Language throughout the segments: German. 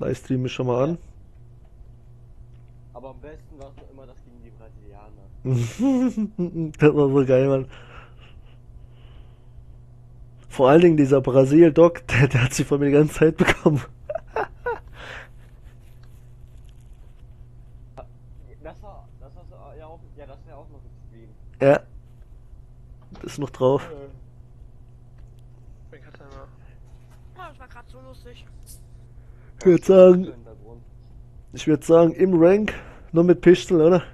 Livestream ich schon mal an. Aber am besten war es immer das gegen die Brasilianer. das war so geil, Mann. Vor allen Dingen dieser Brasil-Doc, der, der hat sie von mir die ganze Zeit bekommen. Das war, das war ja auch, ja, das wäre auch noch im Stream. Ja. Ist noch drauf. Äh, Wen kannst du denn mal? Oh, das war gerade so lustig. Ich würde sagen, ich würde sagen, im Rank nur mit Pistol, oder?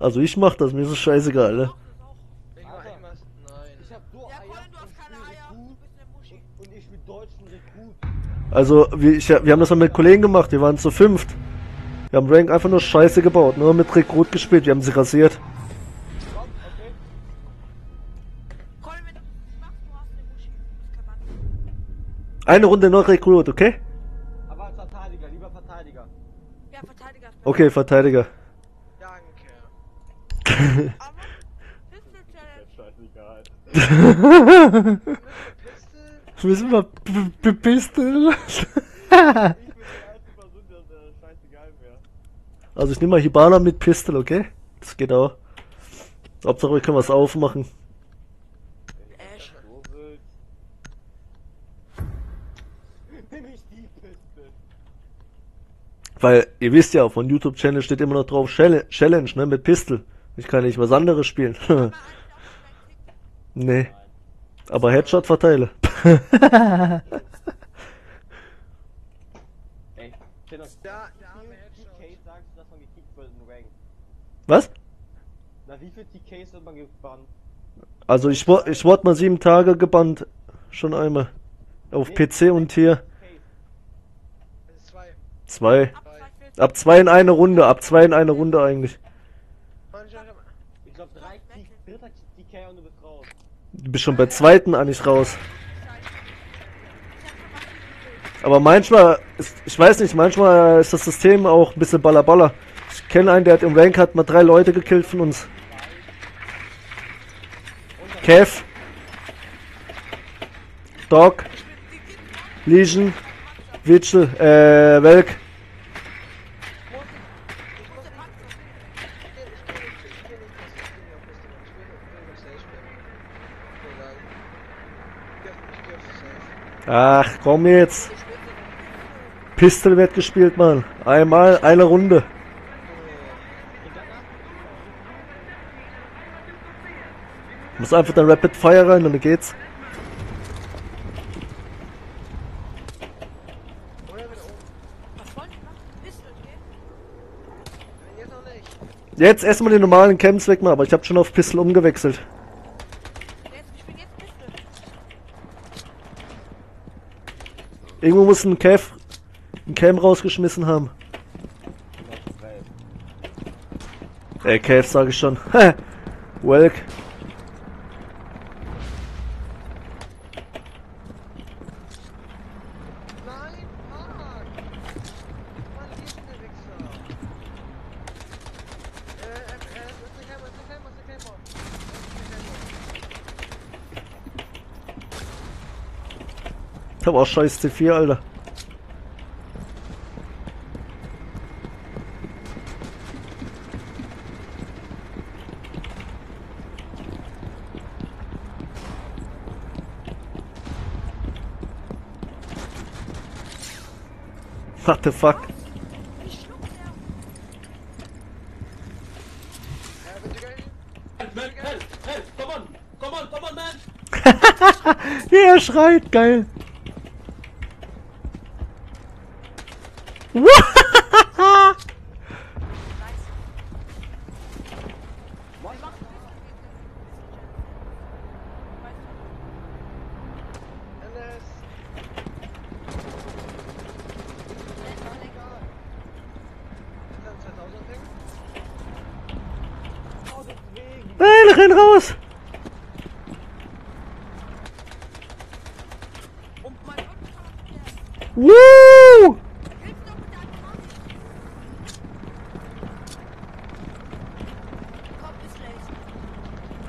Also ich mach das, mir ist es scheißegal, ne? Also, wir, ich, wir haben das mal mit Kollegen gemacht, wir waren zu fünft. Wir haben Rank einfach nur Scheiße gebaut, nur mit Rekrut gespielt, wir haben sie rasiert. Eine Runde noch Rekrut, okay? Aber als Verteidiger, lieber Verteidiger. Ja, Verteidiger ist. Okay, Verteidiger. Danke. Aber Pistol Challenge. Scheißegal. Pistol? Müssen wir b- b- Pistol? Ich bin der einzige Person, der der scheißegal wäre. Also ich nehme mal Hibana mit Pistol, okay? Das geht auch. Hauptsache wir können was aufmachen. Ash. So wild. Nimm ich die Piste. Weil ihr wisst ja, von YouTube-Channel steht immer noch drauf Challenge, Challenge ne, mit Pistol. Ich kann nicht was anderes spielen. Nee. Aber Headshot verteile. Ey, Kinder, Da, wie da haben wir viel Headshot. TKs sagst du, dass man gekickt wird in Rank? Was? Na, wie viel TKs wird man gebannt? Also ich, ich wurde mal sieben Tage gebannt. Schon einmal. Auf PC und hier. Zwei. Zwei. Ab zwei in eine Runde. Ab zwei in eine Runde eigentlich. Ich glaube, drei dritter TK und du bist raus. Du bist schon bei zweiten eigentlich raus. Aber manchmal, ich weiß nicht, manchmal ist das System auch ein bisschen ballerballer. Ich kenne einen, der hat im Rank hat mal drei Leute gekillt von uns. Kev. Dog. Legion. Witchel. Äh, Welk. Ach, komm jetzt. Pistol wird gespielt, Mann. Einmal, eine Runde. Muss einfach dann Rapid Fire rein und dann geht's. Jetzt erstmal die normalen Camps wegmachen, aber ich habe schon auf Pistol umgewechselt. Jetzt, ich spiele jetzt Pistol. Irgendwo muss ein Cav ein Cam rausgeschmissen haben. Äh, Cav sage ich schon. Welk. Nein, Mark! Mann, hier ist der Wichser. Äh, äh, äh, was ist der Camper, was ist der Camper, was ist der Camper? Hab auch scheiß C4, Alter. What the fuck? Wie schluckt der? Äh, bitte geil. Man, help, help, come on, come on, come on, man! Wie er schreit, geil. NS. Ist das ein 2000 Ding? Oh, deswegen. Nein, renn raus. Und mein Unfall, der Woo! hilft doch mit deinem Mann. Komm, bis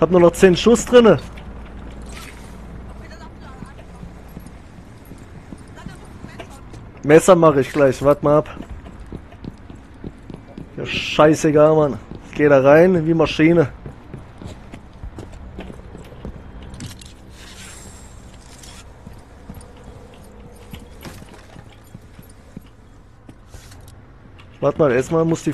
gleich. Hab nur noch 10 Schuss abladen. Messer mache ich gleich, warte mal ab. Ja, scheißegal, Mann. Ich geh da rein wie Maschine. Warte mal, erstmal muss die...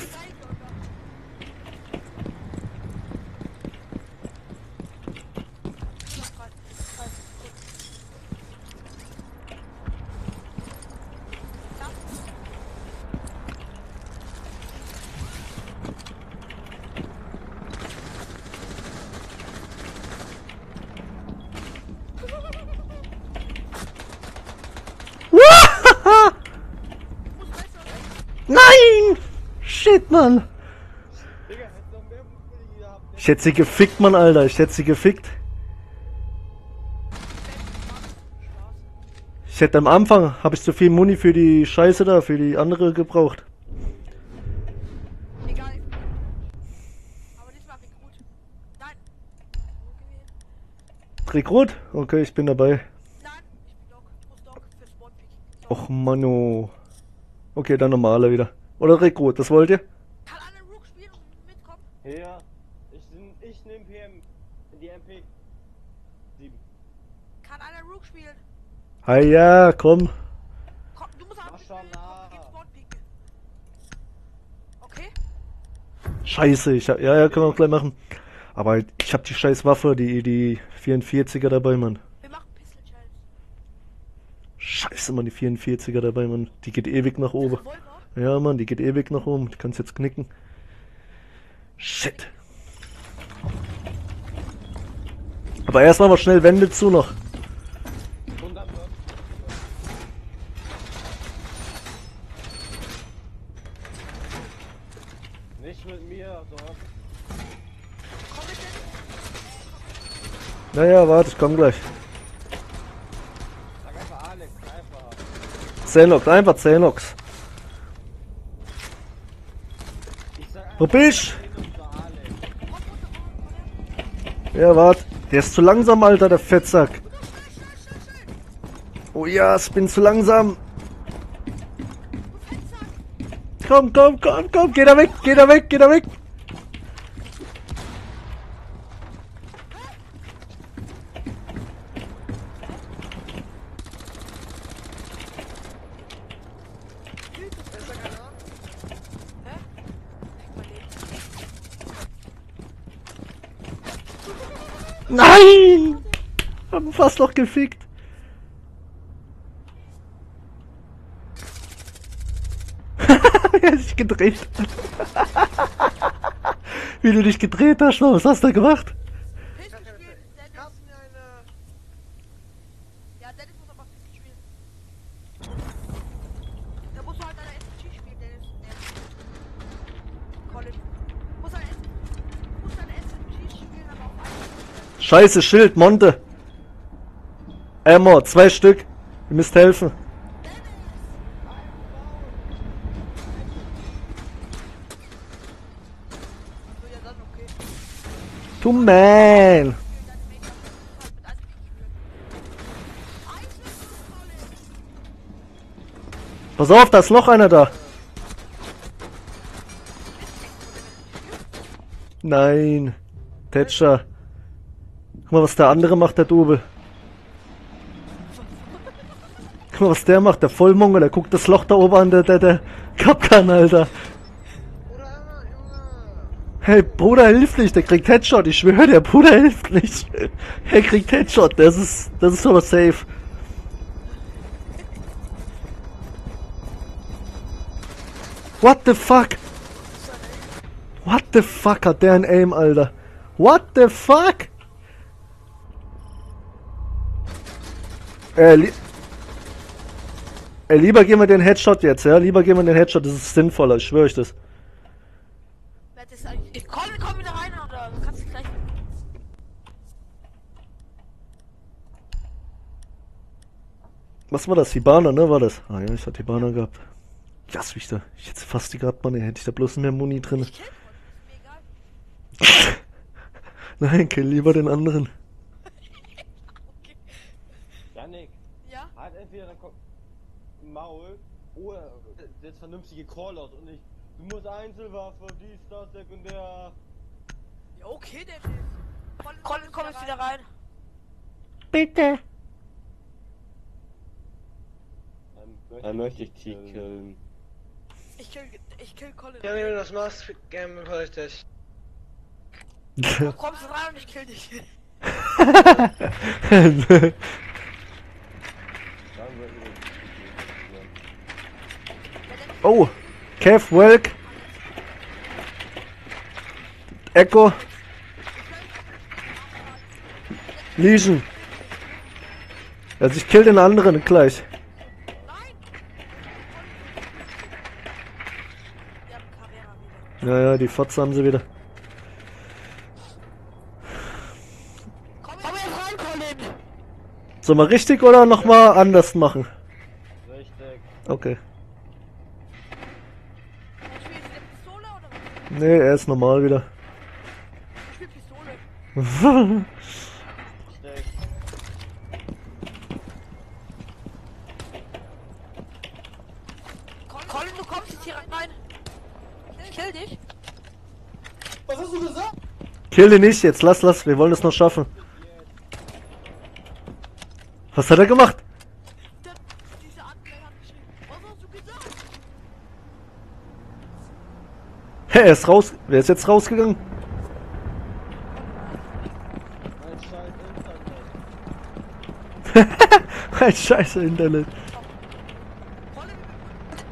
Nein! Shit, Mann! Ich hätte sie gefickt, Mann, Alter. Ich hätte sie gefickt. Ich hätte am Anfang, habe ich zu viel Muni für die Scheiße da, für die andere gebraucht. Rekrut. Okay, ich bin dabei. Och, Mano. Okay, dann normale wieder. Oder Rekrut, das wollt ihr? Kann einer Rook spielen und mitkommen? Ja, ich, nehm- ich nehme PM. Die MP. 7. Kann einer Rook spielen? Ah ja, komm. Komm, du musst auch spielen. Maschallah. Komm, wir gehen Spawnpick. Okay? Scheiße, ich hab, ja, ja, können wir auch gleich machen. Aber ich hab die scheiß Waffe, die, die 44er dabei, Mann. Wir machen Pistol Challenge. Scheiße, Mann, die 44er dabei, Mann. Die geht ewig nach oben. Ja, Mann, die geht ewig nach oben. Die kannst jetzt knicken. Shit. Aber erst machen wir schnell Wände zu noch. 100 wird. Nicht mit mir, Dog. Komm bitte. Naja, warte, ich komm gleich. Zenox, einfach Zenox. Wo bist. Ja, warte. Der ist zu langsam, Alter, der Fettsack. Oh ja, ich bin zu langsam. Komm, komm, komm, komm, geh da weg, geh da weg, geh da weg. Besser keine Ahnung. Hä? Denk mal den. Nein! Haben fast noch gefickt. Wie er sich gedreht hat. Wie du dich gedreht hast, was hast du gemacht? Pistol spielen. Dennis. Gab mir eine. Ja, Dennis muss aber Pistol spielen. Da musst du halt eine SMG spielen, Dennis. Dennis. Colin. Muss eine, S muss eine SMG spielen, aber auf einen. Scheiße, Schild, Monte. Ammo, zwei Stück. Ihr müsst helfen. Du Man. Pass auf, da ist noch einer da. Nein. Thatcher. Guck mal, was der andere macht, der Double. Guck mal, was der macht, der Vollmonge, der guckt das Loch da oben an, der, der, der Kapkan, Alter. Hey, Bruder hilft nicht, der kriegt Headshot, ich schwöre, der Bruder hilft nicht. Er kriegt Headshot, das ist, das ist aber safe. What the fuck? What the fuck hat der ein Aim, Alter? What the fuck? Äh, li Ey, lieber gehen wir den Headshot jetzt, ja? Lieber gehen wir den Headshot, das ist sinnvoller, ich schwöre euch das. Das? Ich komm, komm wieder rein oder du kannst gleich. Was war das? Hibana, ne? War das? Ah ja, ich hatte Hibana gehabt. Lass mich da. Ich hätte fast die gehabt, Mann. Hätte ich da bloß mehr Muni drin. Nein, kill lieber den anderen. Janik, Ja? halt entweder dein Ko- Maul Oh, jetzt vernünftige Callout und nicht. Du musst Einzelwaffe, dies, das, sekundär. Ja, okay, Dennis. Colin, Colin komm jetzt wieder rein. Bitte. Dann möchte ich T killen. Ich kill, ich kill Colin. Ja, wenn du das machst, gerne höre ich dich. Du kommst rein und ich kill dich. Dann wird mir oh, Kev, Welk. Echo. Legion. Also ich kill den anderen gleich. Nein! Wir haben Carrera wieder. Ja, ja, die Fotze haben sie wieder. Komm jetzt rein, Colin! Sollen wir richtig oder nochmal anders machen? richtig. Okay. Nee, er ist normal wieder. Ich spiel Pistole. Colin, Colin, du kommst jetzt hier rein. Ich kill dich. Was hast du gesagt? Kill den nicht jetzt, lass, lass, wir wollen es noch schaffen. Was hat er gemacht? Der, diese Anklage hat geschrieben. Was hast du gesagt? Hä, er ist raus. Wer ist jetzt rausgegangen? Ein scheiße Internet.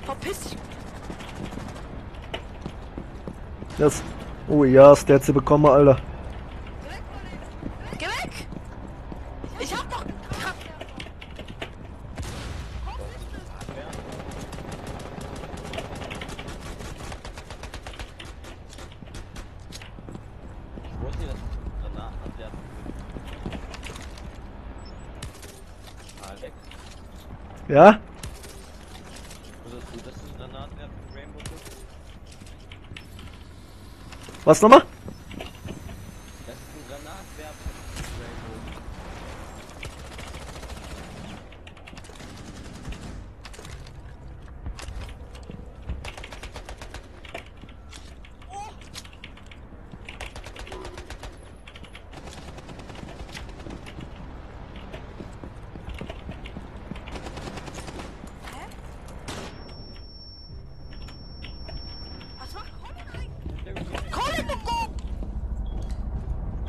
Verpiss dich. Das. Oh ja, sie bekommen, Alter. Geh weg, Colin. Geh weg! Ich hab doch... Ich wusste, dass es Granaten abwerfen Ah, weg. Ja? Wusstest du, dass es Granaten werfen in Rainbow Six? Was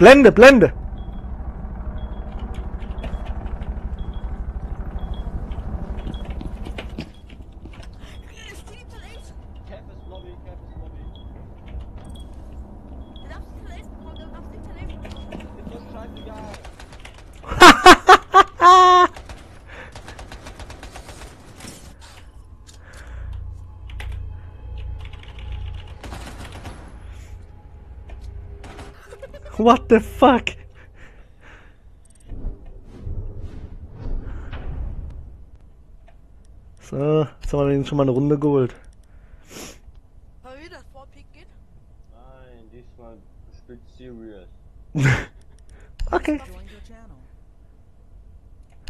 Blende, Blende. What the fuck? So, jetzt haben wir den schon mal eine Runde geholt. Wollen wir das Vorpick gehen? Nein, diesmal spielt serious. Okay.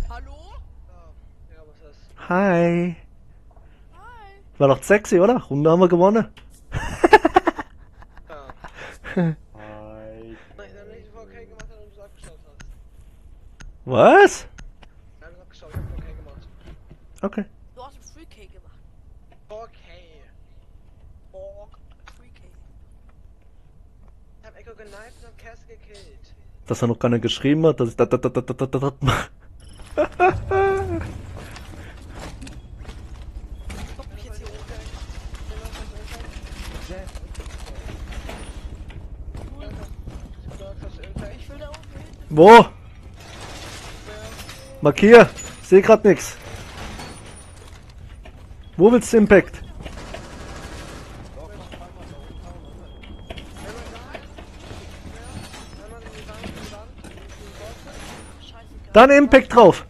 Hallo? Ja, was ist? Hi. Hi. War doch sexy, oder? Runde haben wir gewonnen. Ja. Hi. Nein, dann nicht VK gemacht hat und du es abgeschaut hast. Was? Ja, ich hab abgeschaut, ich hab VK gemacht. Okay. Du hast ein Free K gemacht. Okay. Borg. Free K. Ich hab Echo geneift und hab Cass gekillt. Dass er noch keiner geschrieben hat, dass ich mich jetzt hier hoch. Ich will da oben hin. Wo? Markier. Seh grad nix. Wo willst du Impact? Scheißegal. Dann Impact drauf.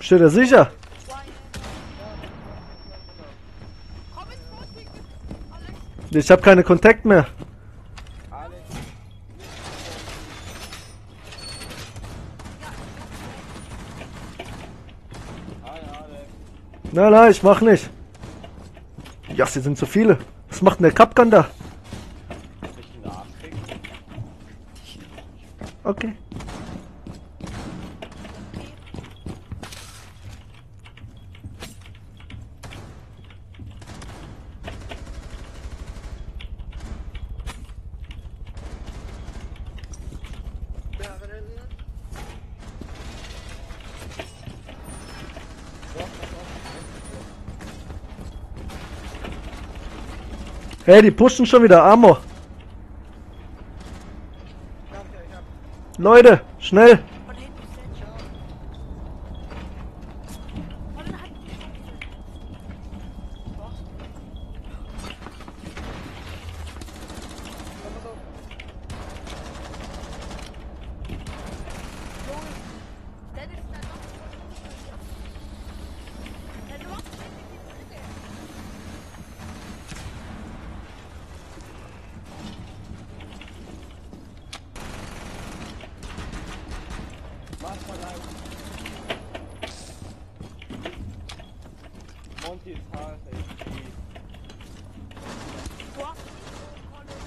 Steht er sicher? Ich habe keine Kontakt mehr. Nein, nein, ich mach nicht. Ja, sie sind zu viele. Was macht denn der Kapkan da? Nicht in der Arsch kriegen. Okay. Hey, die pushen schon wieder Ammo. Danke, ich hab. Leute, schnell. Von hinten ist der Und dann hat die Chance. Komm, pass auf. Dennis, da noch. Ja, du machst endlich die Brille. Mach mal ein. Monty ist hart, ey. Du hast nicht so College.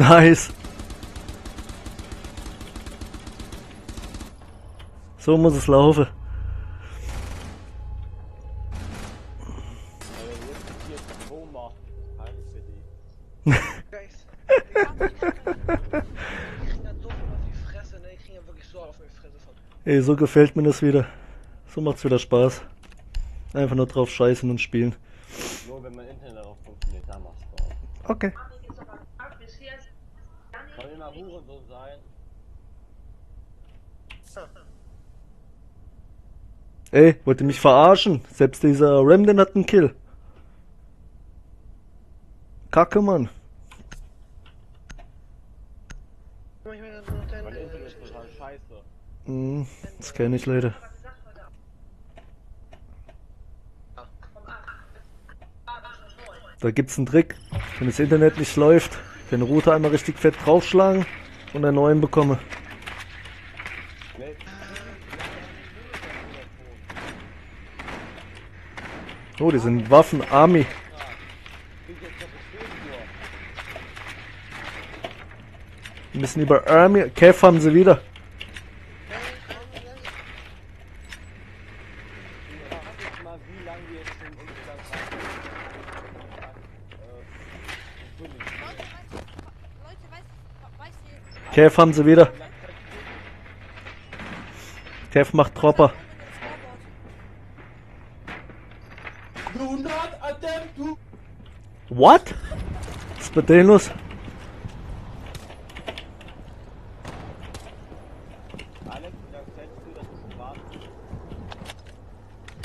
so auf die Fresse von. Ey, so gefällt mir das wieder. So macht's wieder Spaß. Einfach nur drauf scheißen und spielen. Nur wenn mein Internet darauf funktioniert, dann macht's Spaß. Okay. Kann immer Hurensohn sein. Ey, wollt ihr mich verarschen? Selbst dieser Remden hat einen Kill. Kacke, Mann. Hm, das kenne ich leider. Da gibt's einen Trick. Wenn das Internet nicht läuft, den Router einmal richtig fett draufschlagen und einen neuen bekomme. Nee. Oh, die sind Waffen, Army. Bin ich jetzt noch bestimmt nur. Die müssen über Army. Kev haben sie wieder. Wir Kev haben sie wieder. Kev macht Dropper. Do not attempt to. What? Was ist bei denen los?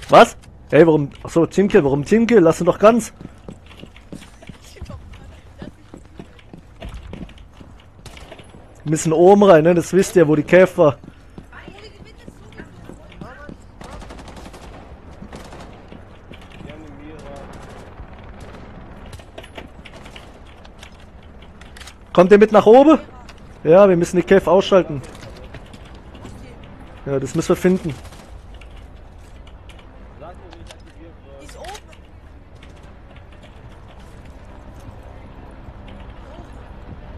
Was? Ey, warum? Achso, Teamkill. Warum Teamkill? Lass ihn doch ganz. Wir müssen oben rein, ne? Das wisst ihr, wo die Kev war. Die haben den Mira. Kommt ihr mit nach oben? Ja, wir müssen die Kev ausschalten. Ja, das müssen wir finden. Sag mir, wie ich aktivieren soll. Die ist oben.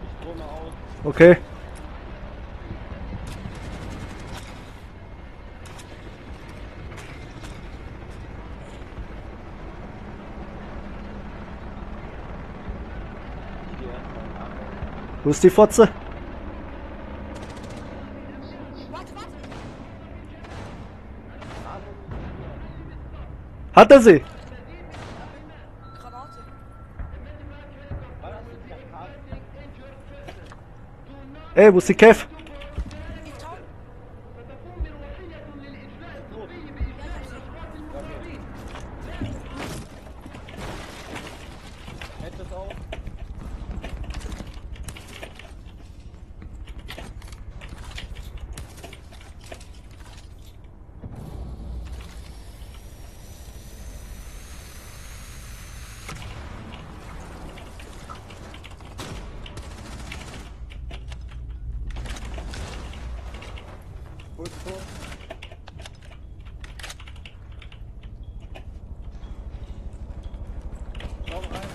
Ich strome aus. Okay. Ich gehe erstmal in Arme. Wo ist die Fotze? Hat er sie? Ey, wo ist die Kev? Die Town. Tot. Ja, ich hab sie. Hätte es auch. Gut, tot. Schau rein.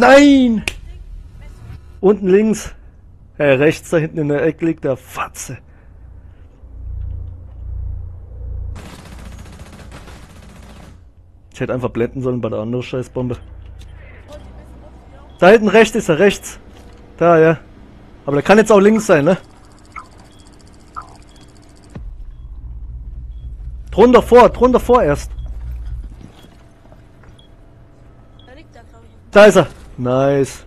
Nein! Unten links. Äh, rechts da hinten in der Ecke liegt der Fatze. Ich hätte einfach blenden sollen bei der anderen Scheißbombe. Da hinten rechts ist er, rechts. Da, ja. Aber der kann jetzt auch links sein, ne? Drunter vor, drunter vor erst. Da ist er. Nice.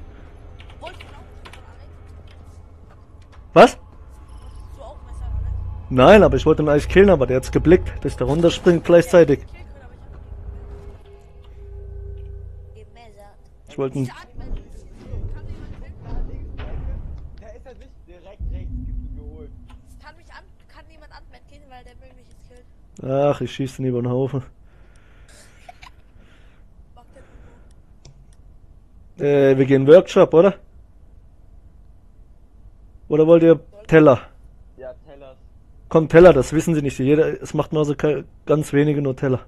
Was? Du auch Messer, Alex? Nein, aber ich wollte ihn eigentlich killen, aber der hat's geblickt, dass der runterspringt gleichzeitig. Kill können, aber ich wollte ihn. Diese Anwendung. Kann jemand killen? Der ist ja nicht direkt rechts ge- geholt. Kann mich an, kann niemand anwenden gehen, weil der will mich jetzt killen. Ach, ich schieße ihn über den Haufen. Macht der Popo. Äh, wir gehen Workshop, oder? Oder wollt ihr Teller? Ja, Tellers. Komm, Teller, das wissen sie nicht. Jeder, es macht nur so ganz wenige nur Teller.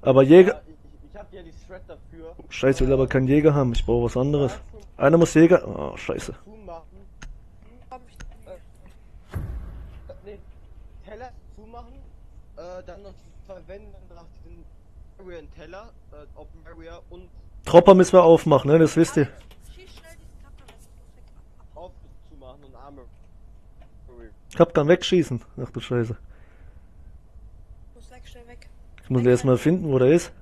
Aber Jäger. Ja, ich, ich, hab ja die Thread dafür. Scheiße, ich will aber keinen Jäger haben. Ich brauche was anderes. Einer muss Jäger. Oh, scheiße. Äh, Teller zumachen. Äh, dann noch verwenden nach einen Teller, äh, Open Area und Tropper müssen wir aufmachen, ne? Das wisst ihr. Kapkan wegschießen. Ach du Scheiße. Los, weg, schnell weg. Ich muss erst mal finden, wo der ist.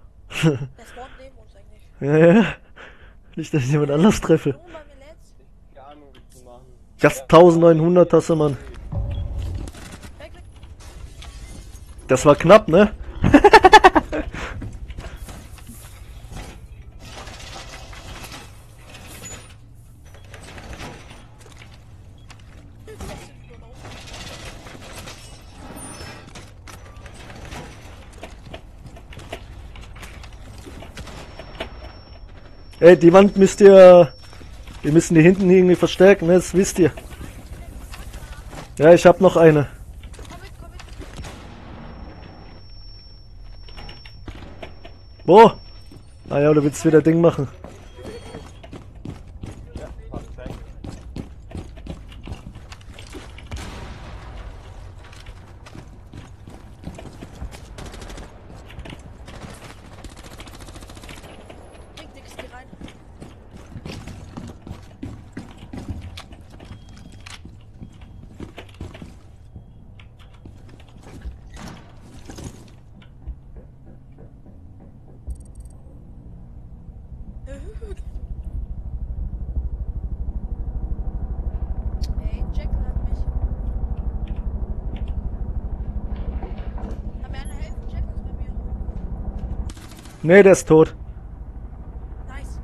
Der spawnt neben uns eigentlich. ja, ja. Nicht, dass ich jemand anders treffe. Das 1900 Tasse, Mann. Das war knapp, ne? Ey, die Wand müsst ihr... Wir müssen die hinten irgendwie verstärken, ne? Das wisst ihr. Ja, ich hab noch eine. Wo? Ah du willst wieder Ding machen. Ja, perfekt. Bringt nix, geh rein. Ey, Jack hat mich. Kann mir einer helfen? Jack ist bei mir. Nee, der ist tot. Nice.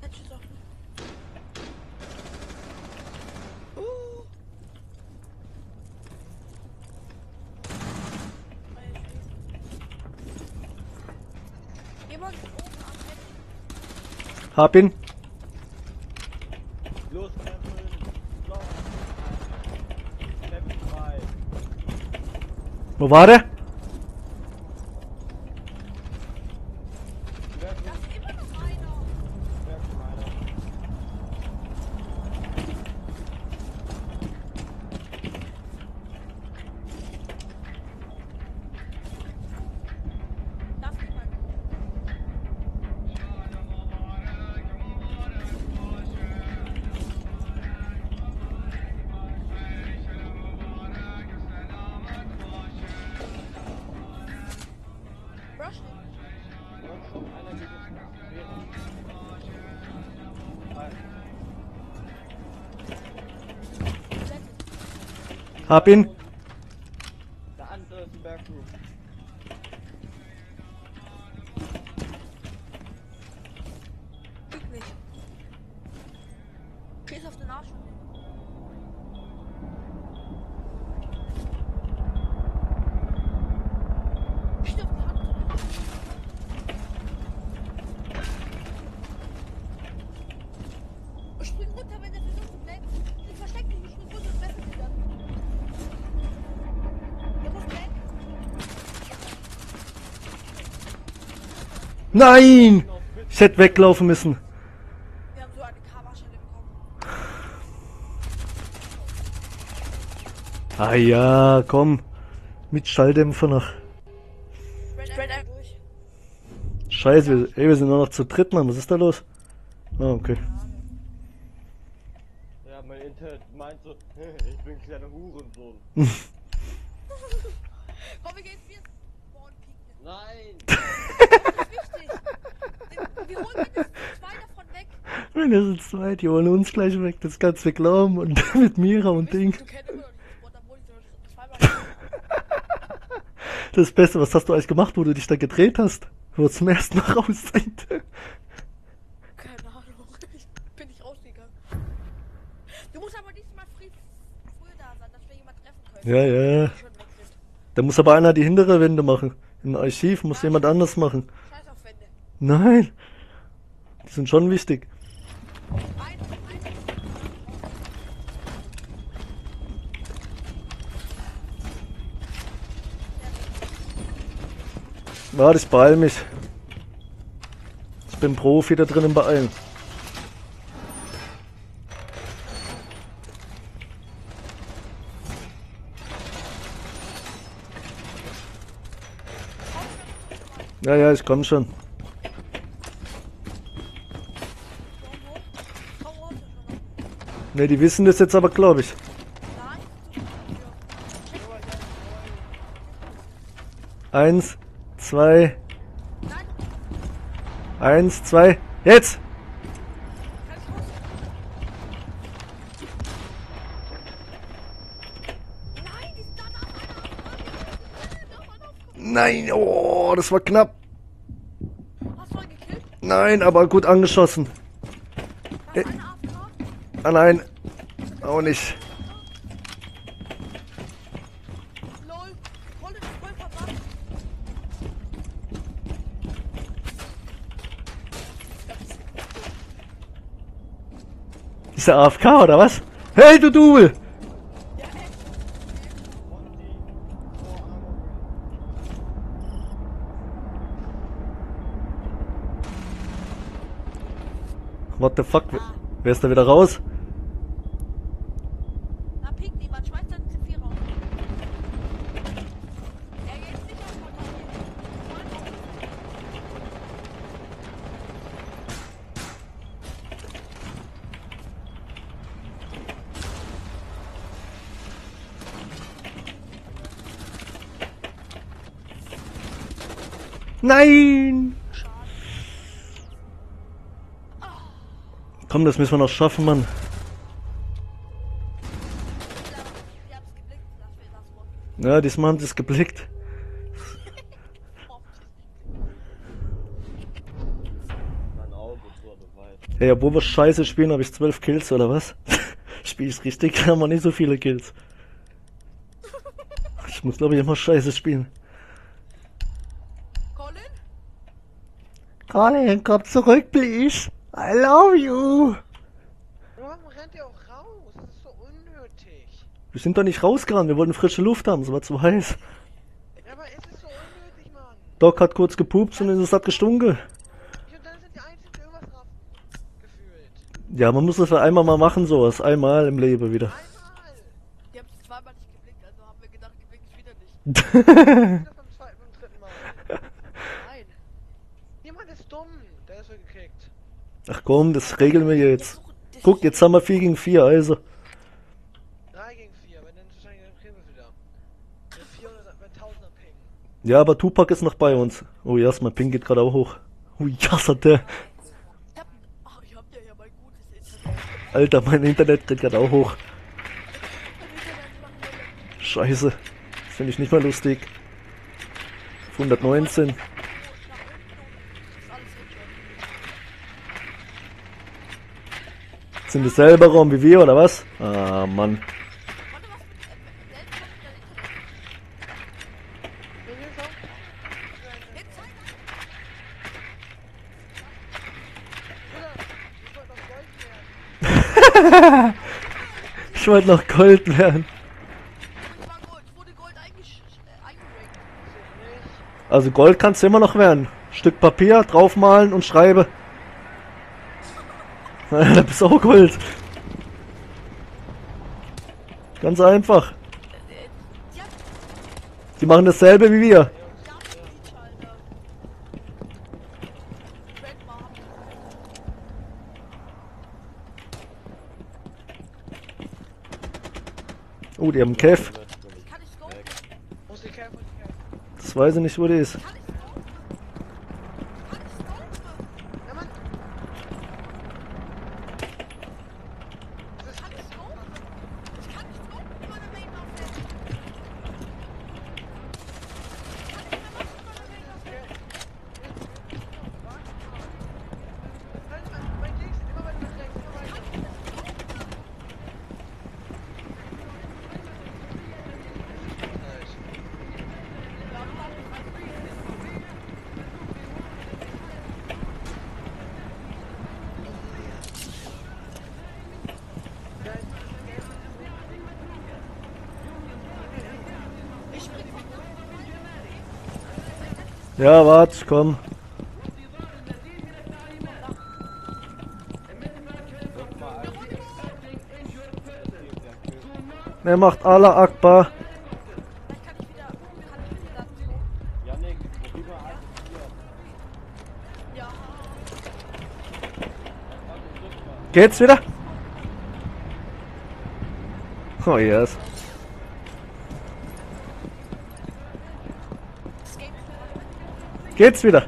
Headshot offen. Uh. Jemand oben am Head. Hab ihn. Los. Wo war der? Hab ihn. Nein! Ich hätte weglaufen müssen. Ah ja, komm. Mit Schalldämpfer noch. Scheiße, ey, wir sind nur noch zu dritt, Mann. Was ist da los? Ah, okay. Ja, mein Internet meint so, ich bin ein kleiner Hurensohn. Komm, wir gehen vier Spawn pieken. Nein! Das ist wichtig. Wir- Wir holen mindestens zwei davon weg. Mindestens zwei, die holen uns gleich weg. Das kannst du glauben. Und mit Mira und Ding. Das Beste, was hast du eigentlich gemacht, wo du dich da gedreht hast? Wo wir zum ersten Mal raus sind. Keine Ahnung. Ich bin nicht rausgegangen. Du musst aber diesmal früh, früh da sein, dass wir jemanden treffen können. Ja, ja. Da muss aber einer die hintere Wände machen. Im Archiv muss jemand anders machen. Scheiß auf Wände. Nein. Die sind schon wichtig. Ein. Warte, ich beeil mich. Ich bin Profi da drin im Beeilen. Ja, ja, ich komm schon. Ne, die wissen das jetzt aber, glaube ich. Eins, zwei, eins, zwei, jetzt! Nein, oh, das war knapp. Nein, aber gut angeschossen. Äh. Ah nein, auch nicht. Lol. Rolle ist voll verbrannt. Ist der AFK oder was? Hey, du Double! What the fuck? Wer ist da wieder raus? Na, pink niemand. Schmeiß dann C4 raus. Er geht nicht auf Portal. Nein! Komm, das müssen wir noch schaffen, Mann. Ja, diesmal haben sie es geblickt. Hey, obwohl wir scheiße spielen, habe ich zwölf Kills, oder was? Spiel ich richtig, haben wir nicht so viele Kills. Ich muss, glaube ich, immer scheiße spielen. Colin? Colin, komm zurück, please. I love you. Warum rennt ihr auch raus? Das ist so unnötig. Wir sind doch nicht rausgerannt, wir wollten frische Luft haben, es war zu heiß. Ja, aber es ist so unnötig, Mann. Doc hat kurz gepupst und es hat gestunken. Ich und dann sind die Einzigen, die irgendwas raffen. Gefühlt. Ja, man muss das ja einmal mal machen, sowas. Einmal im Leben wieder. Einmal. Die haben zweimal nicht geblinkt, also haben wir gedacht, geblinkt ist wieder nicht. Wieder beim zweiten und dritten Mal. Nein. Jemand ist dumm. Der ist so gekickt. Ach komm, das regeln wir jetzt. Guck, jetzt haben wir 4 gegen 4, also. 3 gegen 4, wenn dann wahrscheinlich dann kriegen wir es wieder. Mit 400, mit 1000er Ping. Ja, aber Tupac ist noch bei uns. Oh ja, mein Ping geht gerade auch hoch. Ui, yes, hat der. Oh. Alter, mein Internet geht gerade auch hoch. Scheiße. Das finde ich nicht mal lustig. Auf 119. nach unten und ist alles hin schon. Sind das selber Raum wie wir oder was? Ah, Mann. Ich wollte noch Gold werden. Also Gold kannst du immer noch werden. Stück Papier, draufmalen und schreibe. da bist du auch Gold. Ganz einfach. Die machen dasselbe wie wir. Oh, die haben einen Kev. Das weiß ich nicht, wo die ist. Kann ich scopen? Kann ich scopen? Ja, Mann. Das ist Kann ich scopen? Ich kann nicht scopen, wenn meine Main aufnimmt. Kann ich mir was von meiner Main aufnehmen? Nein, mein Links, immer weiter nach rechts, immer weiter. Ja, wart, komm. Er macht Allah Akbar. Geht's wieder? Oh yes. Geht's wieder?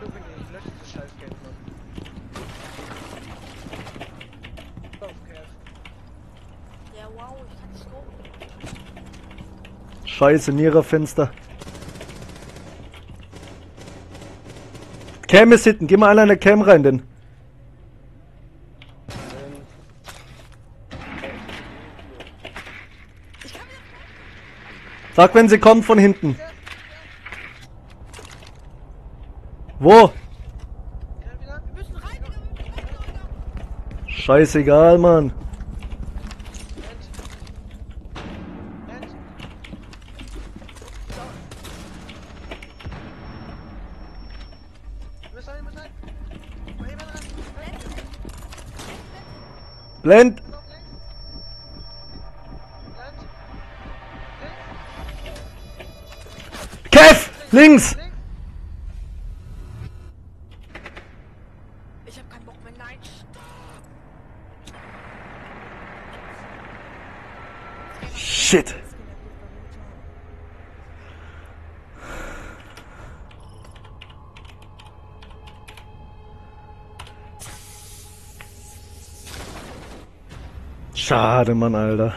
Look in die, lösch diese scheiß Geld, Mann. Auf, Kev. Ja, wow, ich kann nicht scopen. Scheiße, Niererfenster. Cam ist hinten. Geh mal alle in der Cam rein, denn. Sag, wenn sie kommt von hinten. Wo? Ja, wieder? Wir müssen rein, Digga, wir müssen rein, Digga. Scheißegal, Mann. End. End. Wir müssen rein, wir müssen rein. Mal eben ran. Blend. Blend. Noch links. Blend. Kev! Links! Links. Ich hab keinen Bock mehr, nein. Shit. Mann, Alter.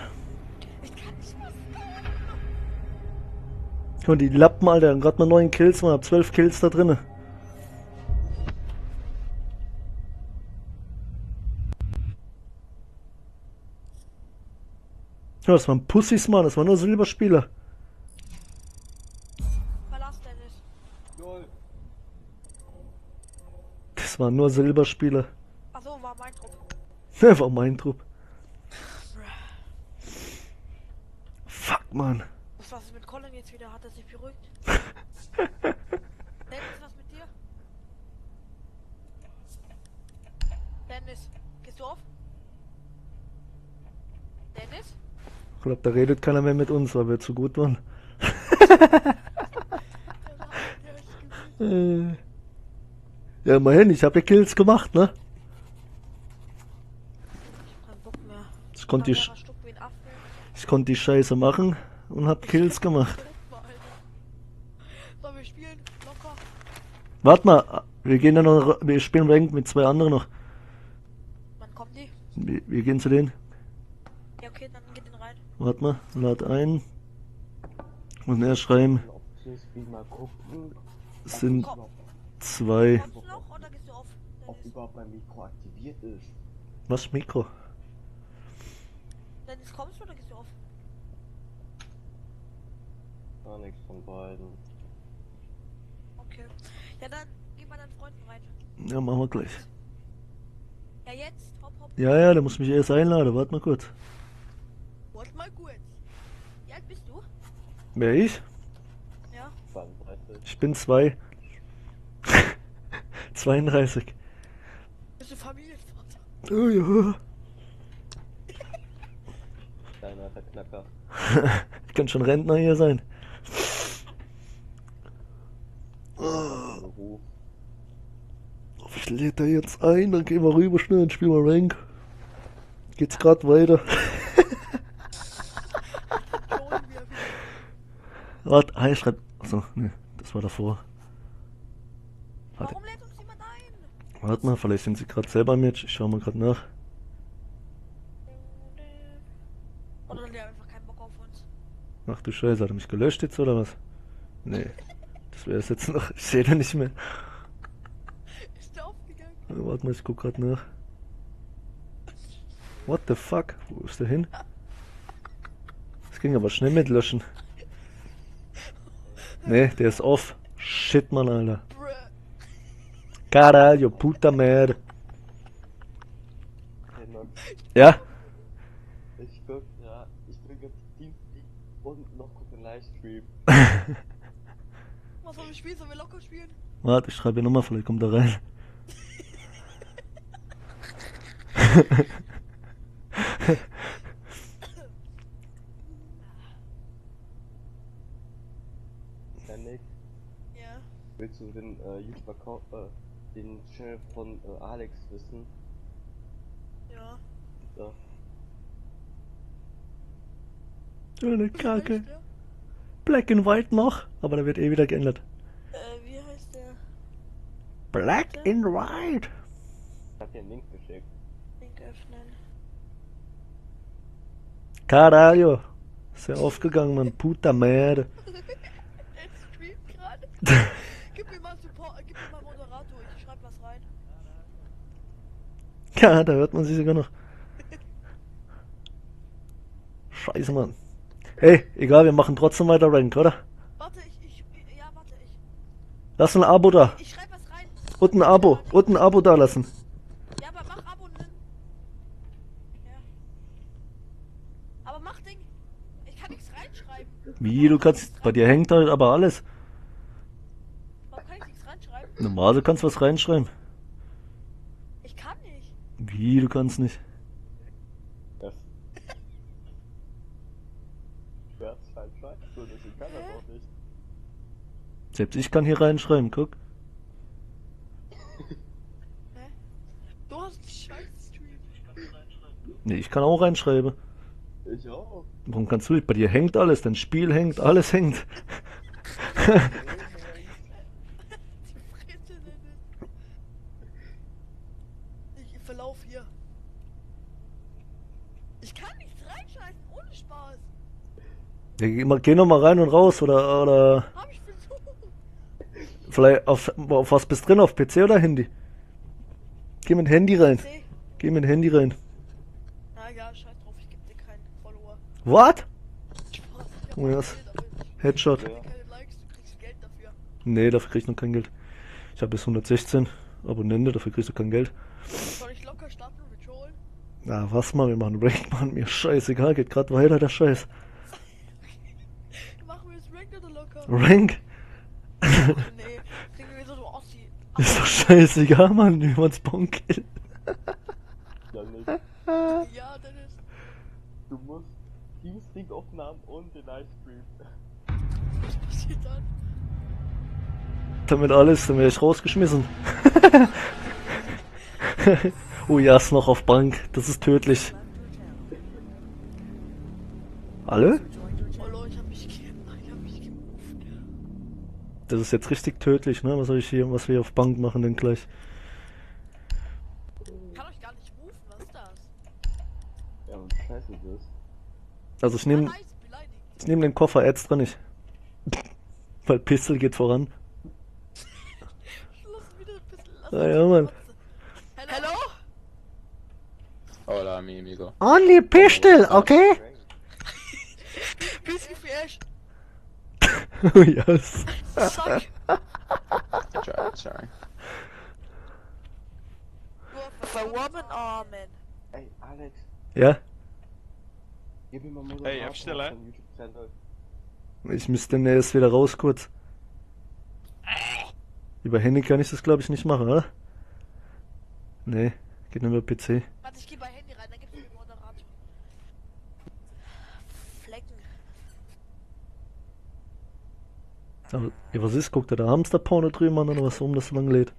Und die Lappen, Alter, haben gerade mal neun Kills, man hab zwölf Kills da drinne. Ja, das waren Pussys, Mann, das waren nur Silberspieler. Das waren nur Silberspieler. Achso, war mein Trupp. Der war mein Trupp. Fuck, Mann. Was war es mit Colin jetzt wieder? Hat er sich beruhigt? Dennis, was mit dir? Dennis, gehst du auf? Dennis? Ich glaube, da redet keiner mehr mit uns, weil wir zu gut waren. Äh. Ja, immerhin, ich habe ja Kills gemacht, ne? Ich hab keinen Bock mehr. Ich konnte die, ich konnte die Scheiße machen und hab Kills gemacht. Warte mal, wir gehen dann noch, wir spielen Rank mit zwei anderen noch. Wann kommen die? Wir, wir gehen zu denen. Ja, okay, dann geht den rein. Warte mal, lad ein. Und er schreiben, mal sind zwei. kommst du noch oder gehst du auf? ob Dennis, überhaupt mein Mikro aktiviert ist. Was Mikro? Dennis kommst du oder gehst du auf? Gar nichts von beiden. Okay. Ja, dann geh bei deinen Freunden rein. Ja, machen wir gleich. Ja, jetzt. Hopp, hopp. Ja, ja, da muss mich erst einladen. Warte mal kurz. Warte mal kurz. Wie alt bist du? Wer ich? Ja. 32. Ich bin zwei. 32. Bist du Familienvater? Oh ja. Kleiner Verknacker. Ich kann schon Rentner hier sein. Beruf. Ich lädt da jetzt ein, dann gehen wir rüber schnell und spielen wir Rank. Geht's grad weiter. Klonen wir wieder. Warte, ah, ich schreib. Achso, ne, das war davor. Warte, Warum lädt uns jemand ein? warte mal, vielleicht sind sie gerade selber im Match. Ich schau mal gerade nach. Oder der hat einfach keinen Bock auf uns. Ach du Scheiße, hat er mich gelöscht jetzt oder was? Nee. Das wäre es jetzt noch. Ich sehe den nicht mehr. Ist der aufgegangen? Äh, Warte mal, ich guck grad nach. What the fuck? Wo ist der hin? Das ging aber schnell mit löschen. Nee, der ist off. Shit, Mann, Alter. Bruh. Caralho, puta merda. Ja? Ich guck, ja, ich bin jetzt Teamspeak und noch gucke Livestream. Was sollen wir spielen? Sollen wir locker spielen? Warte, ich schreibe hier nochmal, vielleicht kommt er rein. Janik, Ja. willst du den äh, YouTube-Account, äh, den Channel von äh, Alex wissen? Ja. Ja. So eine Kacke. Black and White noch, aber da wird eh wieder geändert. Äh, wie heißt der? Black and White. Ich hab dir einen Link geschickt. Link öffnen. Caralho. Ist ja aufgegangen, man. Puta merda. Er streamt gerade. gib mir mal Support, gib mir mal Moderator, ich schreib was rein. Ja, da hört man sie sogar noch. Scheiße, Mann. Hey, egal, wir machen trotzdem weiter Rank, oder? Warte, ich, ich, ja, warte, ich, Lass ein Abo da. ich schreib was rein. Und ein Abo. Und ein Abo da lassen. Ja, aber mach Abo dann. Ja. Aber mach Ding. Ich kann nichts reinschreiben. Wie, du kannst. Bei dir hängt halt aber alles. Warum kann ich nichts reinschreiben? Normal, du kannst was reinschreiben. Ich kann nicht. Wie, du kannst nicht. Das. Wer hat's halt scheiße, deswegen kann er auch nicht. Selbst ich kann hier reinschreiben, guck. Hä? Du hast einen scheiß Stream. Nee, ich kann auch reinschreiben. Ich auch. Warum kannst du nicht? Bei dir hängt alles, dein Spiel hängt, alles hängt. Die Fresse, Dennis. Ich verlauf hier. Ich kann nichts reinschreiben, ohne Spaß. Ja, geh, mal, geh noch mal rein und raus oder, oder vielleicht auf, auf was bist drin, auf PC oder Handy? Geh mit Handy rein. C. Geh mit Handy rein. Na ja, scheiß drauf, ich geb dir keinen Follower. What? Spaß, Oh, ich Headshot. Nee, dafür krieg ich noch kein Geld. Ich habe bis 116 Abonnente, dafür kriegst du kein Geld. Soll ich locker starten Joel? Na, was mal, wir machen Rank, Mann, mir scheißegal, geht grad weiter, der Scheiß. Machen wir jetzt Rank? nee, kriegen wir wieder so Ossi. Ist doch scheißegal, Mann, wie man's Spawn killt. Ja, nicht. Ja, Dennis. Du musst Teamspeak-Aufnahmen und den Livestream. Was passiert dann? Damit alles, dann wäre ich rausgeschmissen. oh ja, ist noch auf Bank, das ist tödlich. Alle? Das ist jetzt richtig tödlich, ne? Was soll ich hier, was wir auf Bank machen denn gleich? Ich kann euch gar nicht rufen, was ist das? Ja, und scheiße das. Also ich Ah, nehme beleidigt. ich nehm den Koffer extra nicht. Weil Pistol geht voran. Lass wieder ein bisschen. Lass Ah, ja, Mann. Hello? Hola, mi amigo. Only Pistol, okay? Bisschen fresh. Oh yes. Suck. Try, sorry. For woman or man? Ey, Alex, Ja, gib mir mal Moderator Ey, auf Stille. ich müsste ne jetzt wieder raus kurz. Über Handy kann ich das glaube ich nicht machen, oder? Nee, geht nur über PC. Warte, ich geh bei Handy rein, dann gibt's den Moderator. Flecken. Aber, ja, was ist? Guckt da der Hamster-Porno drüben an oder was, warum das so lang lädt?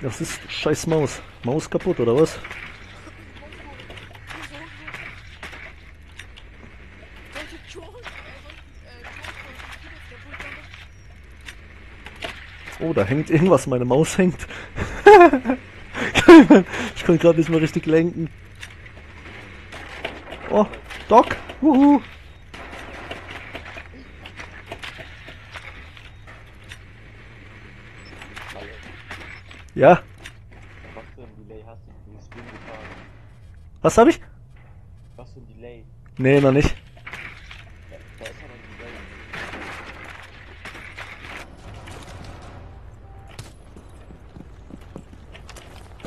Das ist scheiß Maus. Maus kaputt oder was? Oh, da hängt irgendwas, meine Maus hängt. ich konnte gerade nicht mehr richtig lenken. Oh, Doc, wuhu. Ja, Was für ein Delay hast du den Stream gefahren? was hab ich? Was für ein Delay? Nee, noch nicht. Da ist aber ein Delay.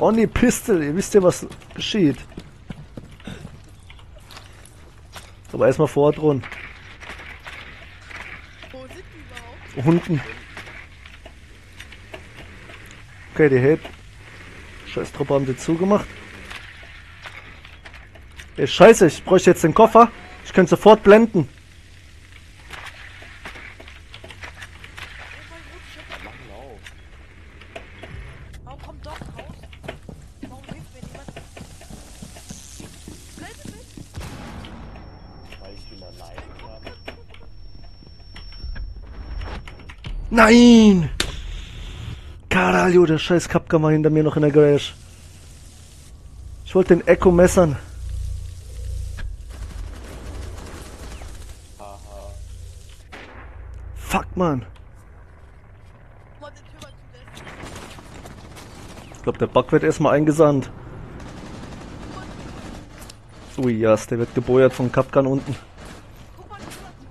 Only Pistol, ihr wisst ja, was geschieht. Aber erstmal vordrohen. wo sind die überhaupt? Unten. Okay, die Hate. Scheiß Truppe haben sie zugemacht. Ey, scheiße, ich bräuchte jetzt den Koffer. Ich könnte sofort blenden. Nein! Caralho, der scheiß Kapka war hinter mir noch in der Garage. Ich wollte den Echo messern. Fuck, man. Ich glaube, der Bug wird erstmal eingesandt. Ui, yes, der wird gebeuert von Kapkan unten.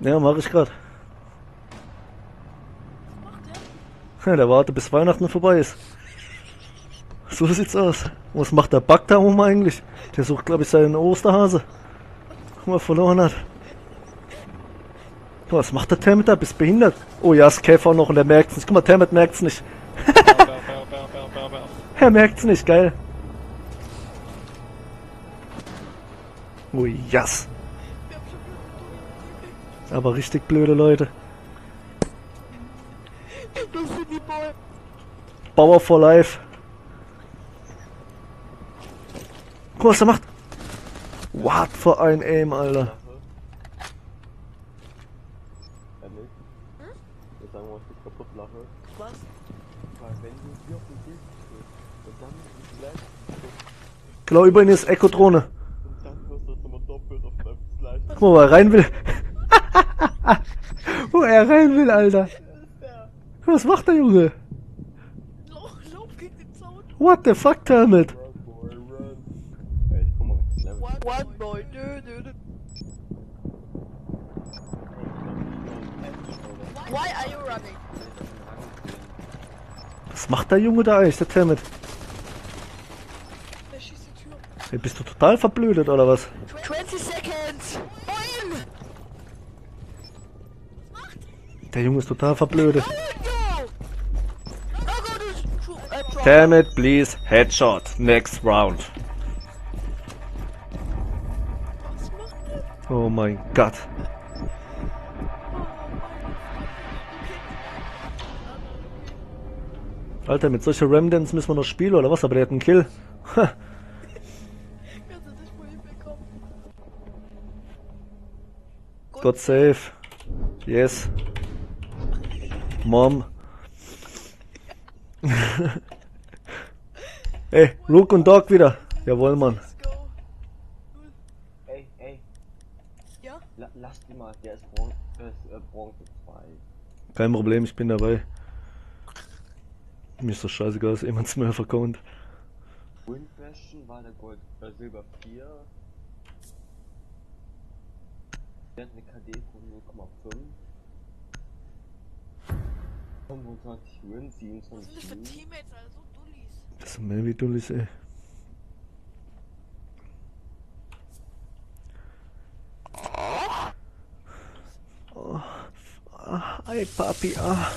Ja, mache ich grad. Was macht der? Der wartet bis Weihnachten vorbei ist. So sieht's aus. Was macht der Bug da oben eigentlich? Der sucht, glaube ich, seinen Osterhase. Guck mal, verloren hat. Was macht der Termit da? Bist behindert? Oh ja, ist Käfer noch und der merkt's nicht. Guck mal, Termit merkt's nicht. Er merkt's nicht, geil. Oh yes. Aber richtig blöde Leute. Power for life. Guck mal, was er macht. What für ein Aim, Alter. Genau über ihn ist Echo-Drohne. Guck mal, wo er rein will. wo er rein will, Alter. Was macht der Junge? Lauf, lauf gegen den Zaun. What the fuck, Termit? One, boy. Why are you running? Was macht der Junge da eigentlich, der Termit? Der schießt die Tür. Ey, bist du total verblödet, oder was? 20 seconds! Der Junge ist total verblödet. Drop. Termit, please, headshot. Next round. Oh mein Gott. Alter, mit solchen Remdens müssen wir noch spielen, oder was? Aber der hat einen Kill. God save. Yes. Mom. Ey, Rook und Dog wieder. Jawohl, Mann. Let's go. Ey, ey, Ja? la, lass die mal, der ist Bron der ist, äh, Bronze 2. Kein Problem, ich bin dabei. Mir ist das scheißegal, dass jemand Smurfer kommt. Windbashen war der Gold, äh, Silber 4. Der hat eine KD von 0,5. 25 Wins, Was sind das 27 für Wins. Teammates, also Dullis? Das sind mehr wie Dullis, ey. Oh. Ah, Ei, Papi, ah.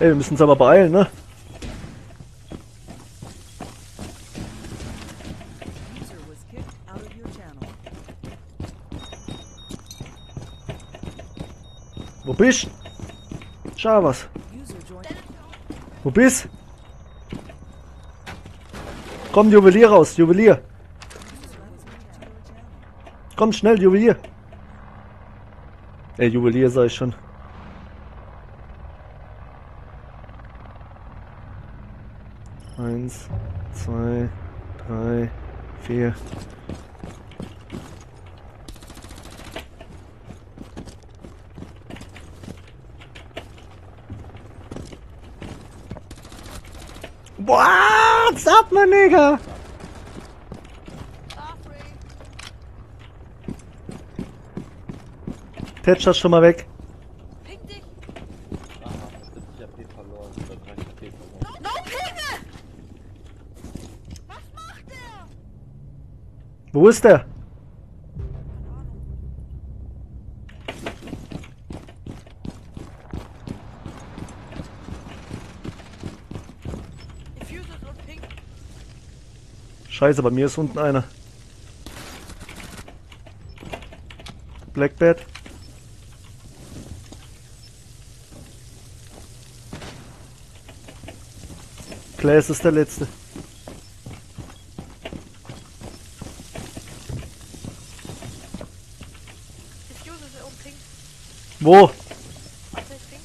Ey, wir müssen uns aber beeilen, ne? Bist? Schau was. Wo bist? Komm, Juwelier raus, Juwelier. Komm schnell, Juwelier. Ey, Juwelier sag ich schon. Eins, zwei, drei, vier. What's up, mein Nigga? Ah, free. Thatcher schon mal weg. Ping dich! Aha, 70 AP verloren, oder 30 AP verloren. No Pinge! Was macht der? Wo ist der? Diffuses und Ping. Scheiße, bei mir ist unten einer. Blackbird. Class ist der letzte. Wo? Was heißt Ping?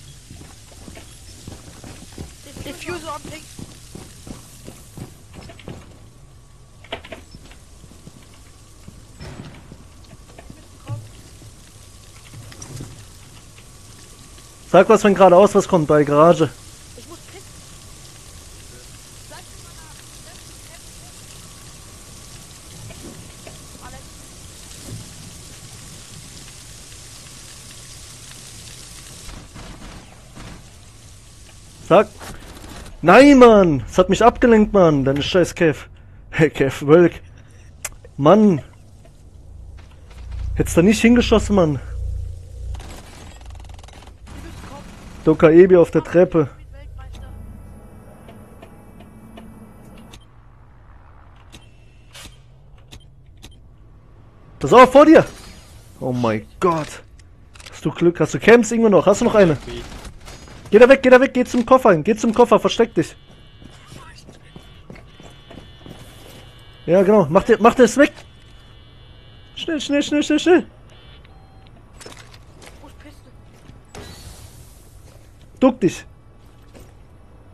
Diffuser und Ping. Mitbekommen. Sag was, wenn geradeaus was kommt bei Garage. Ich muss pissen. Sag mal nach. Sag. Nein, Mann! Es hat mich abgelenkt, Mann! Deine scheiß Kev. Hey, Kev, Wölk. Mann! Hättest da nicht hingeschossen, Mann. Doka Ebi auf der Treppe. Pass auf, vor dir! Oh mein Gott. Hast du Glück? Hast du Camps irgendwo noch? Hast du noch eine? Geh da weg, geh da weg, geh zum Koffer hin. Geh zum Koffer, versteck dich. Ja, genau. Mach dir, mach dir es weg. Schnell, schnell, schnell, schnell, schnell. Ich muss pissen. Duck dich.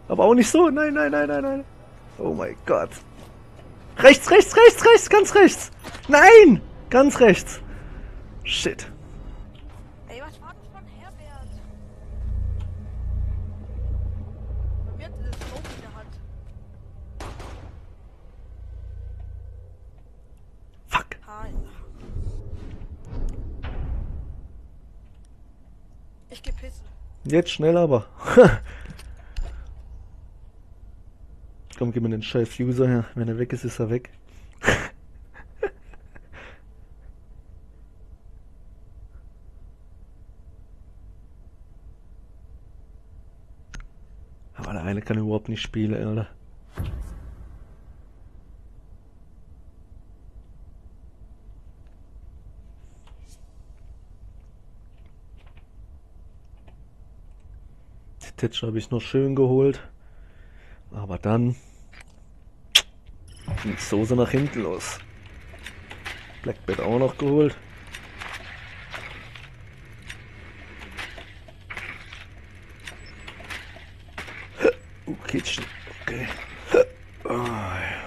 Aber auch nicht so. Nein, nein, nein, nein, nein. Oh mein Gott. Rechts, rechts, rechts, rechts, ganz rechts. Nein! Ganz rechts. Shit. Ey, was war das von Herbert? Bei mir hat dieses Smoke in der Hand. Fuck. Hi. Ich geh pissen. Jetzt schnell aber. Komm, gib mir den scheiß User her. Wenn er weg ist, ist er weg. Aber der eine kann überhaupt nicht spielen, Alter. Titsche habe ich noch schön geholt. Aber dann die Soße nach hinten los. Blackbird auch noch geholt. Uh, Kitchen. Okay. Oh, ja.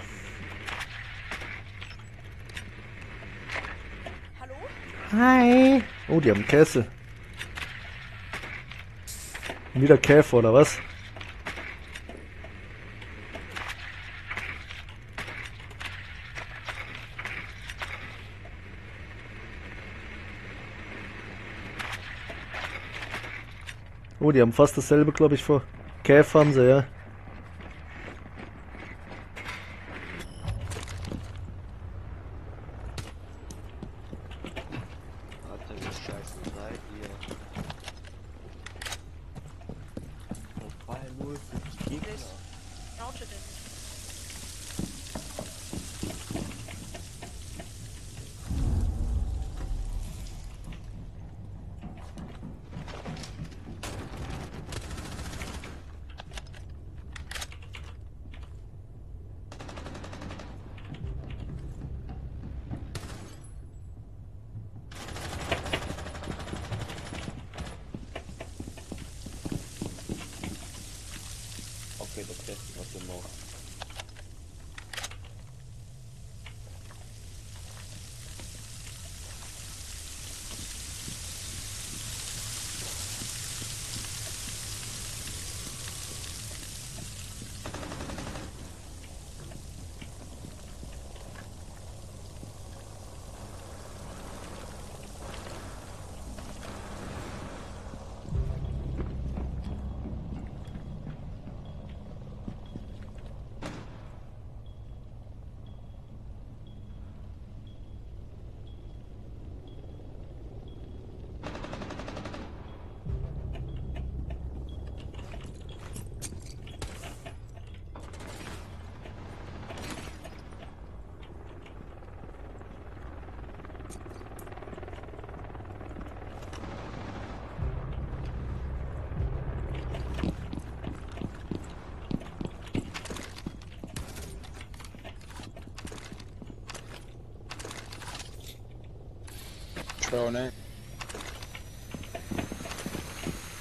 Hallo? Hi. Oh, die haben Käse. Wieder Käfer oder was? Oh, die haben fast dasselbe, glaube ich, vor. Käfer haben sie, ja. Drone it.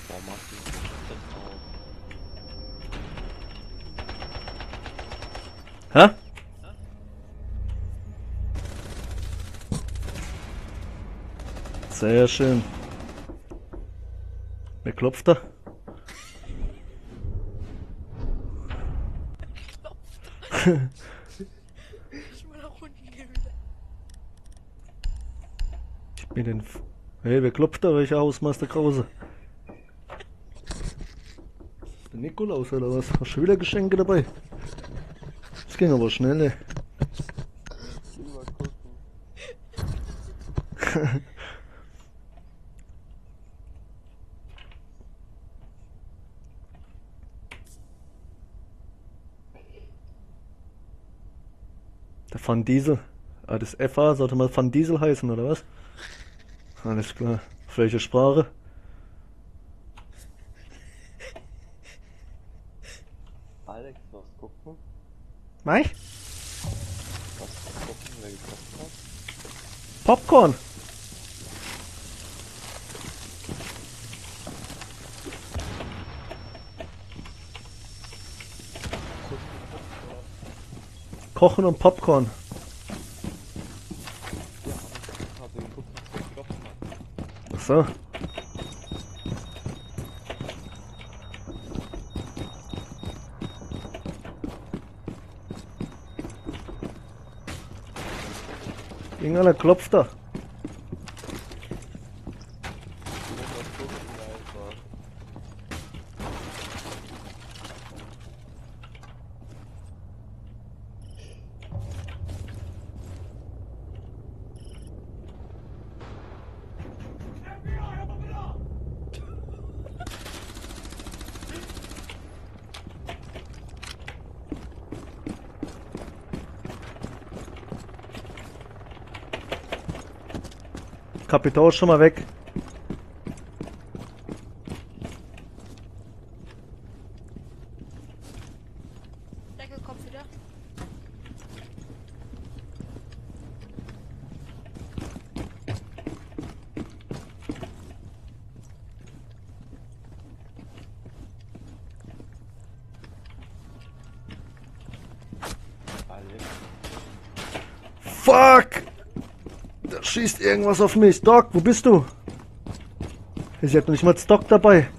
Warum macht ihr das? Hä? Sehr schön. Wer klopft da? Mir den. Hey, wer klopft da? Welcher Hausmeister Krause? Der Nikolaus oder was? Hast du wieder Geschenke dabei? Das ging aber schnell, ey. Gucken. Der Van Diesel. Ah, das FA sollte mal Van Diesel heißen, oder was? Alles klar. Auf welche Sprache? Alex, was gucken? Mike? Was gucken, wer gekocht hat? Popcorn! Kochen und Popcorn. So. Irgendeiner klopft da. Kapitän ist schon mal weg. Deckel kommt wieder. Fuck! Da irgendwas auf mich. Doc, wo bist du? Ich hab noch nicht mal Doc dabei.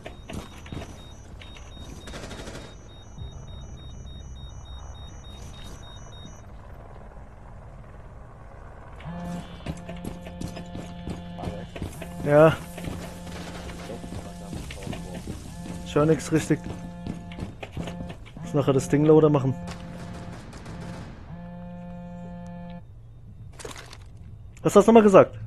Ja. Ich höre nichts richtig. Muss nachher das Ding lauter machen. Was hast du nochmal gesagt?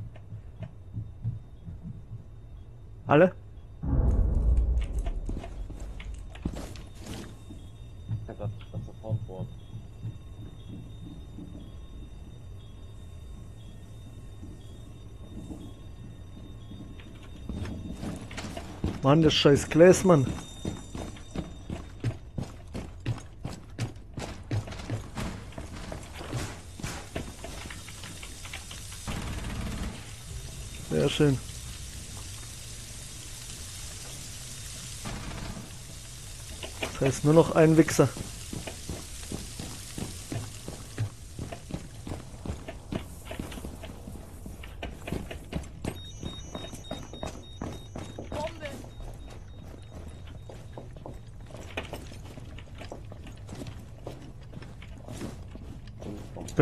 Mann, das scheiß Gläs, Mann. Sehr schön. Das heißt nur noch ein Wichser.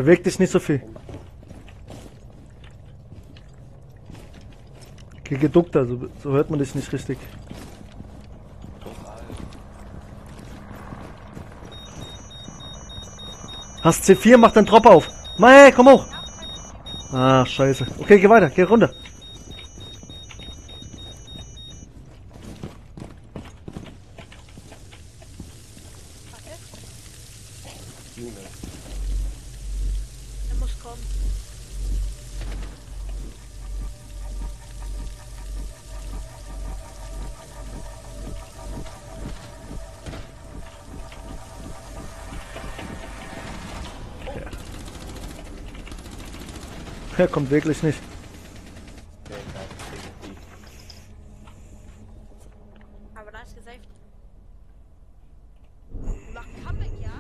Beweg dich nicht so viel. Geduckt, also so hört man dich nicht richtig. Hast C4, mach den Drop auf. Mei, komm hoch. Ah, scheiße. Okay, geh weiter, geh runter. Er kommt wirklich nicht. Aber da ist gesaved. Wir machen Comeback, ja?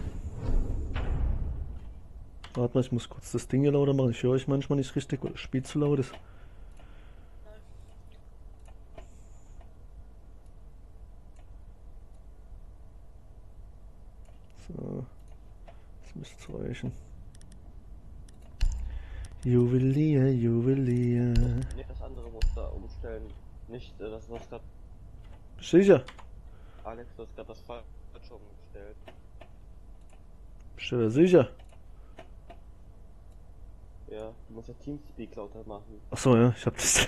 Warte mal, ich muss kurz das Ding hier lauter machen. Ich höre euch manchmal nicht richtig, weil das Spiel zu laut ist. So. Das müsste reichen. Juwelier, Juwelier. Nee, das andere muss da umstellen. Nicht, äh, das was gerade. Sicher. Alex, du hast gerade das falsch umgestellt. Bist du da sicher? Ja, du musst ja Teamspeak lauter machen. Achso, ja, ich hab das.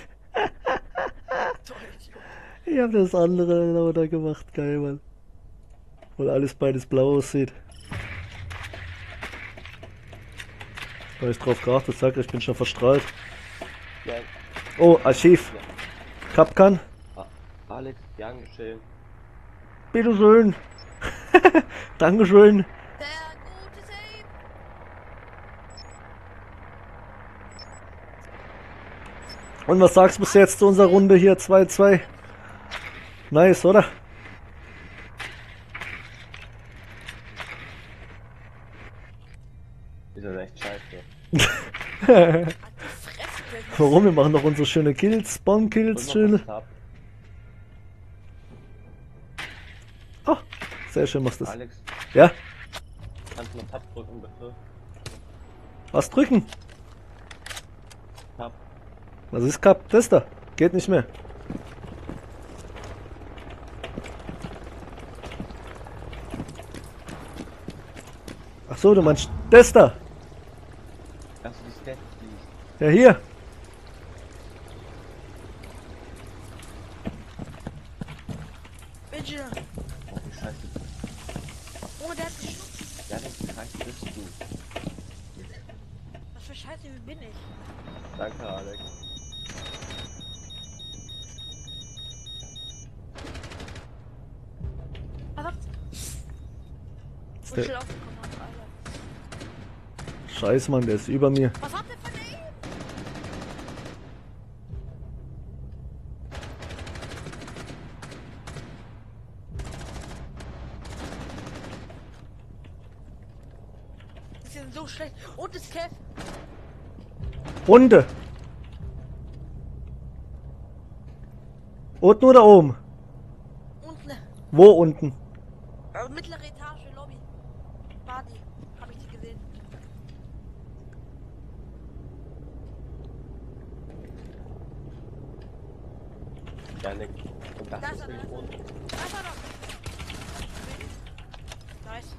ich hab das andere lauter gemacht, geil, Mann. Weil alles beides blau aussieht. Weil ich drauf geachtet sag, ich bin schon verstrahlt. Ja, Oh, Archiv. Kapkan. Alex, gern geschehen. Bitteschön. Dankeschön. Und was sagst du bis jetzt zu unserer Runde hier 2-2? Nice, oder? Ist das echt scheiße. Warum? Wir machen doch unsere schöne Kills, Spawn-Kills, schöne. Sehr schön machst du das. Alex, Ja, kannst du mal Tab drücken, bitte? was drücken? Tab. Was ist Cup? Das da. Geht nicht mehr. Ach so, du meinst das da. Kannst du die Stats? Ja, hier. Bitte. Oh, wie scheiße. Oh, der hat geschluckt. Ja, das wie scheiße bist du. Was für Scheiße, wie bin ich? Danke, Alex. Was? Ist Wo der- ich aufgekommen habe, Alter. Scheiß, Mann, der ist über mir. Was hat der für eine Aim? Die sind so schlecht. Und das Kev. Runde. Unten oder oben? Ne. Wo unten? Äh, mittlere Etage, Lobby. Party. Hab ich die gesehen. Janik. Und das Da ist er, er. unten. Da ist er doch. Nice.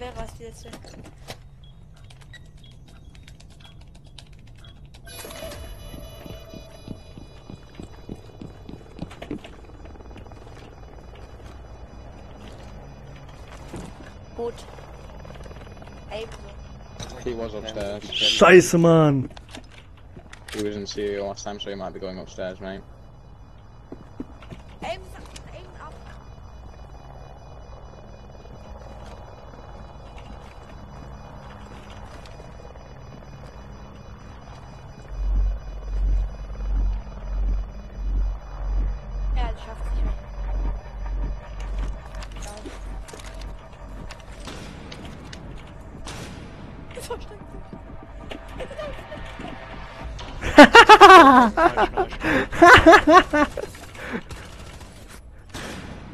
Ah, wer war es die? Gut. Ebenso. He was upstairs. Scheiße, Mann. He was in CEO last time, so he might be going upstairs, mate.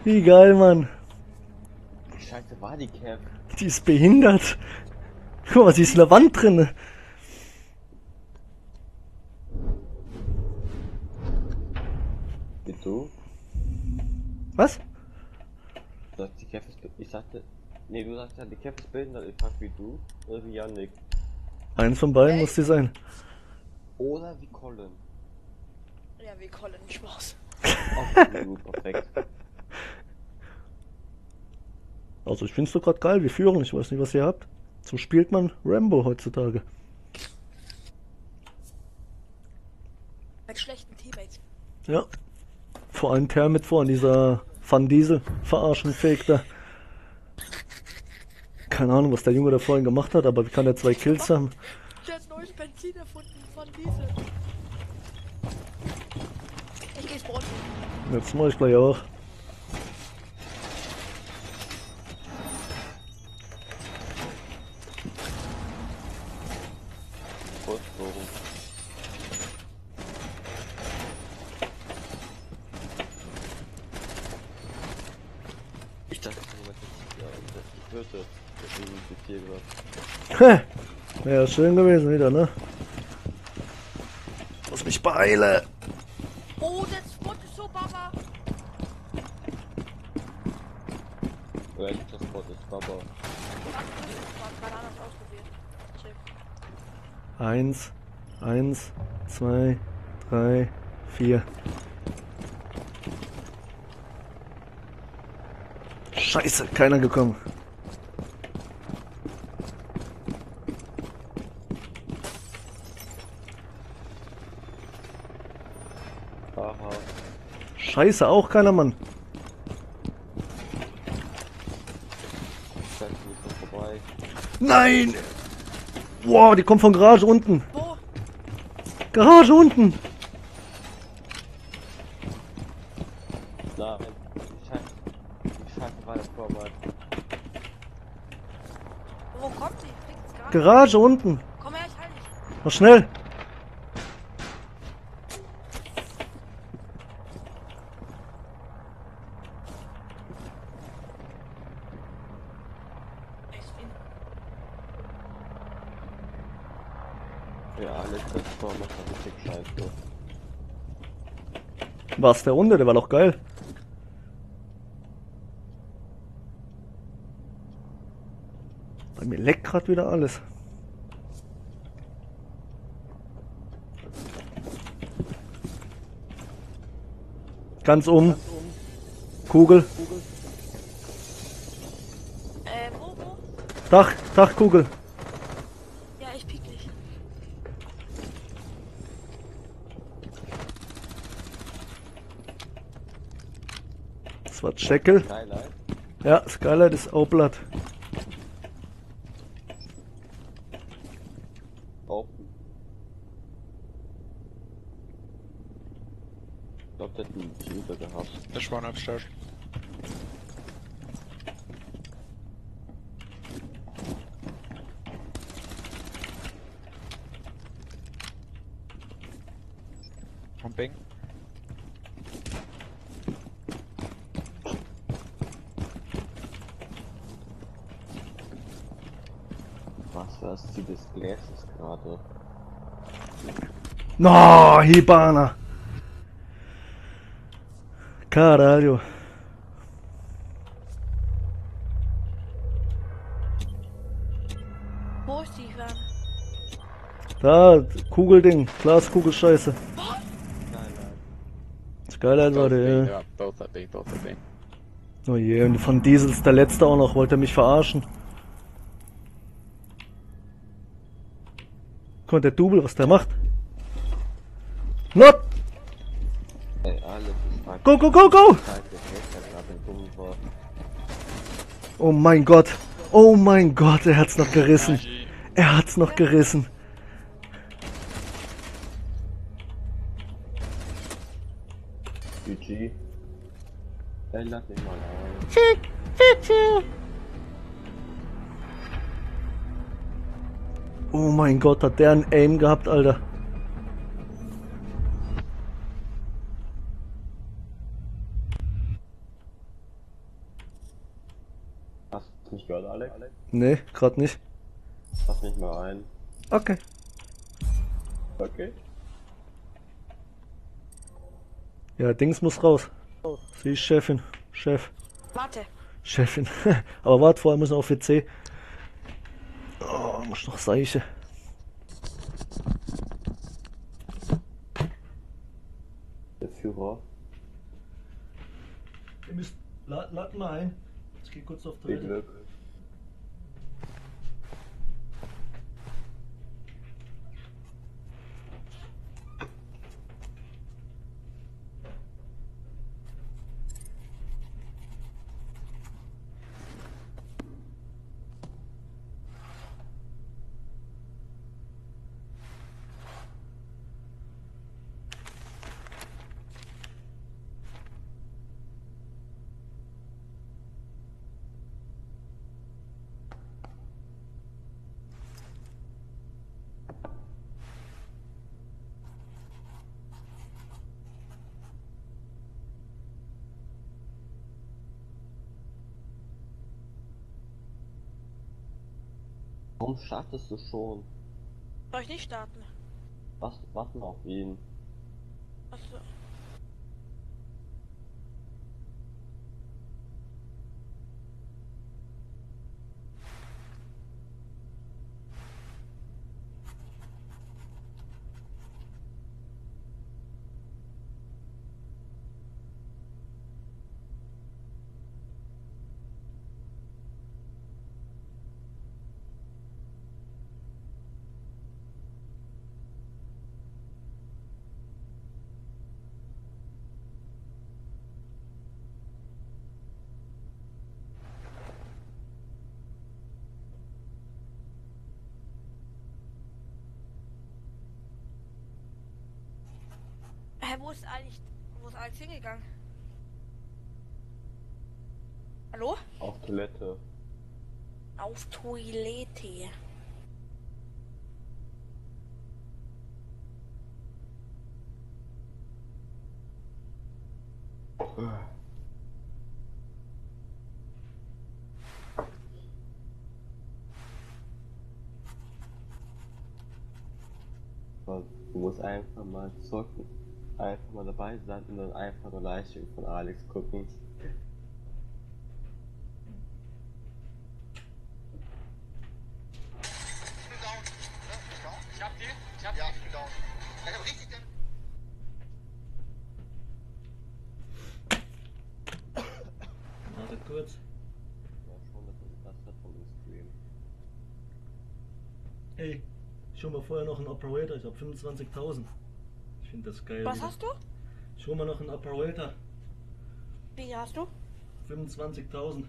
Wie geil, Mann. Wie scheiße war die Cap? Die ist behindert. Guck mal, sie ist in der Wand drinne. Wie du? Was? Du sagst, die Cap ist Ich sagte. Nee, du sagst ja, die Cap ist behindert. Ich frag wie du. Oder wie Janik. Eins von beiden muss die sein. Oder wie Colin. Ja, wie Colin Spaß. Oh, gut, perfekt. Also ich find's doch grad geil, wir führen, ich weiß nicht, was ihr habt. So spielt man Rambo heutzutage. Mit schlechten Teammates. Ja. Vor allem Ter mit vorn, dieser Van Diesel verarschen Fake da. Keine Ahnung, was der Junge da vorhin gemacht hat, aber wie kann der zwei Kills haben? Der hat neues Benzin erfunden von Diesel. Ich geh spawnen. Jetzt mach ich gleich auch. Kurzbogen. Ich dachte, jemand jetzt. Ja, das Vierte. Deswegen die vier gesagt. Ja, schön gewesen wieder, ne? Muss mich beeilen. Oh, der Spot ist so baba. Welcher Spot ist Baba? Eins, eins, zwei, drei, vier. Scheiße, keiner gekommen. Scheiße, auch keiner, Mann. Nein! Boah, die kommt von Garage unten. Wo? Garage unten. Nein, ich hack, ich hack vorbei. Wo kommt die? Garage unten. Komm her, ich halte dich. Mach schnell. Was, der Runde? Der war doch geil. Bei mir leckt grad wieder alles. Ganz um. Kugel. Äh, wo, wo? Dach, Dachkugel. Ja, ich piek dich. Das war. Skylight. Ja, Skylight ist Oblatt. Open. Ich glaub, der hat einen Fuser gehabt. There's one upstairs. One ping. Was das Ziel des Gläses gerade? No, Hibana. Caralho. Wo ist die Ferne? Da, Kugelding, Glaskugelscheiße. Skylight war der. yeah, both at B, both at B. Oh je, und von Diesels der letzte auch noch, wollte er mich verarschen. Guck mal, der Double, was der macht. Not! Go, go, go, go! Oh mein Gott. Oh mein Gott, er hat's noch gerissen. Er hat's noch gerissen. GG. Ey, lass mich Oh mein Gott, hat der ein Aim gehabt, Alter. Hast du nicht gehört, Alex? Nee, grad nicht. Lass mich mal ein. Okay. Okay. Ja, Dings muss raus. Sie ist Chefin. Chef. Warte. Chefin. Aber warte, vorher müssen wir auf WC. Oh, muss noch Seiche. Der Führer. Ihr müsst. Lad, lad mal ein. Ich geh kurz auf Viel Warum startest du schon? Soll ich nicht starten? Was, warten auf ihn. ist eigentlich. Wo ist alles hingegangen? Hallo? Auf Toilette. Auf Toilette. Du musst einfach mal zocken. Einfach mal dabei sein und dann einfach nur Livestream von Alex gucken. Kurz. Ja, schon, das das hat von dem Stream. Ey, schon mal vorher noch einen Operator. Ich hab 25.000. Ich finde das geil. Was hast du? Schon mal noch einen Operator. Wie viel hast du? 25.000.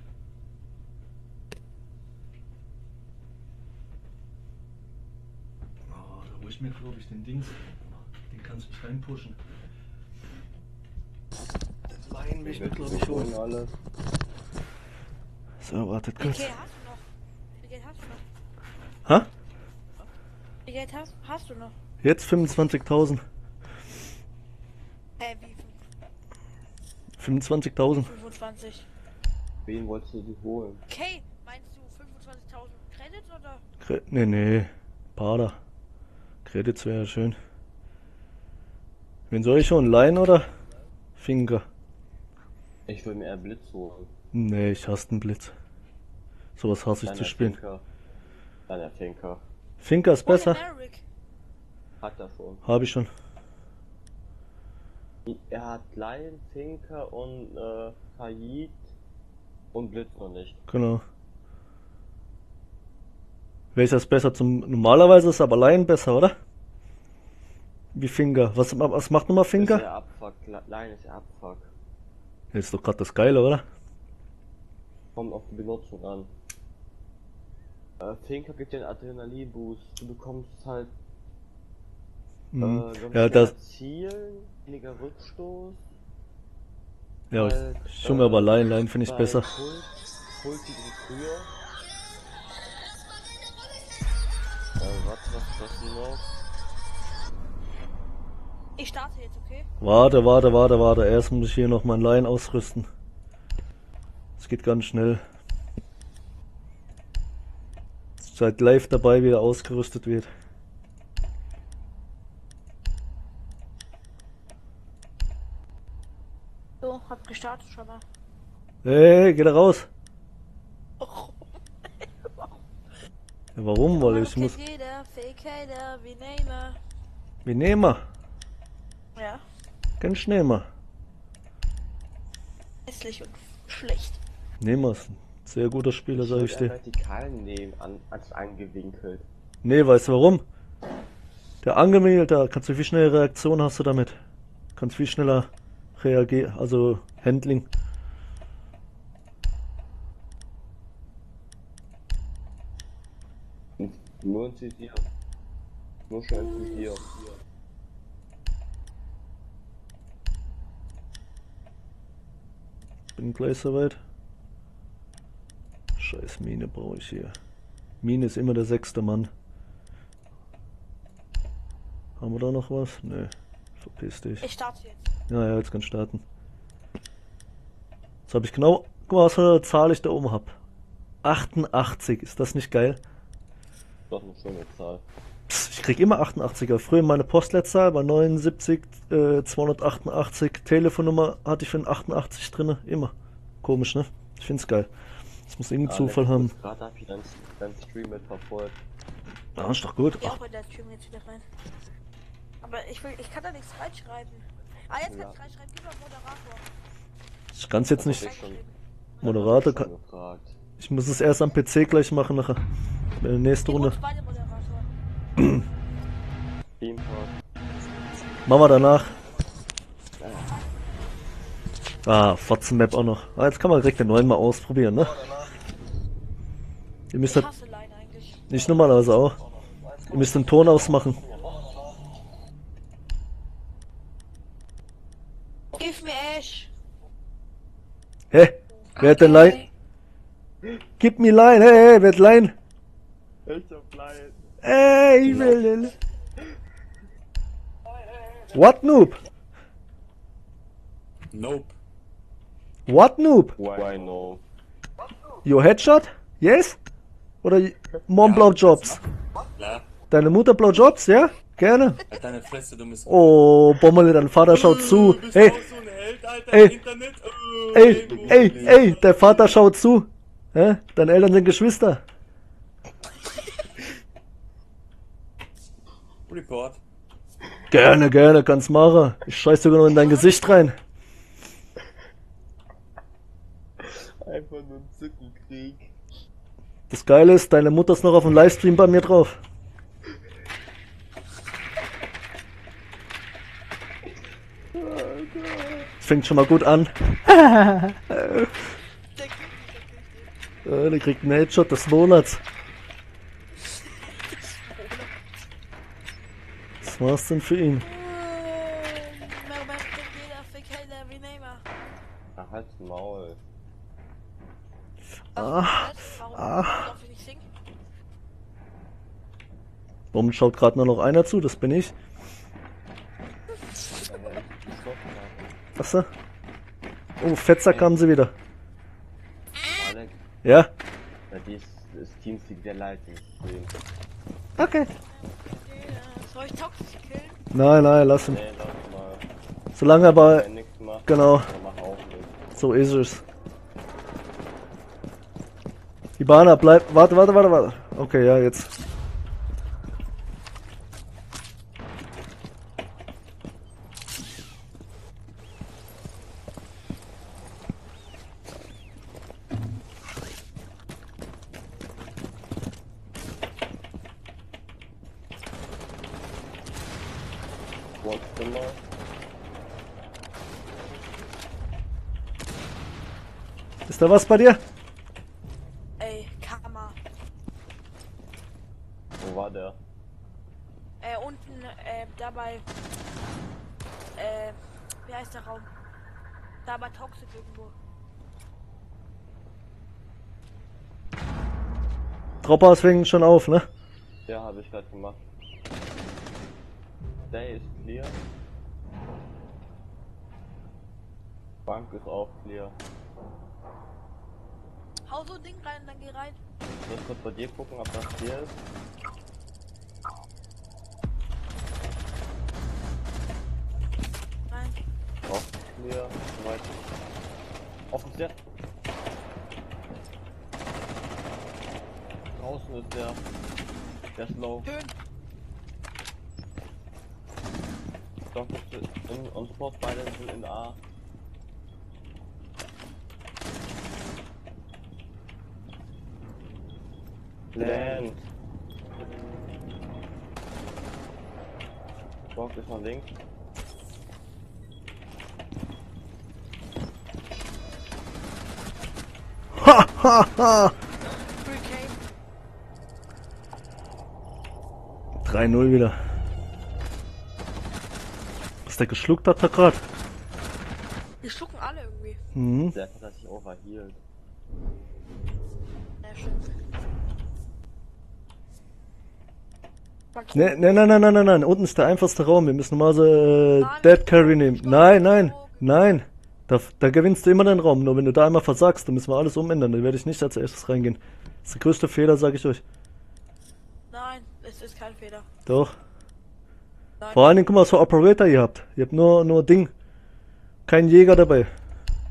Oh, da hol ich mir, glaube ich, den Dings. Den kannst du nicht reinpushen. Den Lion will ich mir, glaube ich, holen. alles. So, wartet Wie kurz. viel hast du noch? Wie viel Geld hast du noch? Ha? Wie viel Geld hast, hast du noch? Jetzt 25.000. Äh, wie? 25.000. 25. Wen wolltest du die holen? Okay, meinst du 25.000 Credits oder? Kre nee, nee. Bader. Credits wäre schön. Wen soll ich schon? Lion oder Finger? Ich will mir eher Blitz holen. Nee, ich hasse den Blitz. Sowas hasse ich zu spielen. Finker. Dann der Finker. Finker ist besser. Hat er schon. Habe ich schon. Er hat Lion, Finker und äh, Kayid und Blitz noch nicht. Genau. Welcher ist besser zum. Normalerweise ist aber Lion besser, oder? Wie Finger. Was, was macht nochmal Ist Finger? ja Abfuck. Lion ist ja Abfuck. Das ist doch gerade das Geile, oder? Kommt auf die Benutzung an. Äh, Finker gibt dir einen Adrenalin-Boost. Du bekommst halt Mhm. äh, Ja, das. Zielen, weniger Rückstoß. Ja, halt, schon aber Lion. Lion finde ich besser. Kult, früher. Äh, was, was, was noch? Ich starte jetzt, okay? Warte, warte, warte, warte. Erst muss ich hier noch meinen Lion ausrüsten. Es geht ganz schnell. Seid live dabei, wie er ausgerüstet wird. Hab gestartet schon mal. Hey, geh da raus. Ja, warum? Weil ich muss. jeder, Fake Hater, wie Neymar. Wir nehmen wir. Ja, Ganz schnell mal. hässlich und schlecht. Nehmen wir's. Sehr guter Spieler, sag ich dir. vertikal nehmen, an, als angewinkelt. Nee, weißt du warum? Der angemeldet, kannst du viel schnelle Reaktion hast du damit. Kannst viel schneller reagieren, also Handling. Nur ein CT. Nur schon ein CT. Bin gleich soweit. Scheiß Mine brauche ich hier. Mine ist immer der sechste Mann. Haben wir da noch was? Nee. Verpiss dich. Ich starte jetzt. Ja, ja, jetzt kann starten. Jetzt habe ich genau, guck mal, was für eine Zahl ich da oben hab. 88, ist das nicht geil? Doch eine schöne Zahl. Psst, ich krieg immer 88er. Früher meine Postleitzahl war 79, äh, 288. Telefonnummer hatte ich für ein 88 drinne. Immer. Komisch, ne? Ich find's geil. Das muss irgendeinen Zufall haben. Gerade hab ich deinen dein Stream mit verfolgt. Ja, ist doch gut. Geh auch in der Stream jetzt wieder rein. Aber ich will, ich kann da nichts reinschreiben. Ah, jetzt kann ich reinschreiben. Gib mal Moderator. Ich kann's jetzt nicht. Moderator kann. Ich muss es erst am PC gleich machen nachher. Äh, nächste Gib Runde. uns beide Moderator. Teampark. Machen wir danach. Ah, Fotzen Map auch noch. Ah, jetzt kann man direkt den neuen mal ausprobieren, ne? Ihr müsst halt nicht normalerweise auch. Ihr müsst den Ton ausmachen. Hä? Wer hat denn Line? Gib mir Line, hey, hey, wer hat Line? Ich hab Lion. Ey, ich will den. What, Noob? Nope. What noob? Why no? Your headshot? Yes? Oder Mom Blowjobs? Klar. Deine Mutter Blowjobs? Ja? Gerne. Halt deine Fresse, dummes Oh, Bommel, dein Vater schaut zu. Du bist Hey, auch so ein Held, Alter, Ey. im Internet. Oh, ey, Rainbow. ey, ey, der Vater schaut zu. Hä? Deine Eltern sind Geschwister. Report. Gerne, gerne, kannst machen. Ich scheiß sogar noch in dein Gesicht rein. Einfach nur ein Zückenkrieg. Das Geile ist, deine Mutter ist noch auf dem Livestream bei mir drauf. Fängt schon mal gut an. Der kriegt. Äh, Der kriegt einen Headshot des Monats. Was war's denn für ihn? Ach, halt's Maul. Ah, Warum ah. nicht singen? Warum schaut gerade nur noch einer zu? Das bin ich. Achso. Oh, Fetzer kamen sie wieder. Alex, Ja? ja, die ist, das Teamsieg der Stream. Okay. Soll ich toxisch killen? Nein, nein, lass ihn. Nee, lass mal. Solange aber. Wenn nichts macht, Genau, dann mach auch nicht. so ist es. Ibana, bleib. Warte, warte, warte, warte. Okay, ja, jetzt. Ist da was bei dir? Ey, Karma. Wo war der? Äh, unten, äh, dabei. Äh, wie heißt der Raum? Da bei Toxic irgendwo. Dropouts fängen schon auf, ne? Ja, habe ich gerade gemacht. Der ist clear. Bank ist auch clear. Hau so ein Ding rein, dann geh rein. Ich muss kurz bei dir gucken, ob das clear ist. Rein. Auch clear. Soweit. Offen ist der. Draußen ist der. Der ist low. Schön. Doc ist in, und Spot, beide sind in A. Land. Doc ist nach links. Ha, ha, ha. 3K. 3-0 wieder. Was der geschluckt hat, da grad. Wir schlucken alle irgendwie. Mhm. Der hat sich overhealed. Ja, schön. Ne, ne, nein, nein, nein, nein, nein. Unten ist der einfachste Raum. Wir müssen mal so äh, Nein, Dead Carry nehmen. Nein, nein, nein. Da, da gewinnst du immer den Raum. Nur wenn du da einmal versagst, dann müssen wir alles umändern. Dann werde ich nicht als erstes reingehen. Das ist der größte Fehler, sage ich euch. Nein, es ist kein Fehler. Doch. Nein. Vor allen Dingen, guck mal, was für Operator ihr habt. Ihr habt nur, nur Ding. Kein Jäger dabei.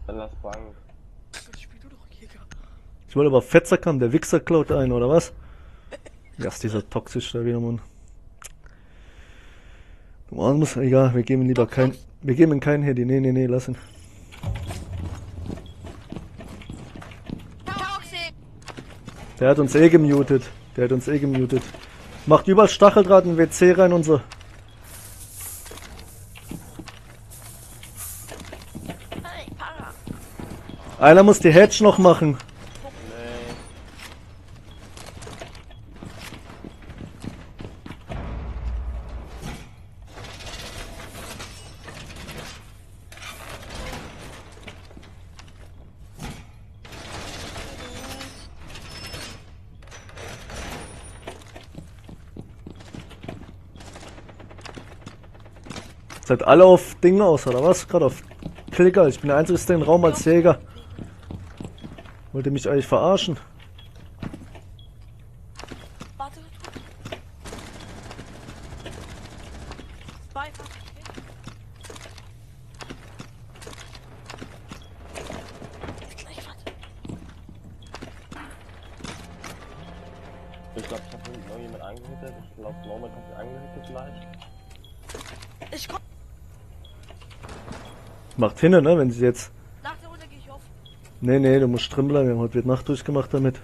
Dann lass Bank. Spiel du doch Jäger. Ich wollte aber Fetzer kam, der Wichser klaut ein, oder was? Ja, ist dieser toxisch da wieder, Mann. Man muss, egal, wir geben lieber kein, wir geben ihm keinen Handy. Nee, nee, nee, lass ihn. Toxic! Der hat uns eh gemutet. Der hat uns eh gemutet. Macht überall Stacheldraht in WC rein und so. Einer muss die Hedge noch machen. Nee. Seid alle auf Dinge aus, oder was? Gerade auf Klicker. Ich bin der Einzige im Raum als Jäger. Wollt ihr mich eigentlich verarschen? Macht hin, ne, wenn sie jetzt... Nach der Runde gehe ich auf. Nee, nee, du musst drin bleiben. Heute wird Nacht durchgemacht damit.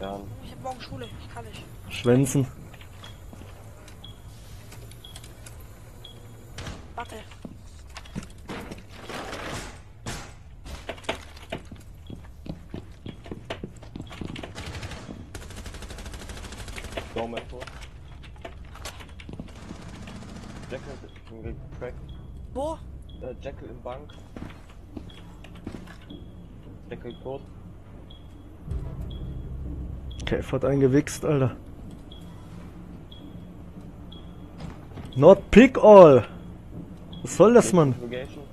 Ja, Ich hab morgen Schule. Ich kann nicht. Schwänzen. Warte. Norman vor. Jackal ist gecrackt. Wo? Äh, Jackal im Bank. Jackal tot. Kev hat einen gewichst, Alter. Not pick all. Was soll das, Mann? Investigation.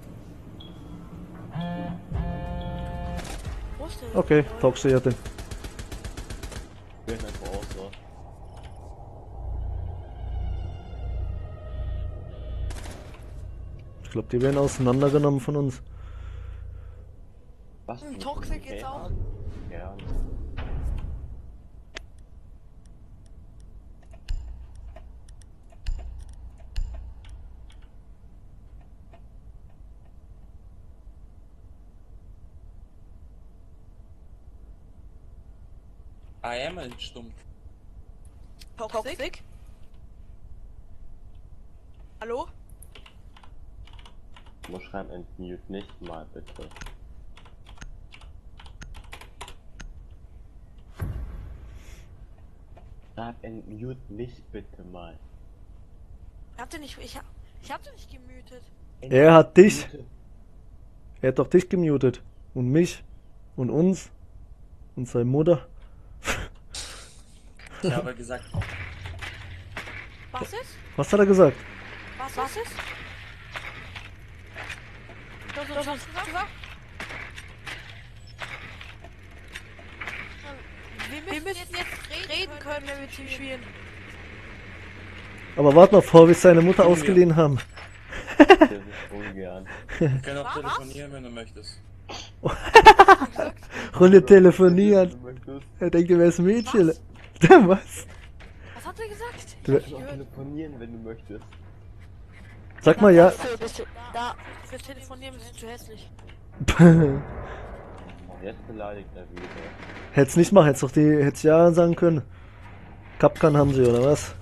Wo ist der? Okay, Toxie hat den. Ich glaube, die werden auseinandergenommen von uns. Was? Toxic jetzt auch. Ja. Am ein Stumpf. Toxic? Hallo? Ich muss schreiben, entmute nicht mal bitte. Schreib entmute nicht bitte mal. Ich hab den nicht. Ich hab, ich hab den nicht gemütet. Er hat dich. Er hat doch dich gemutet. Und mich. Und uns. Und seine Mutter. Ich habe gesagt, Was ist? Was hat er gesagt? Was, was ist? Du, du, du, hast gesagt? Wir müssen, jetzt reden, können, wenn wir Team spielen. Aber warte mal, bevor wir seine Mutter ausgeliehen haben. Das ungern. wir können auch telefonieren, wenn du möchtest. Runde telefonieren. Er denkt, du wärst ein Mädchen. Was? Was hat er gesagt? Du, auch telefonieren, wenn du möchtest. sag mal ja. Dafür bist du, da, fürs Telefonieren bist du zu hässlich. Oh, jetzt beleidigt er wieder. Hätt's nicht machen, hätt's doch die, hätt's ja sagen können. Kapkan haben sie, oder was?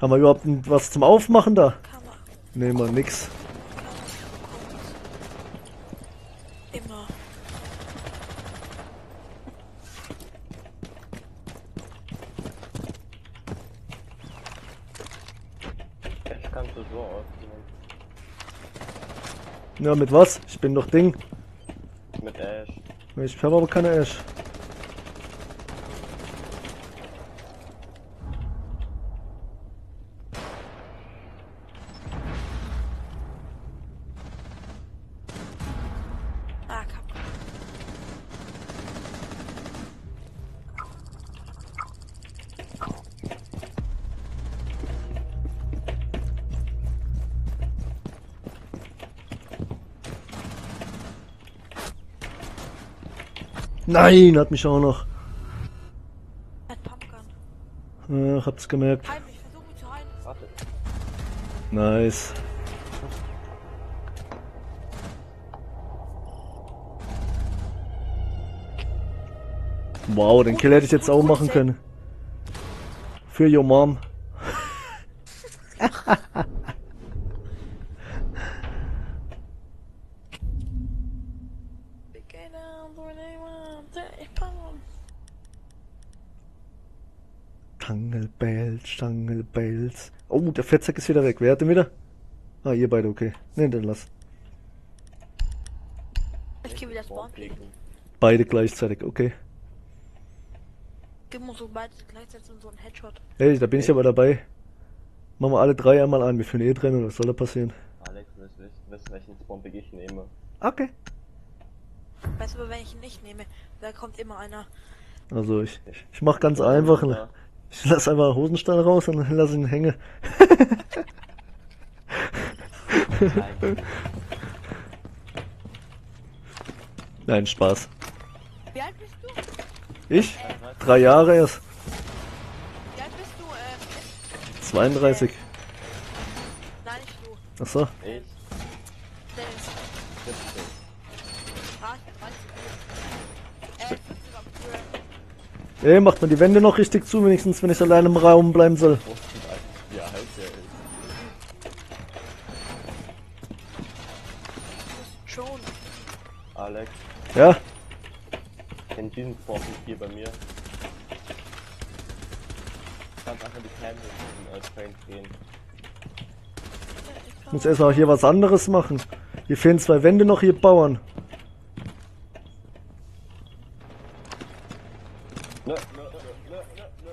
Haben wir überhaupt was zum Aufmachen da? Kann. Nee, mal nix. Immer. Jetzt kannst du so. Ja, mit was? Ich bin doch Ding. Mit Ash. Ich habe aber keine Ash. Nein, hat mich auch noch. Hat Pumpgun. Ach, hab's gemerkt. Heim, ich versuche mich zu heilen. Warte. Nice. Wow, den Kill hätte ich jetzt auch machen können. Für your mom. der Fettsack ist wieder weg. Wer hat den wieder? Ah, ihr beide, okay. Ne, dann lass. Ich geh wieder spawnen. Beide gleichzeitig, okay. Gib mir so beide gleichzeitig und so einen Headshot. Hey, da bin ich aber dabei. Machen wir alle drei einmal an, wir führen eh drin, was soll da passieren? Alex, du wirst wissen, welchen Spawn ich nehme. Okay. Weißt du, wenn ich ihn nicht nehme, da kommt immer einer. Also ich, ich mach ganz einfach, ne? Ich lass einfach Hosenstall raus und dann lass ihn hängen. Nein, Spaß. Wie alt bist du? Ich? Drei Jahre erst. Wie alt bist du? Äh, 32. Nein, nicht du. Achso. Ich? Dennis. 17. Ah, ich bin 30. Äh, 40 am früher. Ey, macht man die Wände noch richtig zu, wenigstens wenn ich allein im Raum bleiben soll. Schon. Alex, Ja? kennt diesen Spawn hier bei mir. Du kannst einfach die Cam in äh, Train drehen. Ich muss erstmal hier was anderes machen. Hier fehlen zwei Wände noch, hier Bauern. Nö, nö, nö, nö, nö, nö, nö.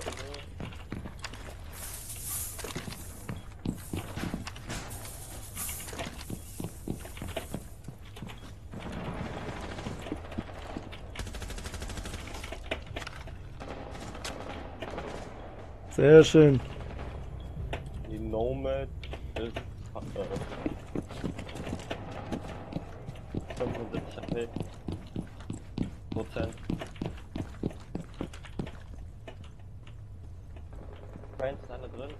Sehr schön. Die Nomad ist äh, 75 HP. Prozent. Friends, ist einer drin?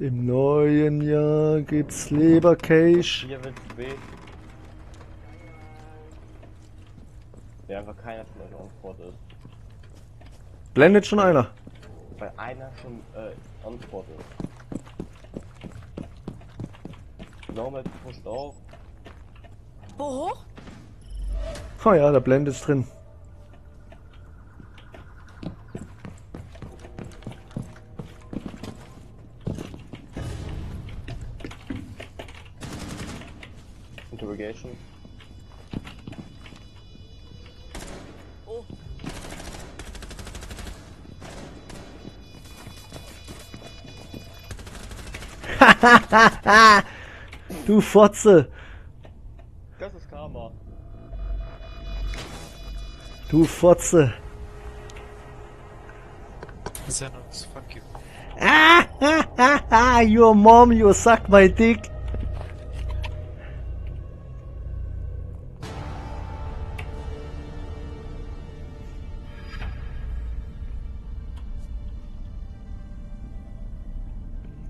Im neuen Jahr gibt's Leberkäse. Hier wird B. Wer einfach keiner von euch on ist. Blendet schon einer. Weil einer schon äh, on Spot ist. Nomad pusht auch. Wo hoch? Oh ja, da blendet drin. Du Fotze. Das ist Karma. Du Fotze. Xenox, fuck you. Your mom, you suck my dick.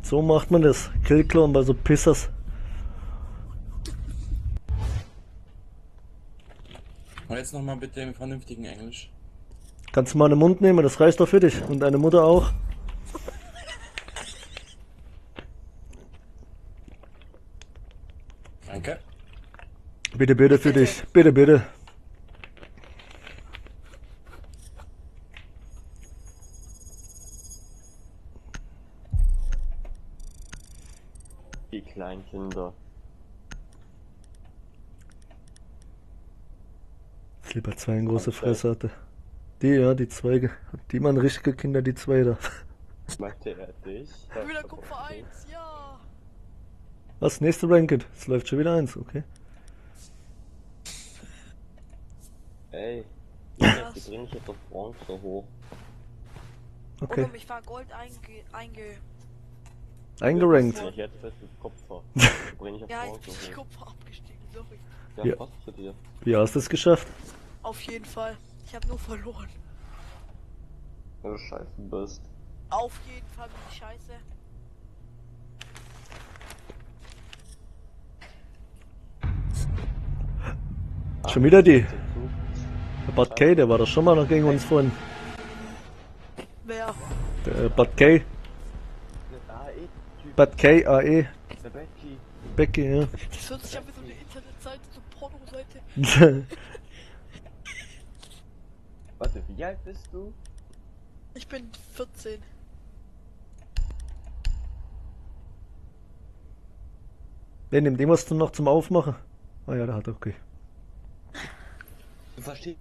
So macht man das. Killclown bei so Pissers. Jetzt nochmal bitte im vernünftigen Englisch. Kannst du mal einen Mund nehmen, das reicht doch für dich. Und deine Mutter auch. Danke. Bitte, bitte für dich. Bitte, bitte. Die kleinen Kinder. Ich lieber zwei eine große Fresse hatte. Die, ja, die zwei. Die waren richtige Kinder, die zwei da. Meinte er dich? Wieder Kupfer 1, ja. Was? Nächste Ranked. Es läuft schon wieder eins, okay. Ey. Was? Die bringe ich jetzt auf Bronze hoch. Okay. Und um, ich war Gold einge... einge Eingerankt. Ich jetzt fest mit Kupfer. bringe ich auf ja, ich bin. Kupfer abgestiegen, sorry. Ja, Ja. passt zu dir. Wie hast du es geschafft? Auf jeden Fall. Ich habe nur verloren. Wenn du scheiße bist. Auf jeden Fall bin ich scheiße. Schon wieder die. Der Bud K, der war doch schon mal noch gegen uns vorhin. Wer? Der Bud K. Bud K, AE. Der Becky. Becky, ja. Das hört sich an wie so eine Internetseite, so Pornoseite. Warte, wie alt bist du? Ich bin 14. Wer nimmt dem was du noch zum Aufmachen? Ah ja, der hat er, okay. Du verstehst,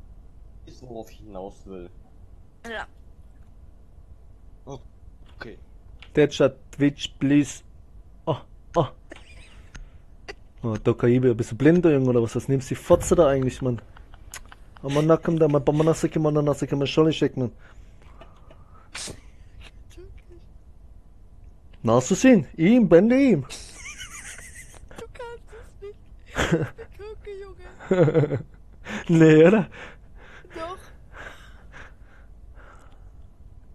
worauf ich hinaus will. Ja. Okay. Deadshot, Twitch, please. Oh, oh. Oh, Dokaibe, bist du blinder, Junge, oder was? Was nimmst du die Fotze da eigentlich, Mann? Aber nacken da, man bamanasike, man nanasike, man schollishek, man. Nasılsın? İyiyim, ben de iyiyim. Ich bin Türke, Junge. nee? Doch.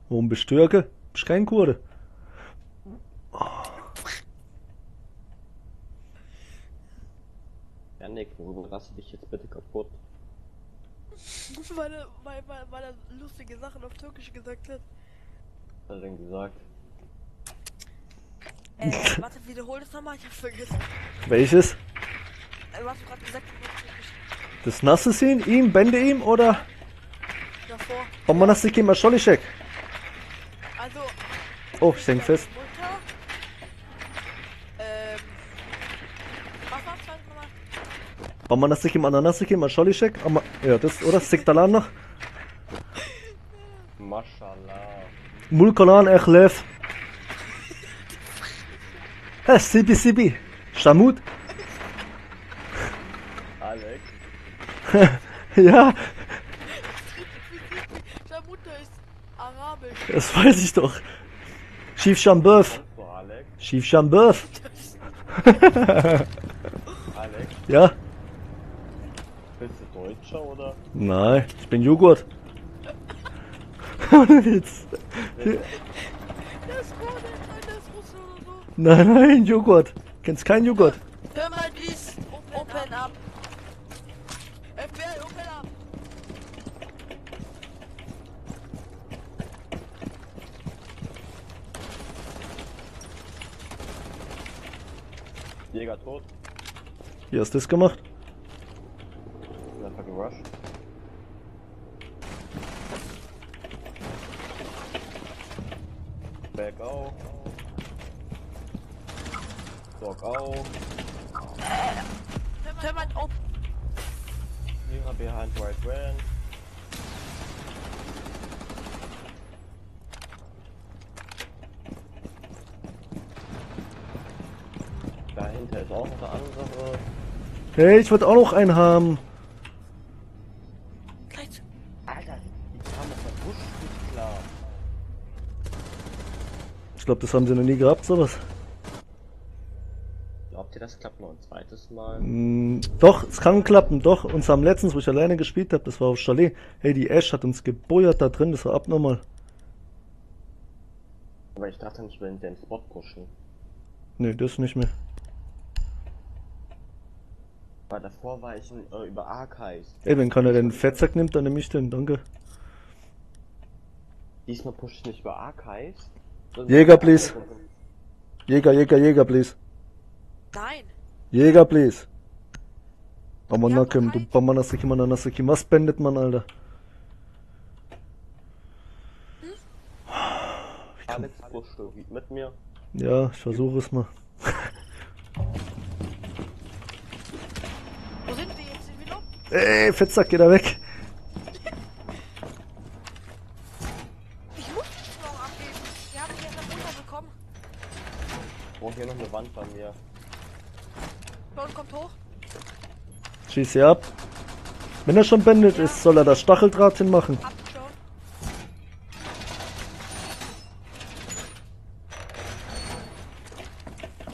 Warum bist du Türke? Bist kein Kurde. Janik, warum raste dich jetzt bitte kaputt? Weil er, weil, weil, weil er lustige Sachen auf Türkisch gesagt hat. Was hat er denn gesagt? Äh, warte, wiederhol das nochmal, ich hab's vergessen. Welches? Äh, was hast du gerade gesagt? hast? Das Nasılsın? İyiyim, ben de iyiyim, oder? Davor. Bamanasike, man schollishek. Also. Oh, ich häng fest. Mutter. Ähm. Was war's halt nochmal? Bamanasike, man nanasike, man schollishek. Aber, ja, das, oder? Siktalan noch? Mashallah. Mulkolan Echlef. Ha, Sibi Sibi. Stamut? Alex, ja, Mutter ist arabisch. das weiß ich doch. Chief Shambeuf. kommst du Alex? Chief Shambeuf. Alex, ja? Deutscher oder? Nein, ich bin Joghurt. Ohne Witz. Nein, so. Nein, nein, Joghurt. Kennst keinen Joghurt? Hör mal, please. Open up. FBI, open up. Jäger tot, Wie hast du das gemacht? Gerusht. Back auf. Dog auf. Hör mal, open. Jäger behind right van. Dahinter ist auch noch eine andere. Hey, ich wollte auch noch einen haben. Gleich. Alter, die kam aus der Busch nicht klar. Ich glaube, das haben sie noch nie gehabt, sowas. Glaubt ihr, das klappt noch ein zweites Mal? Mm, doch, es kann klappen, doch. Uns haben letztens, wo ich alleine gespielt habe, das war auf Chalet. Hey, die Ash hat uns gebeuert da drin, das war abnormal. Aber ich dachte nicht, wir in den Spot pushen. Nee, das nicht mehr. Weil davor war ich in, äh, über Archives. Ey, wenn keiner den Fettsack nimmt, dann nehme ich den, danke. Diesmal push ich nicht über Archives. Jäger, please. Jäger, Jäger, Jäger, please. Nein. Jäger, please. Haben du Bamanasiki, Mananasiki. Was spendet man, Alter? Du mit mir. Ja, ich versuche es mal. Wo sind wir jetzt? Sind wir noch? Ey, Fettsack, geh da weg. Oh, hier noch eine Wand bei mir. John kommt hoch. Schieß sie ab. Wenn er schon bändet ist, soll er das Stacheldraht hinmachen. Ab.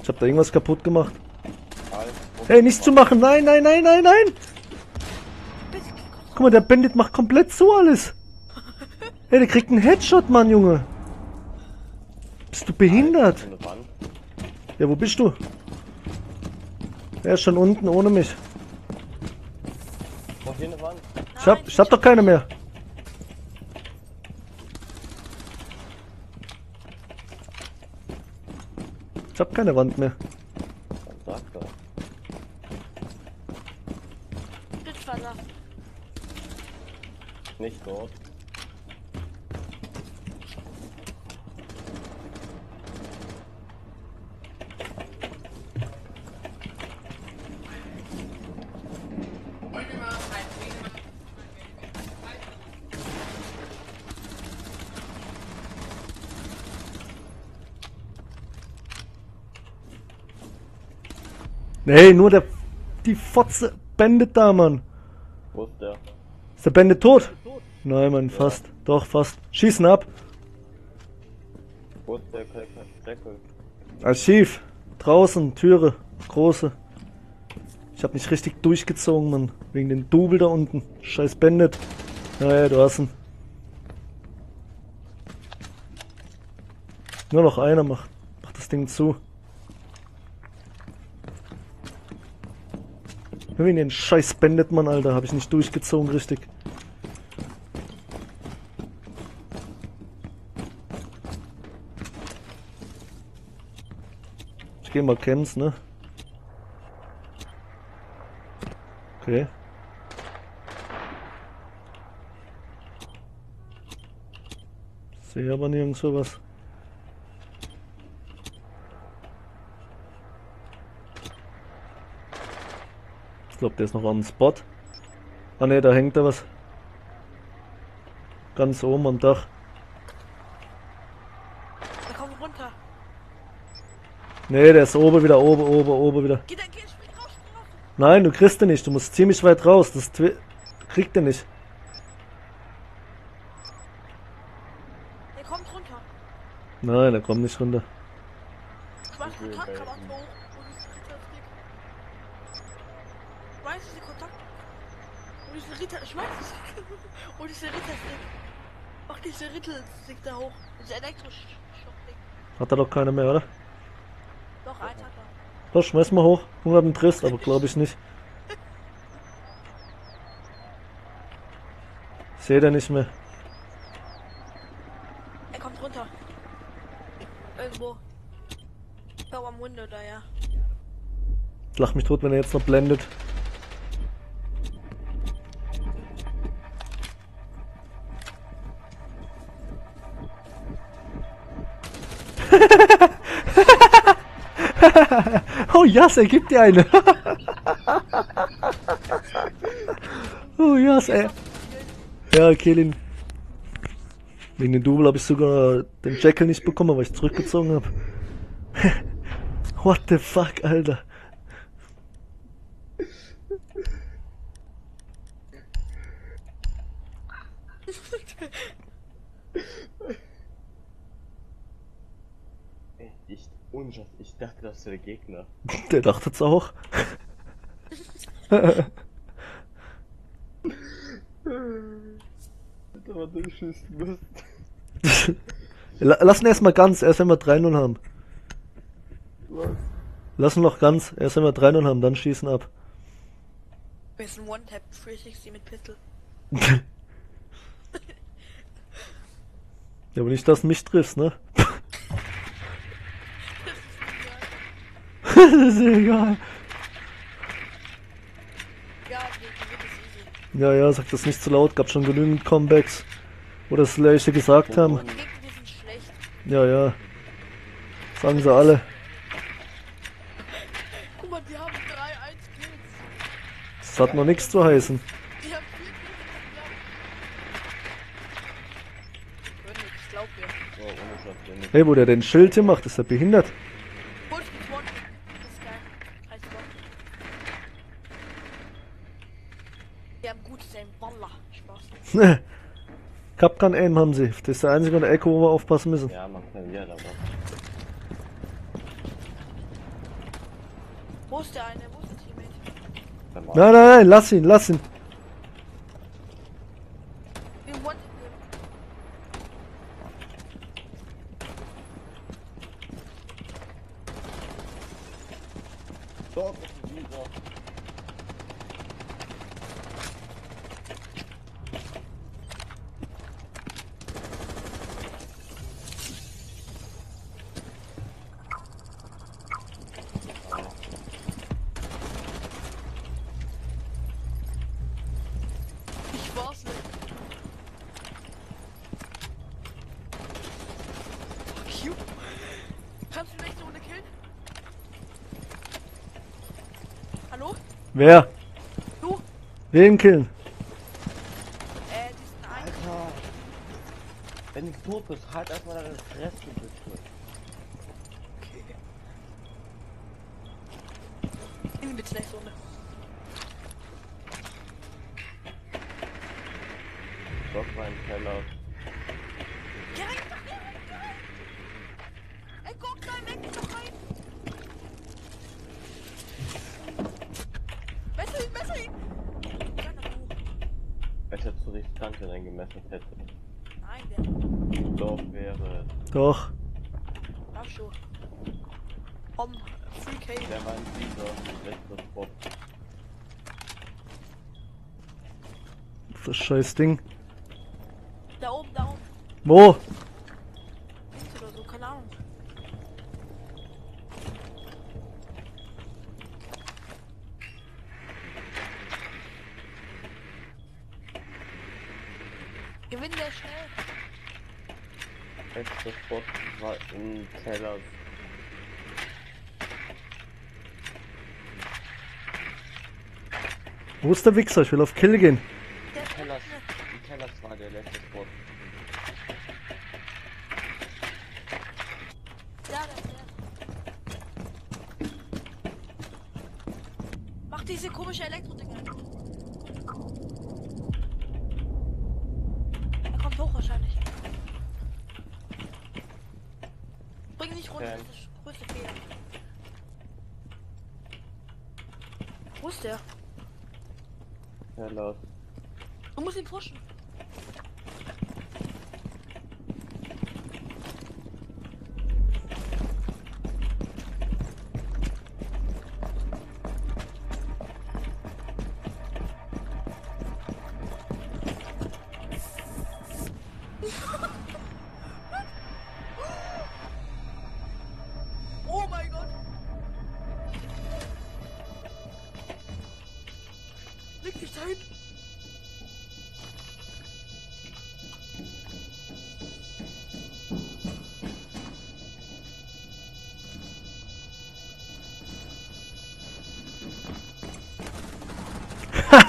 Ich hab da irgendwas kaputt gemacht. Push Hey, nicht zu machen. Nein, nein, nein, nein, nein. Guck mal, der Bandit macht komplett zu alles. Hey, der kriegt einen Headshot, Mann, Junge. Bist du behindert? Wand. Ja, wo bist du? Er ist schon unten ohne mich. Hier eine Wand. Ich hab, ich hab doch keine mehr. Ich hab keine Wand mehr. Dann sag doch. Blitzwasser. Nicht dort. Nee, nur der. Die Fotze. Bandit da, Mann. Wo ist der? Ist der Bandit tot? Nein, Mann, fast. Doch, fast. Schießen ab. Wo ist der Deckel? Archiv. Draußen, Türe. Große. Ich hab nicht richtig durchgezogen, Mann. Wegen den Double da unten. Scheiß Bandit. Naja, du hast ihn. Nur noch einer macht. Macht das Ding zu. Wegen den scheiß Bandit, Mann, Alter. Hab ich nicht durchgezogen, richtig. Ich geh mal Camps, ne? Okay. Sehe aber nirgendwo was. Ich glaube, der ist noch am Spot. Ah ne, da hängt da was. Ganz oben am Dach. Da kommt runter. Ne, der ist oben wieder, oben, oben, oben wieder. Geh geh, spring raus, spring raus. Nein, du kriegst den nicht. Du musst ziemlich weit raus. Das kriegt er nicht. Der kommt runter. Nein, der kommt nicht runter. Schmeiß will Kontaktgranate helfen. hoch. Und ist Ritterstick. Schmeiß diese Kontakt. Ritter. Es. Und diese Ritterstick. Mach diese Ritterstick da hoch. Diese Elektroschockding. Hat er doch keiner mehr, oder? Doch, eins hat er. Doch, schmeiß mal hoch. 100 einen Trist, aber glaube ich nicht. Seht er nicht mehr. Er kommt runter. Irgendwo. Ich glaube am Window da, ja. Ich lach mich tot, wenn er jetzt noch blendet. Oh ja, er gibt dir eine. oh ja, ey. Ja, kill ihn. Wegen dem Double habe ich sogar den Jackal nicht bekommen, weil ich zurückgezogen habe. What the fuck, Alter. Ohne Scheiß, ich dachte, das wäre der Gegner. Der dachte es auch. Alter, was du schießen musst. La- Lass ihn erstmal ganz, erst wenn wir 3-0 haben. Was? Lass ihn noch ganz, erst wenn wir 3-0 haben, dann schießen ab. Wir sind One-Tap 360 mit Pistol. Ja, aber nicht, dass du mich triffst, ne? Das ist egal. Ja, wir gewinnen es easy. Ja, ja, sag das nicht zu laut, gab schon genügend Comebacks, wo das gleiche gesagt haben. Sind schlecht. Ja, ja. Sagen sie alle. Guck mal, die haben 3-1 Kills. Das hat noch nichts zu heißen. Die haben 4 Kills. Ich glaub dir. Oh. Hey, wo der den Schild hier macht, ist er behindert. Gut, ich bin One. Das ist geil. Heißt One. Die haben gutes Aim. Wallah. Spaß. Capcan Aim haben sie. Das ist der einzige an der Ecke, wo wir aufpassen müssen. Ja, man kann ja, aber. Wo ist der eine? Wo ist der Teammate? Nein, nein, nein, lass ihn, lass ihn. Wir One nehmen. Doch, das ist dieser. Ich war's nicht. Fuck you. Kannst du nächste Runde killen? Hallo? Wer? Du? Wen killen? Äh, diesen. Alter! Wenn du tot bist, halt erstmal deine Fresse, bitte. Den Spielen bitte nächste Runde. Stock rein, Keller. Geh rein, geh rein, geh rein. Ey, guck rein, weg, doch rein. Messer ihn, messer ihn. Kleiner Kuh. Als er zu riskant in ein gemessert hätte. Nein, der. Doch wäre. Doch. Ach schon. Vom 3K. Der war ein dieser letzte Spot. Das scheiß Ding. Da oben, da oben. Wo? Links oder so, keine Ahnung. Gewinn der schnell. Letzter Spot war im Keller. Wo ist der Wichser? Ich will auf Kill gehen.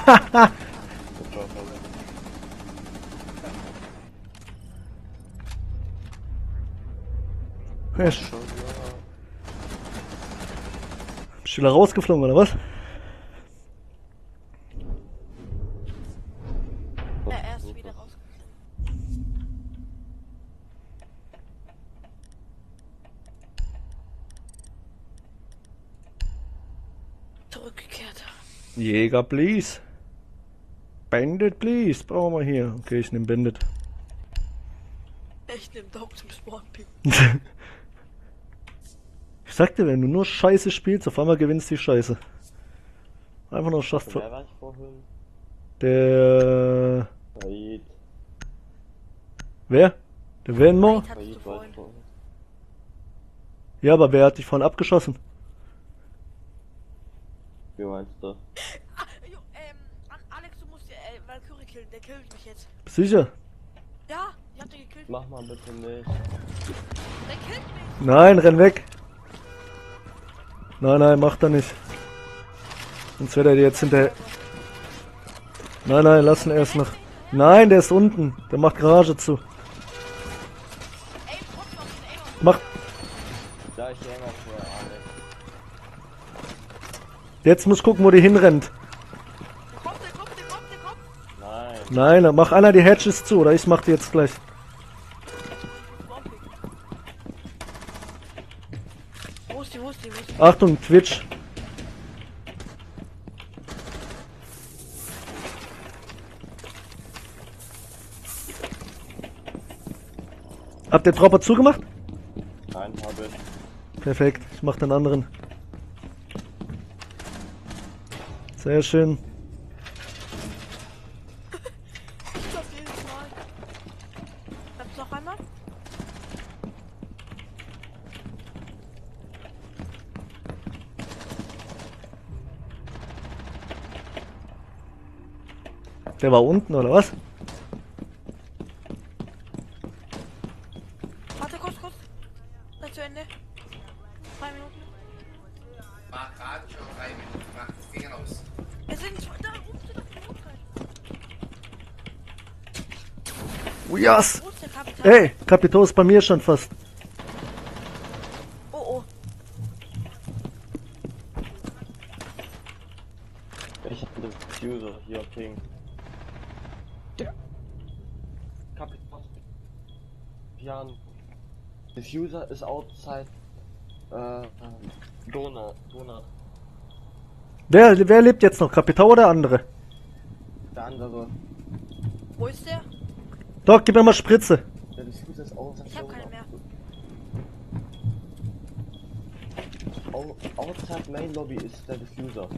Ja, ist Bist du wieder rausgeflogen, oder was? Ja, er ist wieder raus. Zurückgekehrt. Jäger, please. Bandit, please. Brauchen wir hier. Okay, ich nehme Bandit. Ich nehm Daumen zum Spawn-Pick. Ich sag dir, wenn du nur Scheiße spielst, auf einmal gewinnst du die Scheiße. Einfach nur schaffst vorhin? Der. Said. Wer? Der Venmo? Du. Ja, aber wer hat dich vorhin abgeschossen? Wie meinst du? Ah, jo, ähm, An- Alex, du musst äh, Valkyrie killen. Der killt mich jetzt. Sicher? Ja, ich hab den gekillt. Mach mal bitte nicht. Der killt mich. Nein, renn weg. Nein, nein, mach da nicht. Sonst wird er dir jetzt hinterher. Nein, nein, lass ihn erst noch. Nein, der ist unten. Der macht Garage zu. Mach. Ich. Jetzt muss gucken, wo die hinrennt. Der kommt, der kommt, der kommt, der kommt. Nein. Dann mach einer die Hatches zu, oder ich mach die jetzt gleich. Spawn-Pick. Wo ist die, wo ist die, wo ist die? Achtung, Twitch. Habt ihr Dropper zugemacht? Nein, habe ich. Perfekt, ich mach den anderen. Sehr schön. Ich glaub jedes Mal. Bleibst du noch einmal? Der war unten, oder was? Warte kurz, kurz. Gleich zu Ende. Drei Minuten. War gerade schon drei Minuten, mach das Ding raus. Es sind zwei, da oben sind doch die Notfall. Oh, yes. Wo ist der Kapitän? Ey, Kapitän ist bei mir schon fast. Oh oh. Ich hab den Diffuser hier ping. Kapital. Pian. Diffuser is outside. Äh, Donut. Donut. Wer, wer lebt jetzt noch? Kapitän oder andere? Der andere. Wo ist der? Doc, gib mir mal Spritze. Der Diffuser ist outside Ich hab keine Donut. mehr. Au- Outside Main Lobby ist der Diffuser.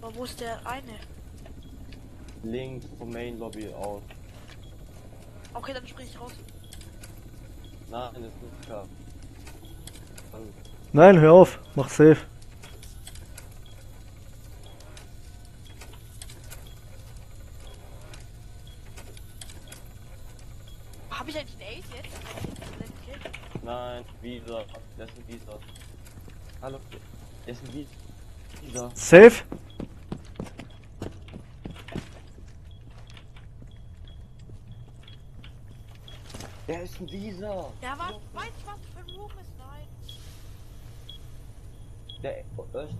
Aber wo ist der eine? Links vom Main Lobby aus. Okay, dann sprich ich raus. Nein, hör auf. Mach safe. Hab ich eigentlich einen Ace jetzt? Nein, Visa. Das ist ein Visa. Hallo. Das ist ein Vi- Visa. Safe? Der ist ein Visa. Ja, was? Weiß ich, was für ein Room ist? Nein. Der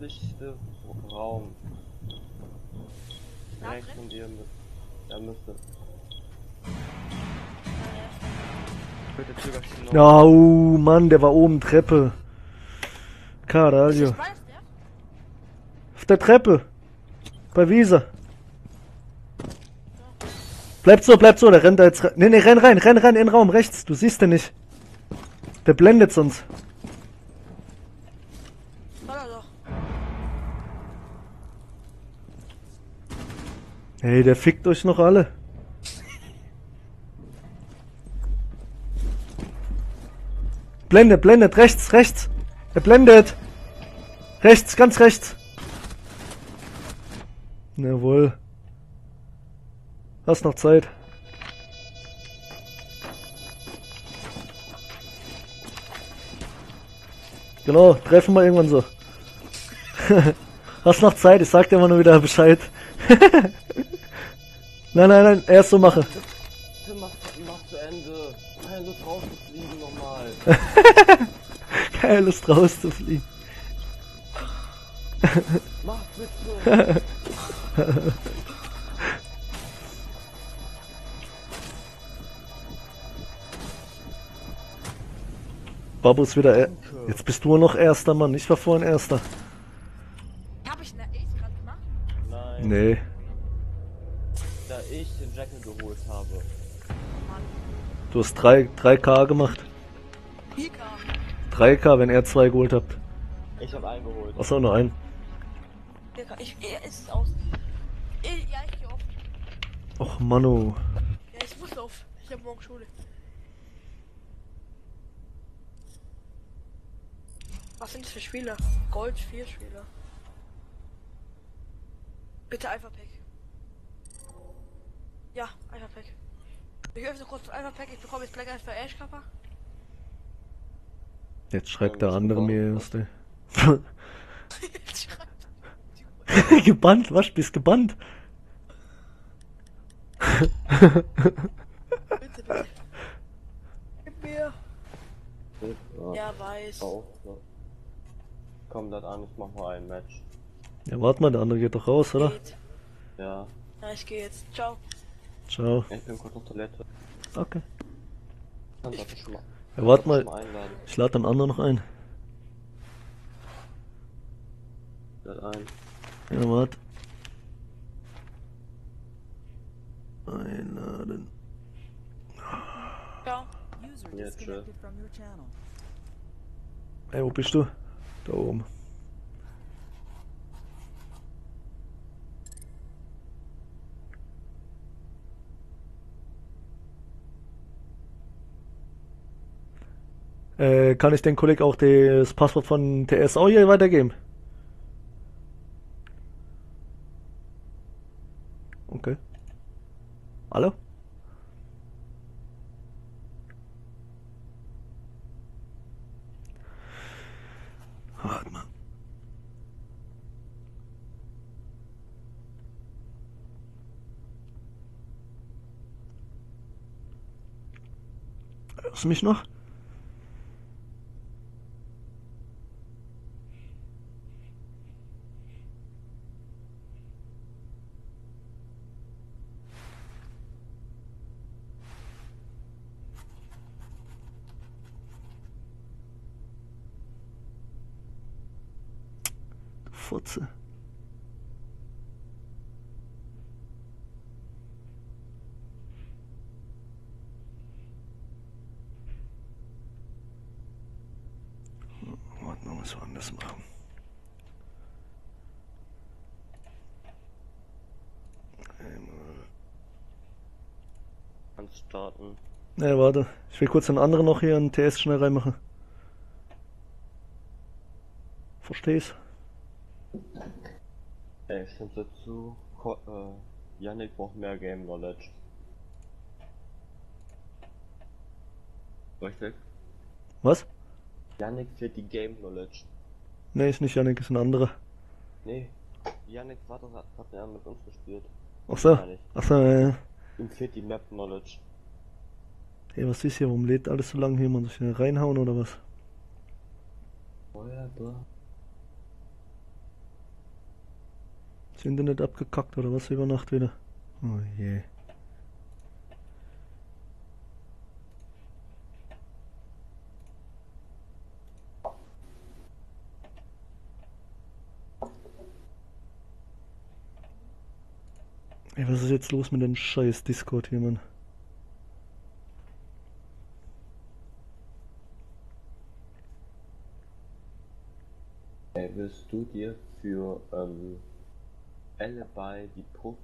östlichste Raum. Da Rechts drin? von dir. mü- Da müsste. Bitte zögerst du noch. Ja, oh Mann, der war oben Treppe. Caralho. Auf der Treppe. Bei Visa. Bleib so, bleib so, der rennt da jetzt rein. Nee, nee, renn rein, renn rein in den Raum, rechts. Du siehst den nicht. Der blendet sonst. Hey, der fickt euch noch alle. Blendet, blendet, rechts, rechts. Er blendet. Rechts, ganz rechts. Jawohl. Hast noch Zeit. Genau, treffen wir irgendwann so. Hast noch Zeit, ich sag dir immer nur wieder Bescheid. nein, nein, nein, erst so mache. Bitte mach, mach zu Ende. Keine Lust rauszufliegen nochmal. Keine Lust rauszufliegen. mach bitte. Babu ist wieder. Er Jetzt bist du noch erster Mann. Ich war vorhin erster. Hab ich eine Ace gerade gemacht? Nein. Nee. Da ich den Jackal geholt habe. Du hast 3, 3K gemacht. 4K. 3K, wenn er 2 geholt habt. Ich habe einen geholt. Achso, nur ein. 4K. Ich, er ist aus. Ich, ja, ich geh auf. Och, Manu. Ja, ich muss auf. Ich hab morgen Schule. Was sind das für Spieler? Gold 4 Spieler. Bitte Alpha Pack. Ja, Alpha Pack. Ich öffne kurz Alpha Pack, ich bekomme jetzt gleich eins für Ash Kappa. Jetzt schreibt der andere mir erst. ey. gebannt, was? Bist gebannt? Bitte, bitte. Gib mir. Ja. Weiß. Komm dann an, ich mach mal ein Match. Ja, warte mal, der andere geht doch raus, oder? Geht. Ja. Ja, ich gehe jetzt. Ciao. Ciao. Ich bin kurz auf Toilette. Okay. Dann darf ich schon mal, Ja, warte mal. mal einladen. Ich lade den anderen noch ein. Lad ein. Ja, warte. Einladen. Ciao. User Yeah, disconnected from your channel. Ey, wo bist du? Da oben. Äh, kann ich den Kollegen auch das Passwort von TS auch hier weitergeben? Okay. Hallo? Warte mal. Hörst du mich noch? Hm, Warte mal, müssen wir anders machen. Einmal. Kannst starten. Ne, warte. Ich will kurz den anderen noch hier einen TS schnell reinmachen. Verstehst? Ey, stimmt dazu. Ko äh, Yannick braucht mehr Game Knowledge. Richtig? Was? Yannick fehlt die Game Knowledge. Ne, ist nicht Janik, ist ein anderer. Nee. Yannick war doch, hat ja mit uns gespielt. Ach so. Ich. Ach so, ja, ja. Ihm fehlt die Map Knowledge. Hey, was ist hier? Warum lädt alles so lange hier? Muss ich hier reinhauen oder was? Feuer da. Ist das Internet abgekackt oder was über Nacht wieder? Oh je. Ey, was ist jetzt los mit dem scheiß Discord hier, Mann? Ey, willst du dir für ähm, Alibi die Puff,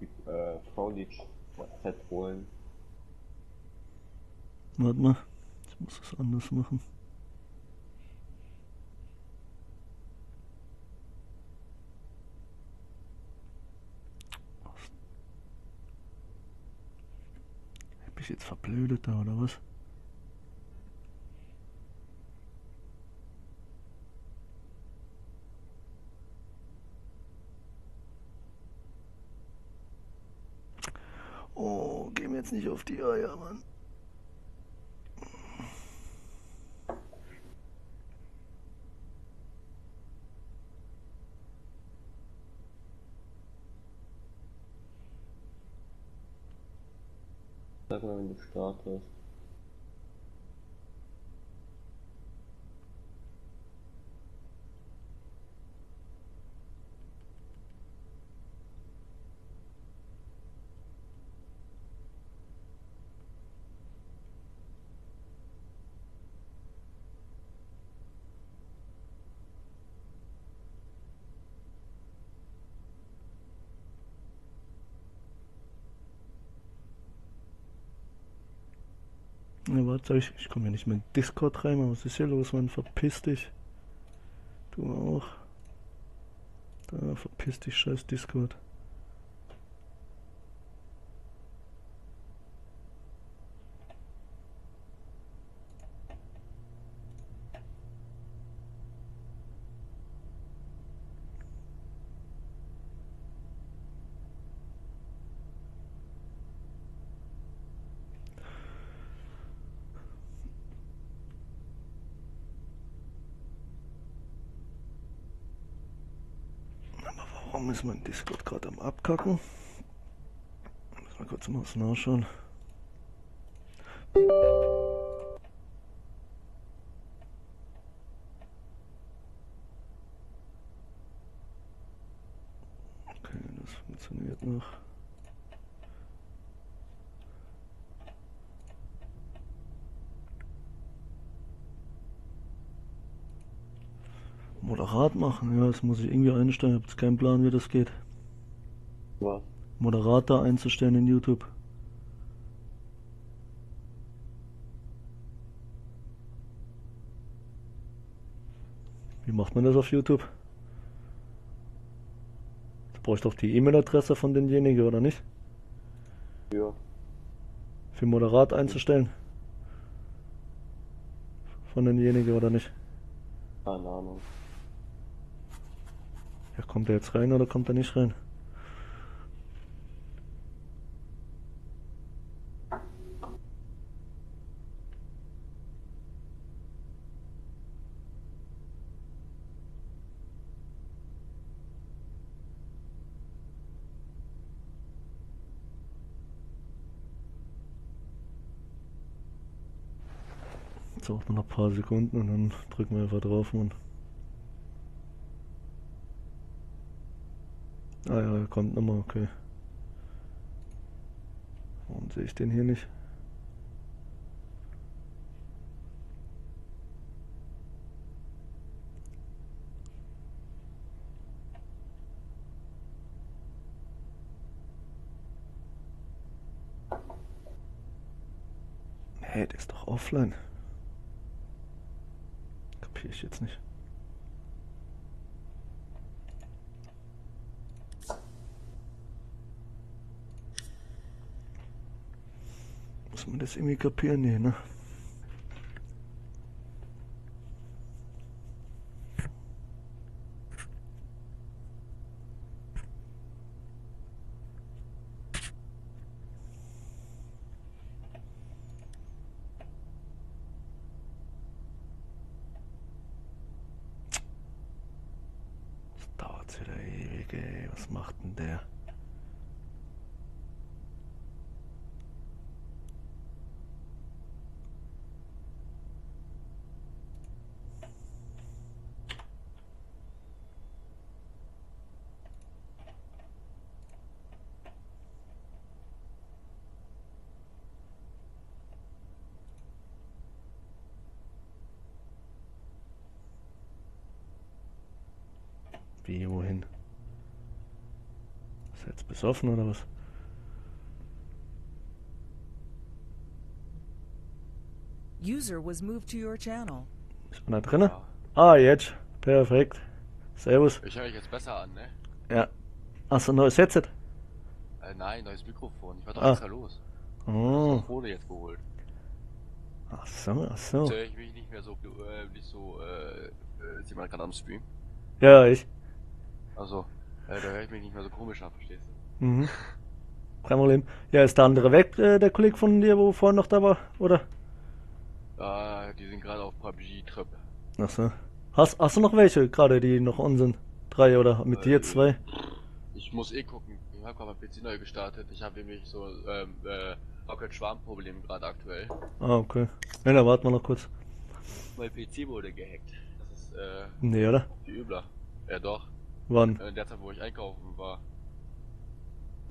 die äh, Crowlage Set holen? Warte mal. Ich muss das anders machen. Hab ich jetzt verblödet da oder was? Oh, geh mir jetzt nicht auf die Eier, Mann. Sag mal, wenn du startest. Warte, ich, ich komme ja nicht mehr in Discord rein, Mann. Was ist hier los, Mann? Verpiss dich. Du auch. Da, verpiss dich, scheiß Discord. Aber warum ist mein Discord gerade am Abkacken? Muss mal kurz mal was nachschauen. Okay, das funktioniert noch. Moderat machen, ja, das muss ich irgendwie einstellen. Ich habe jetzt keinen Plan, wie das geht. Was? Moderator einzustellen in YouTube. Wie macht man das auf YouTube? Da brauche ich doch die E-Mail-Adresse von denjenigen, oder nicht? Ja. Für Moderat einzustellen. Von denjenigen, oder nicht? Keine Ahnung. Ja, kommt er jetzt rein oder kommt er nicht rein? Jetzt auch noch ein paar Sekunden und dann drücken wir einfach drauf und Ah ja, kommt nochmal, okay. Warum sehe ich den hier nicht? Hey, der ist doch offline. Kapier ich jetzt nicht. Das irgendwie kapieren? Nee, ne? Das dauert wieder ewig, ey. Was macht denn der? Wie, wohin? Ist er jetzt besoffen oder was? User was moved to your channel. Ist einer drinne? Ah, jetzt. Perfekt. Servus. Ich höre mich jetzt besser an, ne? Ja. Hast du ein neues Headset? Äh, nein, neues Mikrofon. Ich war doch Ah. extra los. Oh. Mikrofone jetzt geholt. Ach so, ach so. Jetzt höre ich mich nicht mehr so, äh, nicht so, äh, äh, ist jemand gerade am Stream? Ja, ich. Also, äh, da höre ich mich nicht mehr so komisch an, verstehst du? Mhm. Kein Problem. Ja, ist der andere weg, äh, der Kollege von dir, wo vorhin noch da war, oder? Ah, die sind gerade auf PUBG-Trip. Ach so. Hast, hast du noch welche gerade, die noch on sind? Drei oder mit dir zwei? Ich muss eh gucken. Ich habe gerade mein PC neu gestartet. Ich habe nämlich so, ähm, äh, Rocket Schwarm-Problem gerade aktuell. Ah, okay. Ja, dann warten wir noch kurz. Mein PC wurde gehackt. Das ist, äh, Nee, oder? viel übler. Ja, doch. Wann? Äh, In der Zeit, wo ich einkaufen war.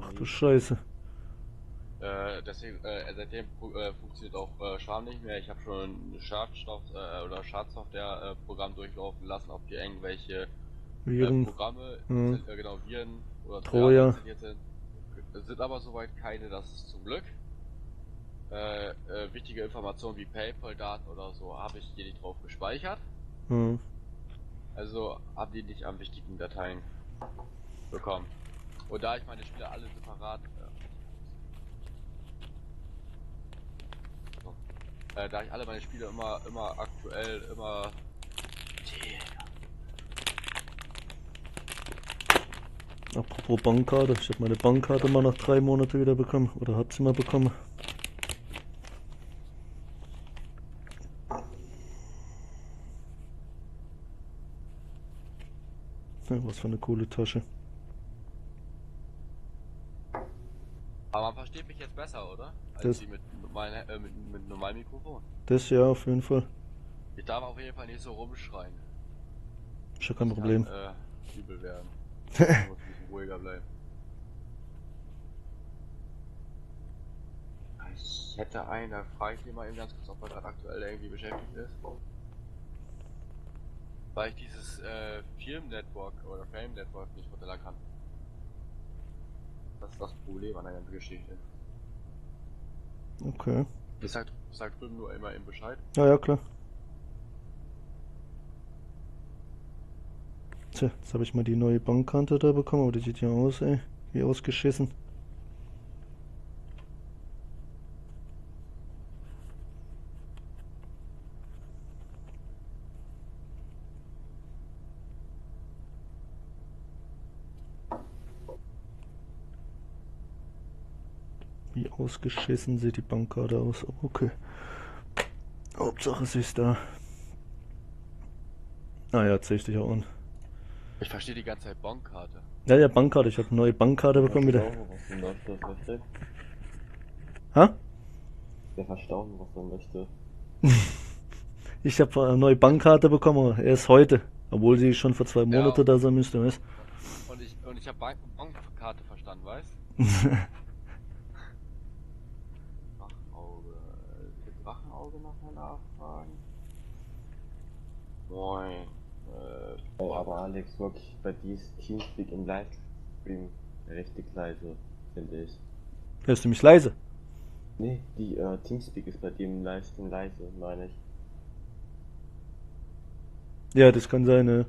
Ach du Scheiße. Äh, deswegen, äh, seitdem äh, funktioniert auch äh, Schwarm nicht mehr. Ich habe schon Schadstoff äh, oder Schadsoftware äh, Programm durchlaufen lassen, ob hier irgendwelche Viren. äh, Programme, Mhm. äh, genau Viren oder Troja. sind. Sind aber soweit keine, das ist zum Glück. Äh, äh, wichtige Informationen wie PayPal-Daten oder so habe ich hier nicht drauf gespeichert. Hm. Also haben die nicht an wichtigen Dateien bekommen. Und da ich meine Spiele alle separat. Äh, äh, da ich alle meine Spiele immer, immer aktuell, immer. Apropos Bankkarte, ich habe meine Bankkarte mal nach drei Monaten wieder bekommen. Oder hab sie mal bekommen. Was für eine coole Tasche. Aber man versteht mich jetzt besser, oder? Als Das- sie mit, mein, äh, mit, mit normalem Mikrofon. Das ja, auf jeden Fall. Ich darf auf jeden Fall nicht so rumschreien. Ist ja kein Problem. Kann, äh, übel werden. Ich muss ein bisschen ruhiger bleiben. Ich hätte einen, da frage ich ihn mal eben ganz kurz, ob er gerade aktuell irgendwie beschäftigt ist. Weil ich dieses äh, Film-Network oder Frame-Network nicht runterladen kann. Das ist das Problem an der ganzen Geschichte. Okay. Ich sag, sag drüben nur immer eben Bescheid. Ja, ja, klar. Tja, jetzt habe ich mal die neue Bankkarte da bekommen, aber die sieht ja aus, ey. Wie ausgeschissen. Wie ausgeschissen sieht die Bankkarte aus. Aber Okay. Hauptsache sie ist da. Ah ja, zähl ich dich auch an. Ich verstehe die ganze Zeit Bonkarte. Ja, ja, Bankkarte. Ich habe eine neue Bankkarte bekommen wieder. Was du möchtest, richtig? Ha? Der verstauben, was er möchte. Ich habe eine neue Bankkarte bekommen, aber erst heute. Obwohl sie schon vor zwei Monaten da sein müsste, weißt Und ich, und ich habe Bank Bankkarte verstanden, weißt? Drachenauge. Äh, Drachenauge nochmal nachfragen. Moin. Äh, Oh, aber Alex, wirklich, bei dir ist Teamspeak im Livestream richtig leise, finde ich. Hörst du mich leise? Nee, die äh, Teamspeak ist bei dir im Livestream leise, meine ich. Ja, das kann sein, ne?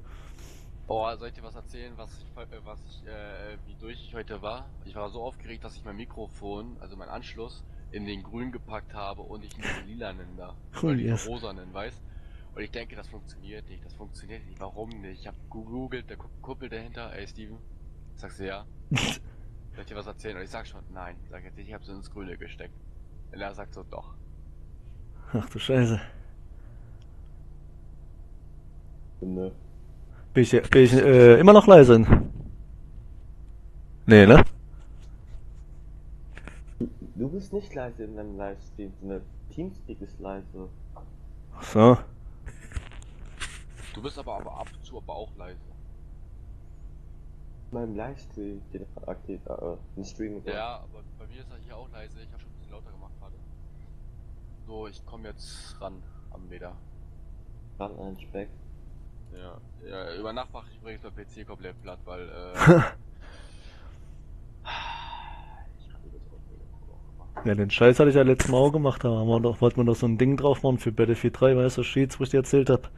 Oh, soll ich dir was erzählen, was ich, äh, was ich, äh, wie durch ich heute war? Ich war so aufgeregt, dass ich mein Mikrofon, also mein Anschluss, in den grün gepackt habe und ich in den lilanen da. Oh, diesen yes. rosanen, weißt? Und ich denke, das funktioniert nicht, das funktioniert nicht. Warum nicht? Ich habe gegoogelt, der Ku- Kuppel dahinter, ey Steven, sagst du ja? Soll ich dir was erzählen? Und ich sag schon, nein, sag jetzt nicht, ich hab's ins Grüne gesteckt. Und er sagt so, doch. Ach du Scheiße. Ne. Bin ich, bin ich äh, immer noch leise? Nee, ne? Du bist nicht leise in deinem Livestream, ne? Teamspeak ist leise. Ach so. Du bist aber, aber ab und zu aber auch leise. In meinem Livestream, den ich gerade aktiv, äh, den Stream Ja, aber bei mir ist er hier auch leise. Ich habe schon ein bisschen lauter gemacht gerade. So, ich komme jetzt ran am Meter. Ran ein Speck. Ja, ja über Nacht mache ich übrigens mein PC komplett platt, weil äh, Ja, den Scheiß hatte ich ja letztes Mal auch gemacht, da haben wir doch, wollten wir doch so ein Ding drauf machen für Battlefield 3, weißt du, Sheets, wo ich dir erzählt hab.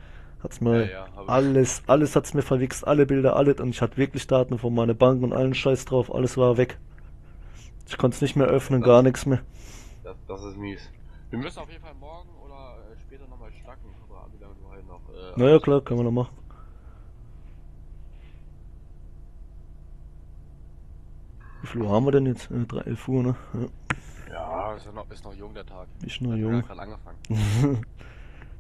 Hat's mir Ja, ja, ich. alles, alles hat's mir verwichst, alle Bilder, alles, und ich hatte wirklich Daten von meiner Bank und allen Scheiß drauf, alles war weg. Ich konnte es nicht mehr öffnen, gar nichts mehr. das, das ist mies. Wir müssen auf jeden Fall morgen oder äh, später nochmal schnacken, aber wie lange du halt noch. Äh, Naja, klar, können wir noch machen. Wie viel Uhr haben wir denn jetzt? Äh, 3, 11 Uhr, ne? Ja. Ja, ist, noch, ist noch jung der Tag. Ist noch jung. gerade angefangen.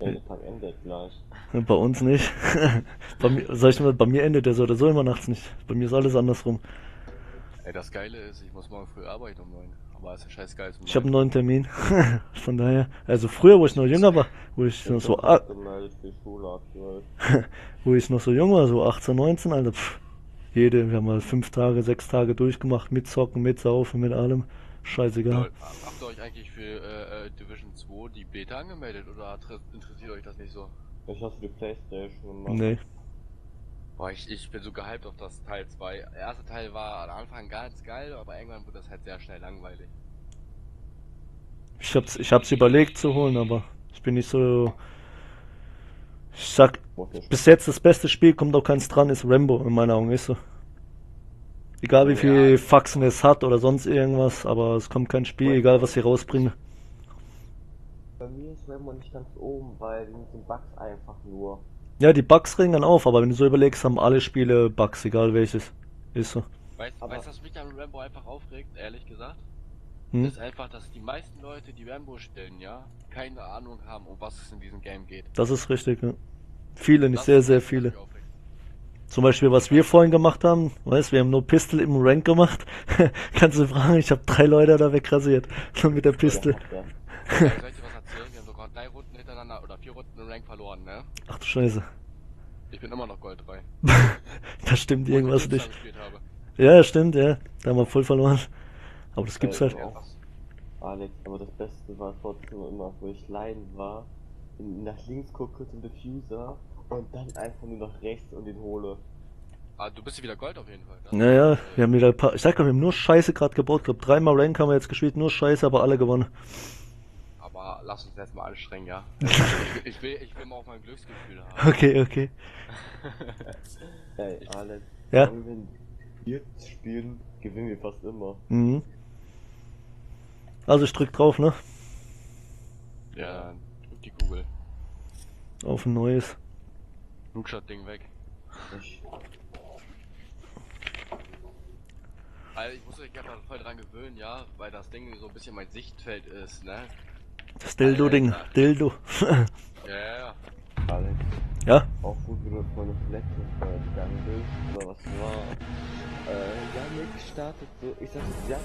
Der Tag endet gleich. Bei uns nicht. bei mir, sag ich mal, bei mir endet der so oder so immer nachts nicht. Bei mir ist alles andersrum. Ey, das Geile ist, ich muss morgen früh arbeiten um 9. Aber ist ja scheißegal. ist um Ich habe einen 9. neuen Termin. Von daher, also früher, wo ich noch jünger war, wo ich noch so, wo ich noch so jung war, so 18, 19, Alter, pff, jede, wir haben mal fünf Tage, sechs Tage durchgemacht, mit Zocken, mit Saufen, mit allem. Scheißegal. Habt ihr euch eigentlich für äh, äh, Division 2 die Beta angemeldet oder interessiert euch das nicht so? Ich hast du die Playstation gemacht. Nee. Boah, ich, ich bin so gehypt auf das Teil 2. Der erste Teil war am Anfang ganz geil, aber irgendwann wurde das halt sehr schnell langweilig. Ich hab's, ich hab's überlegt zu holen, aber ich bin nicht so. Ich sag, bis jetzt das beste Spiel, kommt auch keins dran, ist Rambo in meinen Augen, ist so. Egal wie viel Faxen es hat oder sonst irgendwas, aber es kommt kein Spiel, egal was sie rausbringen. Bei mir ist Rambo nicht ganz oben, weil die mit den Bugs einfach nur. Ja, die Bugs ringen dann auf, aber wenn du so überlegst, haben alle Spiele Bugs, egal welches. Ist so. Weißt du, was mich an Rambo einfach aufregt, ehrlich gesagt? Hm? Ist einfach, dass die meisten Leute, die Rambo stellen, ja, keine Ahnung haben, um was es in diesem Game geht. Das ist richtig, ja. Viele, nicht Das sehr, sehr viele. Zum Beispiel, was wir vorhin gemacht haben, weißt, wir haben nur Pistol im Rank gemacht. Kannst du fragen, ich habe drei Leute da wegrasiert. Nur mit der Pistol. Ja, soll ich dir was erzählen? Wir haben sogar drei Runden hintereinander oder vier Runden im Rank verloren, ne? Ach du Scheiße. Ich bin immer noch Gold 3. da stimmt irgendwas Wo ich nicht. Ja, stimmt, ja. Da haben wir voll verloren. Aber das gibt's halt. auch. Alex, aber das Beste war trotzdem immer, wo ich leiden war, nach links gucke zum Diffuser und dann einfach nur nach rechts und den hole. Ah, du bist wieder Gold auf jeden Fall. Das Naja, wir haben wieder ein paar. Ich sag ja, wir haben nur Scheiße gerade gebaut. Ich glaube, dreimal Rank haben wir jetzt gespielt, nur Scheiße, aber alle gewonnen. Aber lass uns jetzt mal anstrengen, ja? ich, ich, will, ich will mal auch mein Glücksgefühl haben. Okay, okay. Ey, Alex, Ja? wenn wir jetzt spielen, gewinnen wir fast immer. Mhm. Also ich drück drauf, ne? Ja, dann drück die Kugel. Auf ein neues. Hookshot-Ding weg. Ich, Also ich muss mich gerade voll dran gewöhnen, ja, weil das Ding so ein bisschen mein Sichtfeld ist, ne? Das Dildo-Ding. Dildo. Ja, ja, ja. Alex, ja? auch gut, wenn du auf meine Flex gegangen bist, oder was war. Äh, Janik startet so, ich sag es, Janik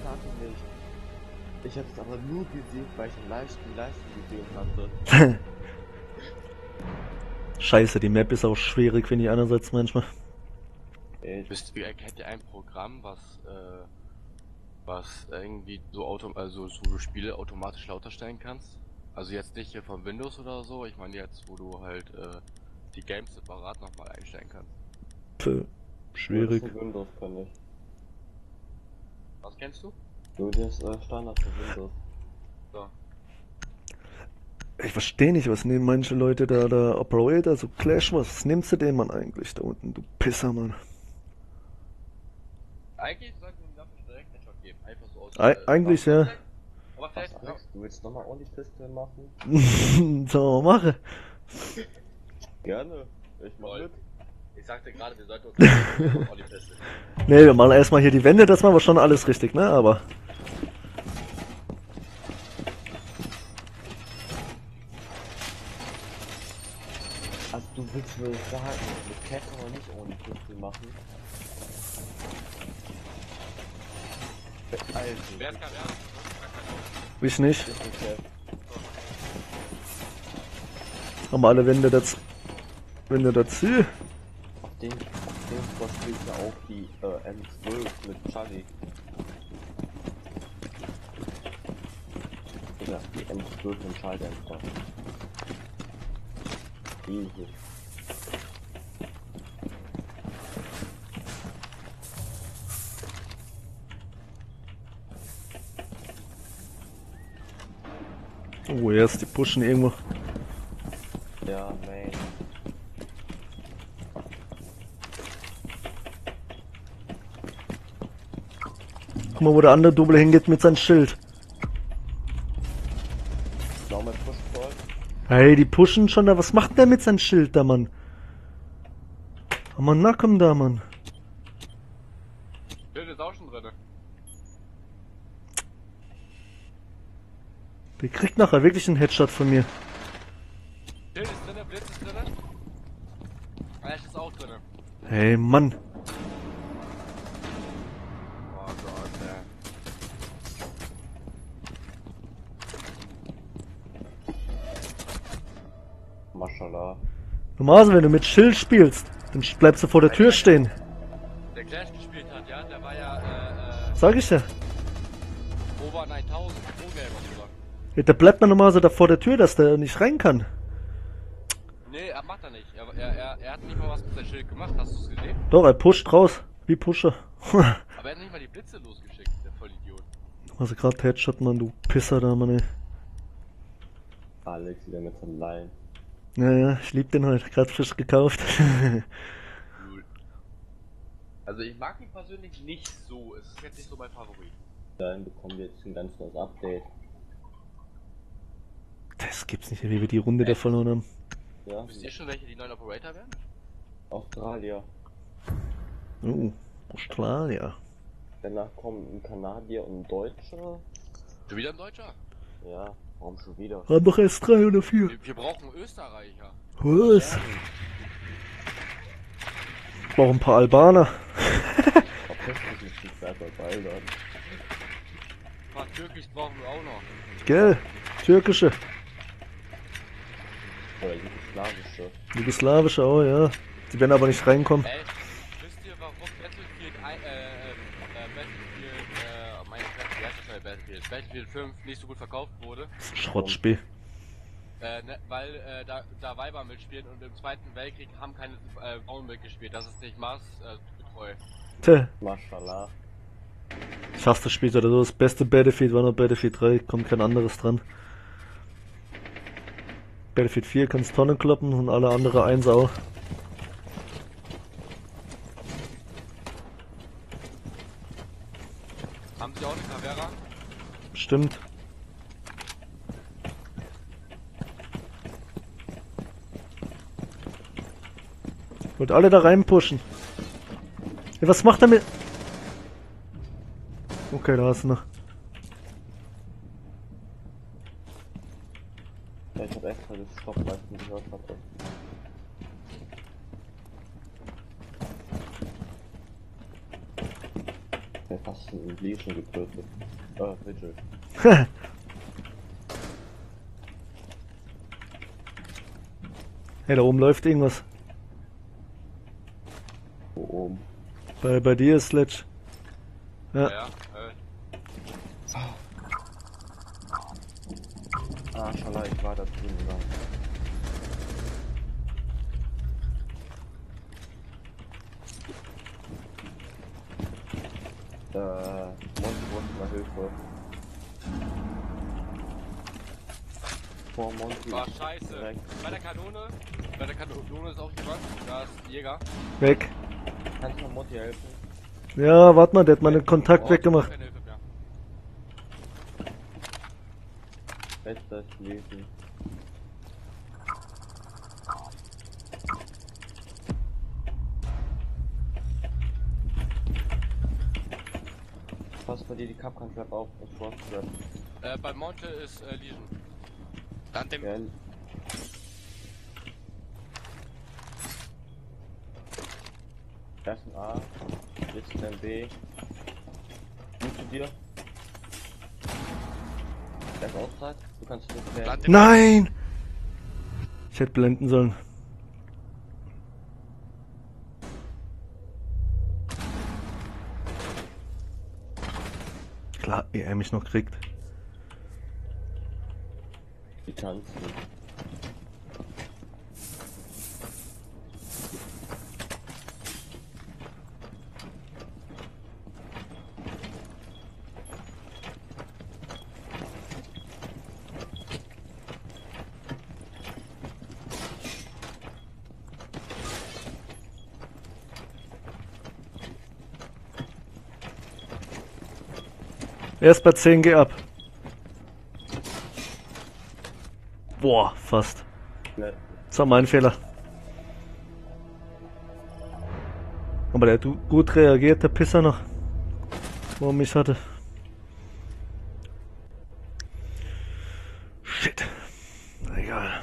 startet nicht. Ich hab's aber nur gesehen, weil ich einen Livestream, Livestream gesehen hatte. Scheiße, die Map ist auch schwierig, finde ich einerseits manchmal. Ich, ihr, kennt ihr ein Programm, was, äh, was irgendwie so Auto, also so du Spiele automatisch lauter stellen kannst? Also jetzt nicht hier von Windows oder so, ich meine jetzt, wo du halt, äh, die Games separat nochmal einstellen kannst. Pff, schwierig. Für Windows kann ich. Was kennst du? Nur das äh, Standard für Windows. So. Ich verstehe nicht, was nehmen manche Leute da, da Operator, so Clash, was nimmst du den Mann eigentlich da unten, du Pisser, Mann? Eigentlich sollten wir ihm dafür direkt einen Shot geben, einfach so aus. Ei- eigentlich, ja. Aber Was vielleicht, Alex, du willst nochmal Only Pistol machen? so, mache. Gerne. Ich mach Toll. mit. ich sagte gerade, wir sollten uns Olli testen. Ne, wir machen erstmal hier die Wände, das machen wir schon alles richtig, ne? Aber. Du willst mir sagen, wir können aber nicht Only Pistol machen? Also, Wer ist kein Ernst? Ich nicht. Haben wir alle Wände dazu. Wände dazu. Auf dem, auf dem Spot spielt ja auch die äh, M12 mit Charlie. Ja, die M12 mit Charlie einfach. Riesig. Oh, erst die pushen irgendwo. Ja, man. Guck mal, wo der andere Double hingeht mit seinem Schild. Hey, die pushen schon da. Was macht der mit seinem Schild da, Mann? Oh Mann, na komm da, Mann. Bild ist auch schon drin. Der kriegt nachher wirklich einen Headshot von mir. Bild ist drin, Blitz ist drin. Flash ist auch drin. Hey, Mann. Mashallah. Normalerweise, wenn du mit Schild spielst, dann bleibst du vor der Tür stehen. Der Clash gespielt hat, ja, der war ja, äh, äh, Sag ich ja. over 9000 Pro-Gamer sogar. Ja, Der bleibt man normalerweise da vor der Tür, dass der nicht rein kann. Nee, er macht er nicht. Er, er, er, er hat nicht mal was mit seinem Schild gemacht, hast du es gesehen? Doch, er pusht raus. Wie Pusher. Aber er hat nicht mal die Blitze losgeschickt, der Vollidiot. also gerade Headshot, Mann, du Pisser da, Mann, ey. Alex wieder mit seinem Line. Ja, ja, ich lieb den heute. Gerade frisch gekauft. Cool. Also ich mag ihn persönlich nicht so. Es ist jetzt nicht so mein Favorit. Dann bekommen wir jetzt ein ganz neues Update. das gibt's nicht, wie wir die Runde da verloren haben. Ja, Wisst ihr schon, welche die neuen Operator werden? Australier. Oh, Australier. Danach kommen ein Kanadier und ein Deutscher. Schon wieder ein Deutscher? Ja, warum schon wieder? Haben doch erst drei oder vier. Wir, wir brauchen Österreicher. Was? Ich brauche ein paar Albaner. Ein paar Türkisch brauchen wir auch noch. Gell? Türkische. Oder jugoslawische. Jugoslawische auch, ja. Die werden aber nicht reinkommen. Ey, wisst ihr, warum Battlefield, ein, äh, äh, äh, Battlefield, äh, meine Fresse, wie heißt das bei Battlefield? Battlefield 5 nicht so gut verkauft wurde? Das ist ein Schrottspiel. Äh, ne, weil äh, da, da Weiber mitspielen und im Zweiten Weltkrieg haben keine äh, Frauen mitgespielt. Das ist nicht maßgetreu. Äh, Tja, Mashallah. ich hasse das Spiel oder so. Das beste Battlefield war noch Battlefield 3. Kommt kein anderes dran. Battlefield 4 kannst Tonnen kloppen und alle andere eins auch. haben sie auch eine Cavera? Stimmt. Und alle da reinpushen. Ja, was macht er mit... Okay, da du noch. Ich hab extra das Stoppleisten gehört hatte. Der fast einen Legion getötet. Äh, Vigil. hey, da oben läuft irgendwas. Wo oben. Bei, bei dir ist Sledge. Ja. Ja, äh, Ah, Schala, ich war da drüben. Ja. Äh, Monty braucht mal Hilfe. Vor Monty. war scheiße. Direkt. Bei der Kanone, bei der Kanone ist auch jemand. Da ist Jäger. Weg. Kannst du mal Monty helfen? Ja, warte mal, der hat meinen Kontakt Oh, weggemacht. keine Hilfe mehr. Fenster schließen. Pass bei dir die Capcan Trap auf und Frost Trap. Äh, bei Monte ist äh, Legion. Dann dem. Ja, Ersten A, jetzt dann B. Gut zu dir. Der ist Auszeit, du kannst nicht mehr. Nein! Ich hätte blenden sollen. Klar, ehe er mich noch kriegt. Die tanzen. Erst bei 10 geh ab. Boah, fast. Das war mein Fehler. Aber der hat gut reagiert, der Pisser noch. Wo er mich hatte. Shit. Egal.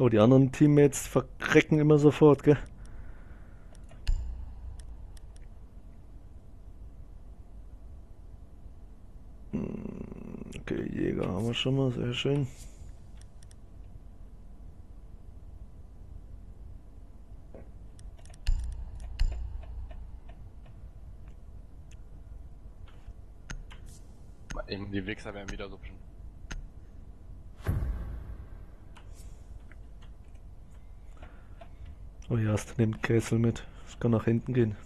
Oh, die anderen Teammates verrecken immer sofort, gell? Okay, Jäger haben wir schon mal, sehr schön. Eben die Wichser werden wieder so. Oh ja, hast nimmt Kessel mit. Es kann nach hinten gehen.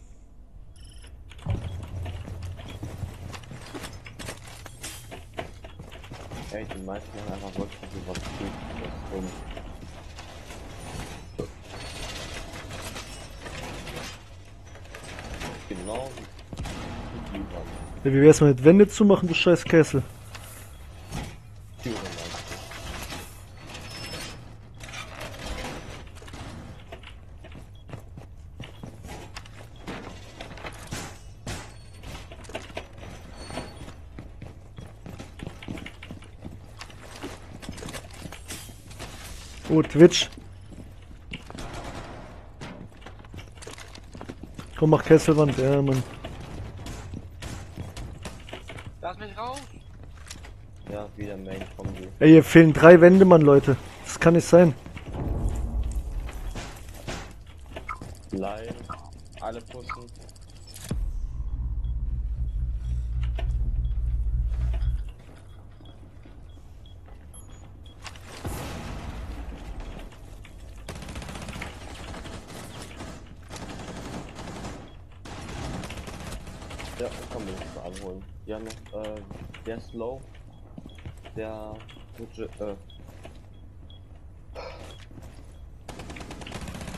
ey, die meisten machen einfach wirklich so was gut. Das ist dumm. Genau wie wär's mal mit Wände zu machen, du scheiß Kessel? Türen meinst Oh, Twitch. Komm, mach Kesselwand, ja, Mann. Lass mich raus! Ja, wieder Main Kombi. Ey, hier fehlen drei Wände, Mann, Leute. Das kann nicht sein. Line, alle pushen. Ja, komm, wir müssen mal abholen. Die haben noch, äh, der ist low. Der, gute, äh.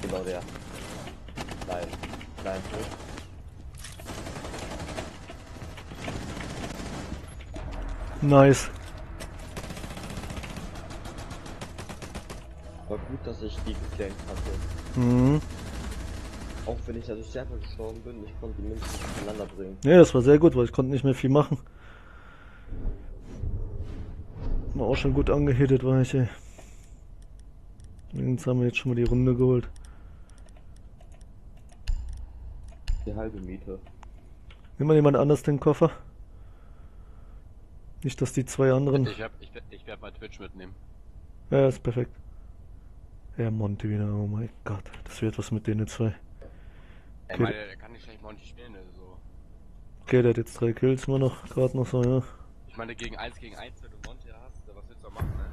Genau der. Nein, nein, tot. Nice. War gut, dass ich die geflankt hatte. Mhm. Auch wenn ich dadurch selber gestorben bin, ich konnte die Münzen zueinander bringen. Ja, das war sehr gut, weil ich konnte nicht mehr viel machen. War auch schon gut angehittet, war ich, ey. Jetzt haben wir jetzt schon mal die Runde geholt. Die halbe Miete. Nimm mal jemand anders den Koffer. Nicht, dass die zwei anderen. Ich werd, ich ich werd mal Twitch mitnehmen. Ja, ist perfekt. Ja, Monty wieder, oh mein Gott. Das wird was mit denen zwei. Ey, Okay. der kann nicht schlecht Monty spielen, also so. Okay, der hat jetzt drei Kills nur noch, gerade noch so, ja. Ich meine, gegen 1 gegen 1, wenn du Monty hast, was willst du machen, ne?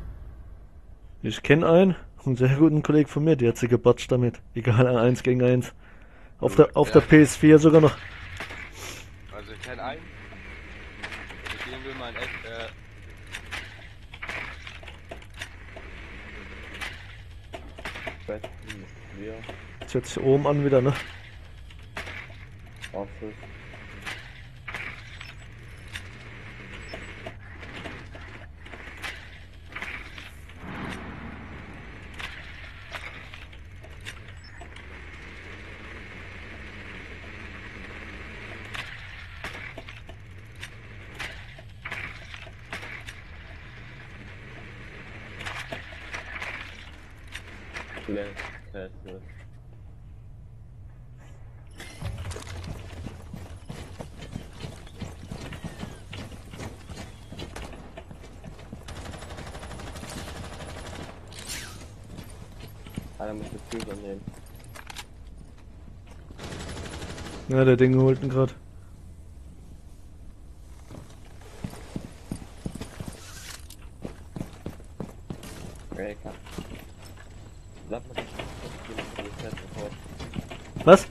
Ich kenne einen, einen sehr guten Kollegen von mir, der hat sie gebatscht damit. Egal, ein 1 gegen 1. Auf der, auf der PS4 sogar noch. Also ich kenne einen, mit dem will man echt, äh, Besten wir Sich oben an wieder, ne? Office. Glenn Castle. Einer muss das Tür übernehmen. Ja, der Ding holt ihn gerade. Was?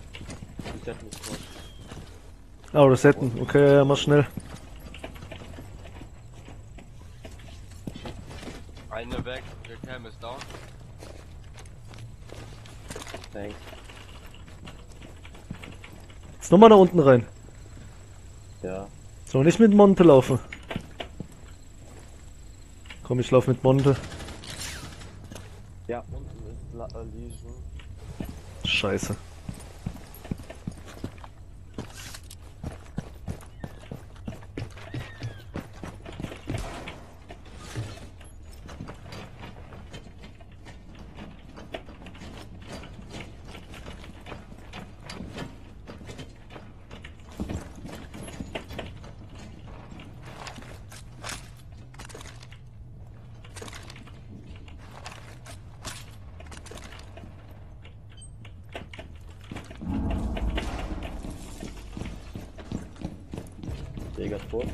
Sofort. Ah, resetten. Okay, ja, mach schnell. eine weg, der Cam ist down. Thanks. Jetzt nochmal da unten rein. Ja. So, nicht mit Monte laufen. Komm, ich lauf mit Monte. Ja, unten ist La. Scheiße. Jäger tot.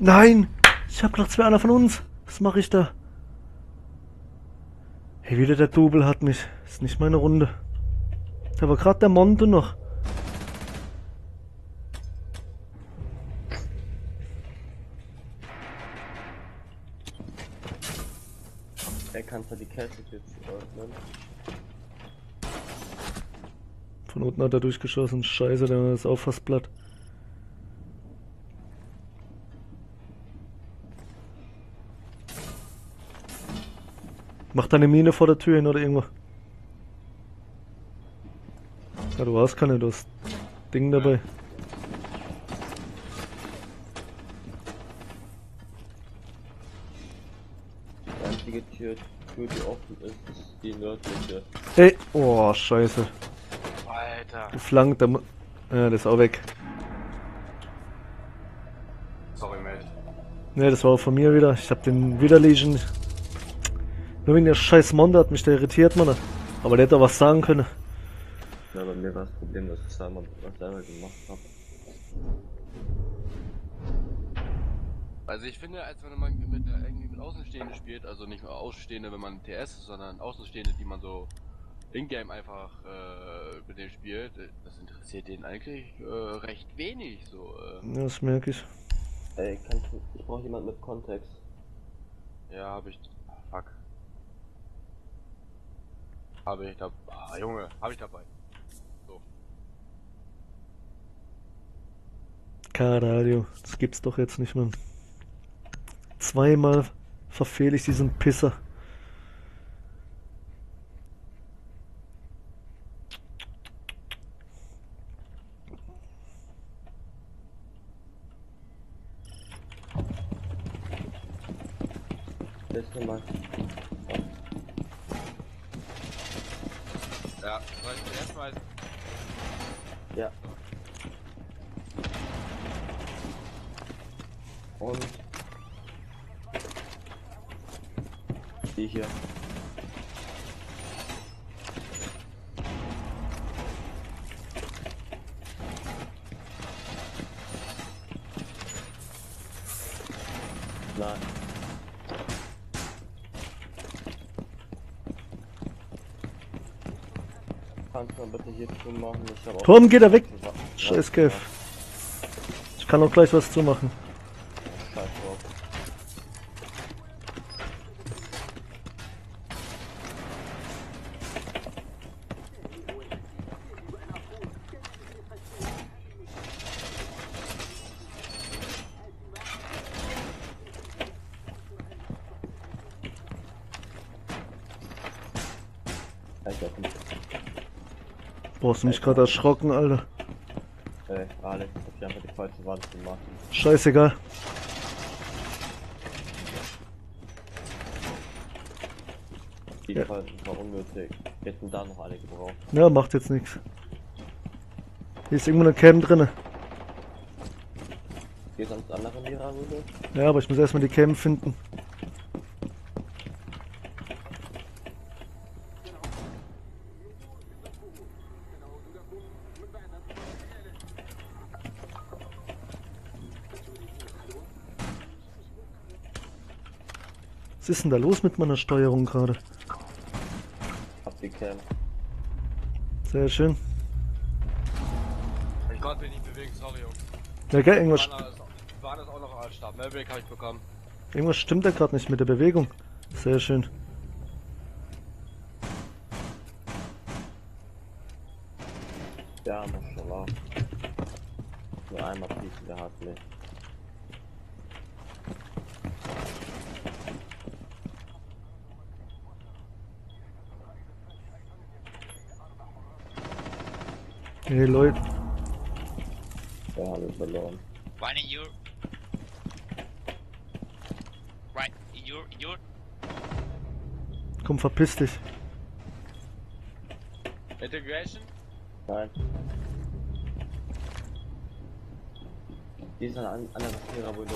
Nein! Ich hab gedacht, es wäre einer von uns. Was mache ich da? Hey, wieder der Double hat mich. Ist nicht meine Runde. Da war gerade der Monte noch. Er kann zwar die Kälte jetzt öffnen. Von unten hat er durchgeschossen. Scheiße, der ist auch fast platt. Mach deine Mine vor der Tür hin oder irgendwo. Ja, du hast keine, du hast Ding dabei. Die einzige Tür, Tür, die offen ist, ist die nördliche. Ey, oh, scheiße. Alter. Geflankt, der Ja, das ist auch weg. Sorry, mate. Ne, das war auch von mir wieder. Ich hab den wieder Legion. Nur wegen der scheiß Monde hat mich der irritiert, Mann. Aber der hätte auch was sagen können. Ja, bei mir war das Problem, dass ich es einmal was selber gemacht habe. Also ich finde, als wenn man mit, äh, irgendwie mit Außenstehenden spielt, also nicht nur Außenstehende, wenn man TS ist, sondern Außenstehende, die man so in-game einfach äh, mit dem spielt, äh, das interessiert den eigentlich äh, recht wenig. So, äh. Ja, das merke ich. Ey, kannst du, ich brauche jemand mit Kontext. Ja, habe ich. Ah, fuck. Habe ich da. Ah, Junge, habe ich dabei. So. Caralho, das gibt's doch jetzt nicht, Mann. Zweimal verfehle ich diesen Pisser. Letzte Mal. Ja, soll ich den erstmal. Ja. Und Die hier. Nein. Kannst du mal bitte hier zumachen? Ich hab auch Tom, geh da weg! Scheiß Kev. Ich kann auch gleich was zumachen. Scheiß drauf. Alter, komm. Boah, hast du mich gerade erschrocken, Alter. Ey, Alex, ich hab hier einfach die falsche Wand gemacht. Scheißegal. Die Ja. War unnötig. Wir hätten da noch alle gebraucht. Ja, macht jetzt nichts. Hier ist irgendwo eine Cam drinne. Hier sonst andere Lehrerhöhle? Ja, aber ich muss erstmal die Cam finden. Was ist denn da los mit meiner Steuerung gerade? Hab die Cam. Sehr schön. Ich konnte mich nicht bewegen, sorry, Jungs. Ja, gell, irgendwas, Waren das auch noch als Start. Mailback habe ich bekommen. irgendwas stimmt da gerade nicht mit der Bewegung. Sehr schön. Ja, mashallah. Nur einmal pieken, der hat mich. Hey Leute, Der hat mich verloren. One in your. Right, in your, in your. komm verpiss dich. Integration? Nein. Hier ist eine an andere Lehrerhöhle.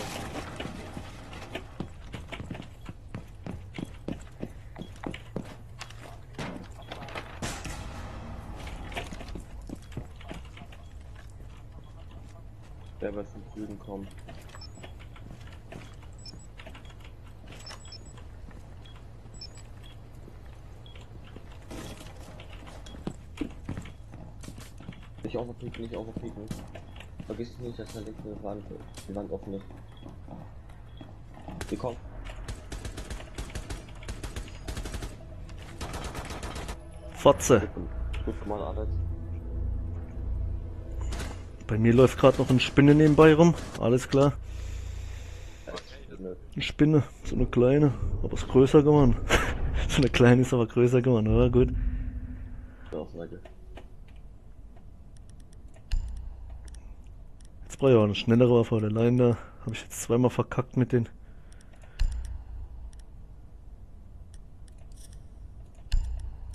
Der wird zum Süden kommen. Nicht overpeaken, nicht overpeaken. Vergiss nicht, dass da links eine Wand, die Wand offen ist. Die kommt. Fotze. Gut gemacht, Alex. Bei mir läuft gerade noch eine Spinne nebenbei rum. Alles klar. Eine Spinne, so eine kleine, aber ist größer geworden. so eine kleine ist aber größer geworden, oder? Gut. Jetzt brauche ich auch eine schnellere Waffe, der Line da. Habe ich jetzt zweimal verkackt mit den.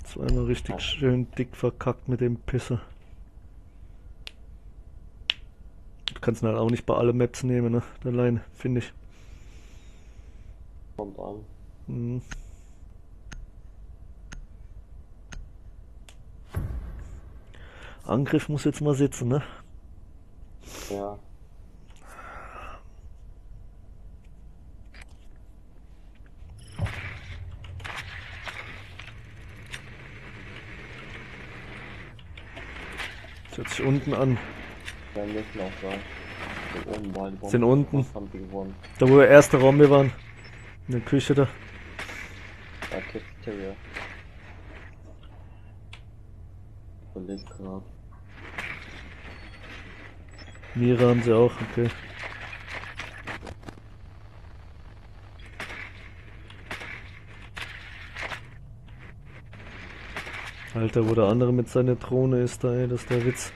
Zweimal richtig schön dick verkackt mit dem Pisser. Du kannst ihn halt auch nicht bei allen Maps nehmen, ne? Line, finde ich. Kommt an. Mhm. Angriff muss jetzt mal sitzen, ne? Ja. Hört sich unten an. Wir müssen auch sein. Sind oben beide Bomben. Sind unten. Da wo der erste Raum wir waren. In der Küche da. Ja, Cafeteria. Überleg grad. Mira haben sie auch, okay. Alter, wo der andere mit seiner Drohne ist da, ey, das ist der Witz.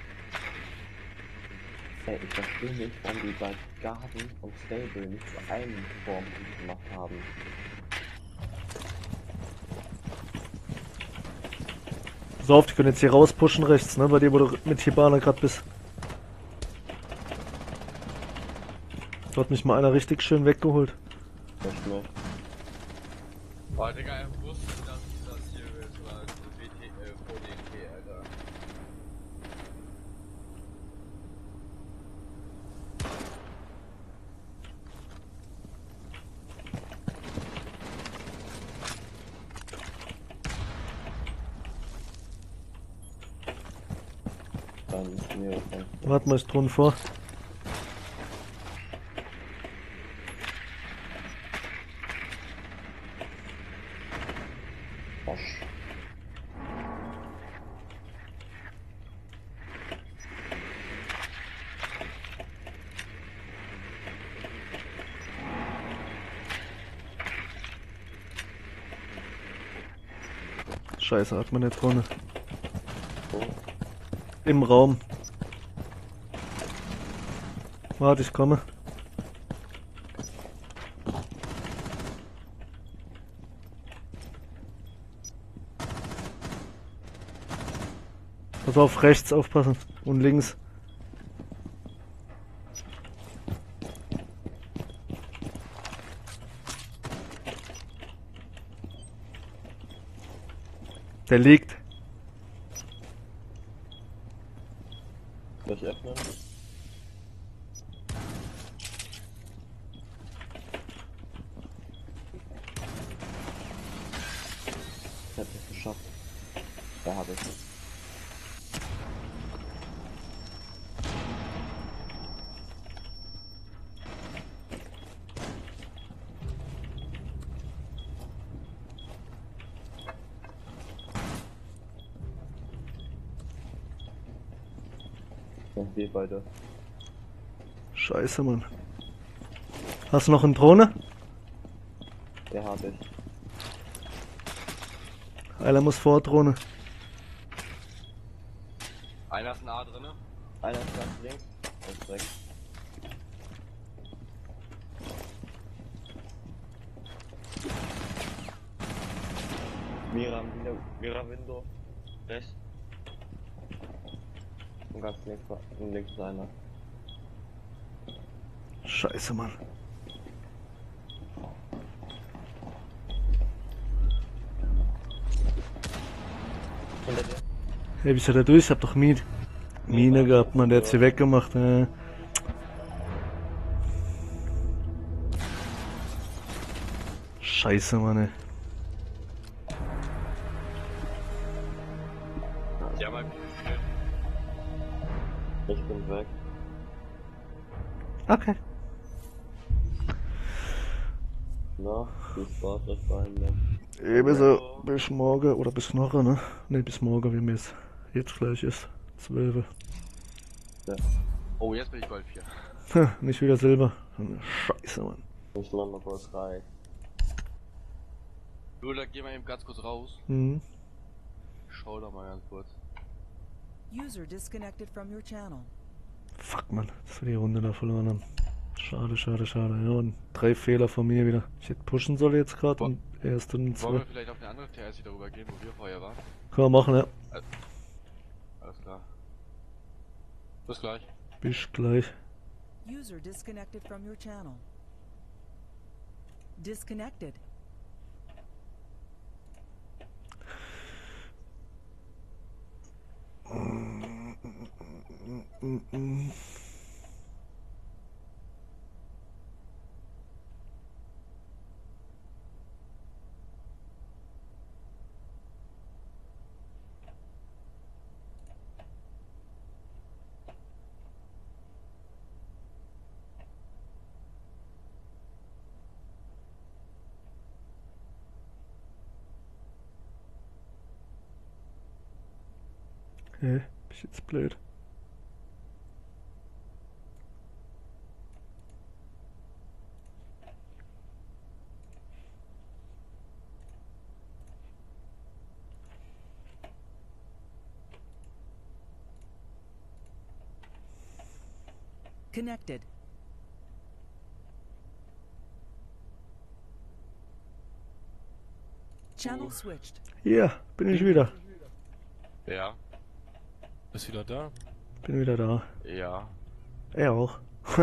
Ey, ich verstehe nicht, warum die bei Garden und Stable nicht zu einem Form gemacht haben. Pass auf, die können jetzt hier rauspushen rechts, ne, bei dir, wo du mit Hibana grad bist. Da hat mich mal einer richtig schön weggeholt. Nicht mehr. Boah, Digga, er wusste, dass das hier ist, war WT, äh, VDT, Alter. Dann ist mir mal, ich drohen vor. Scheiße, hat man Drohne. Oh. Im Raum. Warte, ich komme. Pass auf, rechts aufpassen. Und links. Der liegt. Soll ich öffnen? Ich hab es geschafft. Da habe ich es. Ja, wir beide. Scheiße, Mann. Hast du noch eine Drohne? Der habe ich. Einer muss vor Drohne. Einer ist ein A drinne. Einer ist ganz links. Und rechts. Mira, Mira, Mira Window. Rechts. Und ganz links, links einer. Scheiße, Mann. Hinter dir. Hey, wie ist er da durch? Ich hab doch Mine, Mine gehabt, Mann. Der hat sie weggemacht. Äh. Scheiße, Mann. Ey. Bis morgen oder bis nachher, ne? Ne, bis morgen, wie mir es jetzt gleich ist. 12. Oh, jetzt bin ich Gold 4. Ha, Nicht wieder Silber. Scheiße, Mann. Ich mach mal kurz rein. Du, da geh mal eben ganz kurz raus. Mhm. Schau da mal ganz kurz. User disconnected from your channel. Fuck, Mann. Dass wir die Runde da verloren haben. Schade, schade, schade. Ja, und drei Fehler von mir wieder. Ich hätte pushen sollen jetzt gerade Wo- und erst und Wollen wir vielleicht auf eine andere TS darüber gehen, wo wir vorher waren? Können wir machen, ja. Alles klar. Bis gleich. Bis gleich. User disconnected from your channel. Disconnected. Hä? Bin ich jetzt blöd? Connected. Channel switched. Hier, bin ich wieder. Ja. Ist wieder da. Bin wieder da. Ja. Er auch.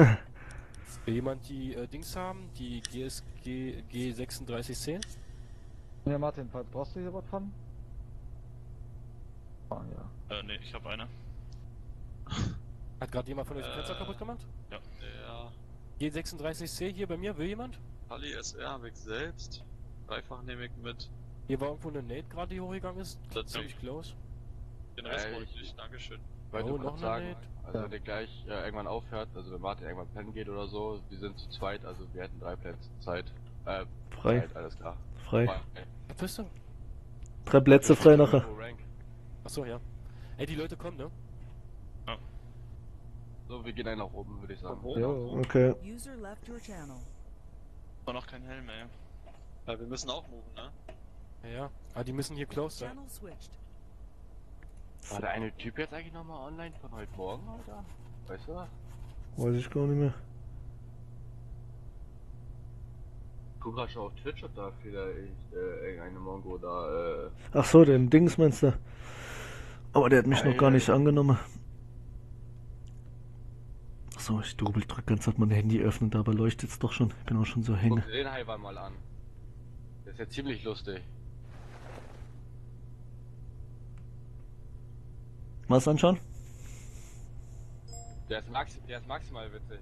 Will jemand die äh, Dings haben? Die GSG G3610? Ja, Martin, brauchst du hier was von? Oh, ja. Äh, nee, ich habe eine. Hat gerade jemand von euch Fenster Äh, kaputt gemacht? Ja. Ja. G36C hier bei mir, will jemand? Pali SR habe ich selbst. Dreifach nehme ich mit. Hier war irgendwo eine Nate gerade, die hochgegangen ist. Das- Ziemlich close. Den Rest brauche ich nicht, Dankeschön. Ich wollte Oh, nur noch sagen, also Ja. wenn ihr gleich äh, irgendwann aufhört, also wenn Martin irgendwann pennen geht oder so, wir sind zu zweit, also wir hätten drei Plätze Zeit. Äh, Frei. Zeit, alles klar. Frei. Was bist du? Drei Plätze frei nachher. Achso, ja. Ey, die Leute kommen, ne? So, wir gehen einen nach oben, würde ich sagen. Jo. Okay. User left your channel. War noch kein Helm, ey. Ja, wir müssen auch moven, ne? Ja, ja. Ah, die müssen hier close sein. Channel switched. War der eine Typ jetzt eigentlich nochmal online von heute Morgen, Alter? Weißt du was? Weiß ich gar nicht mehr. Guck grad schon auf Twitch, ob da vielleicht äh, irgendeine Mongo da, äh, Ach so, den Dings meinst du? Aber der hat mich noch gar nicht angenommen. So, ich Doppeldrück ganz hat mein Handy öffnen, dabei leuchtet es doch schon. Ich bin auch schon so hänge. guck den Highway mal an. Der ist ja ziemlich lustig. Was anschauen? Der ist, maxi der ist maximal witzig.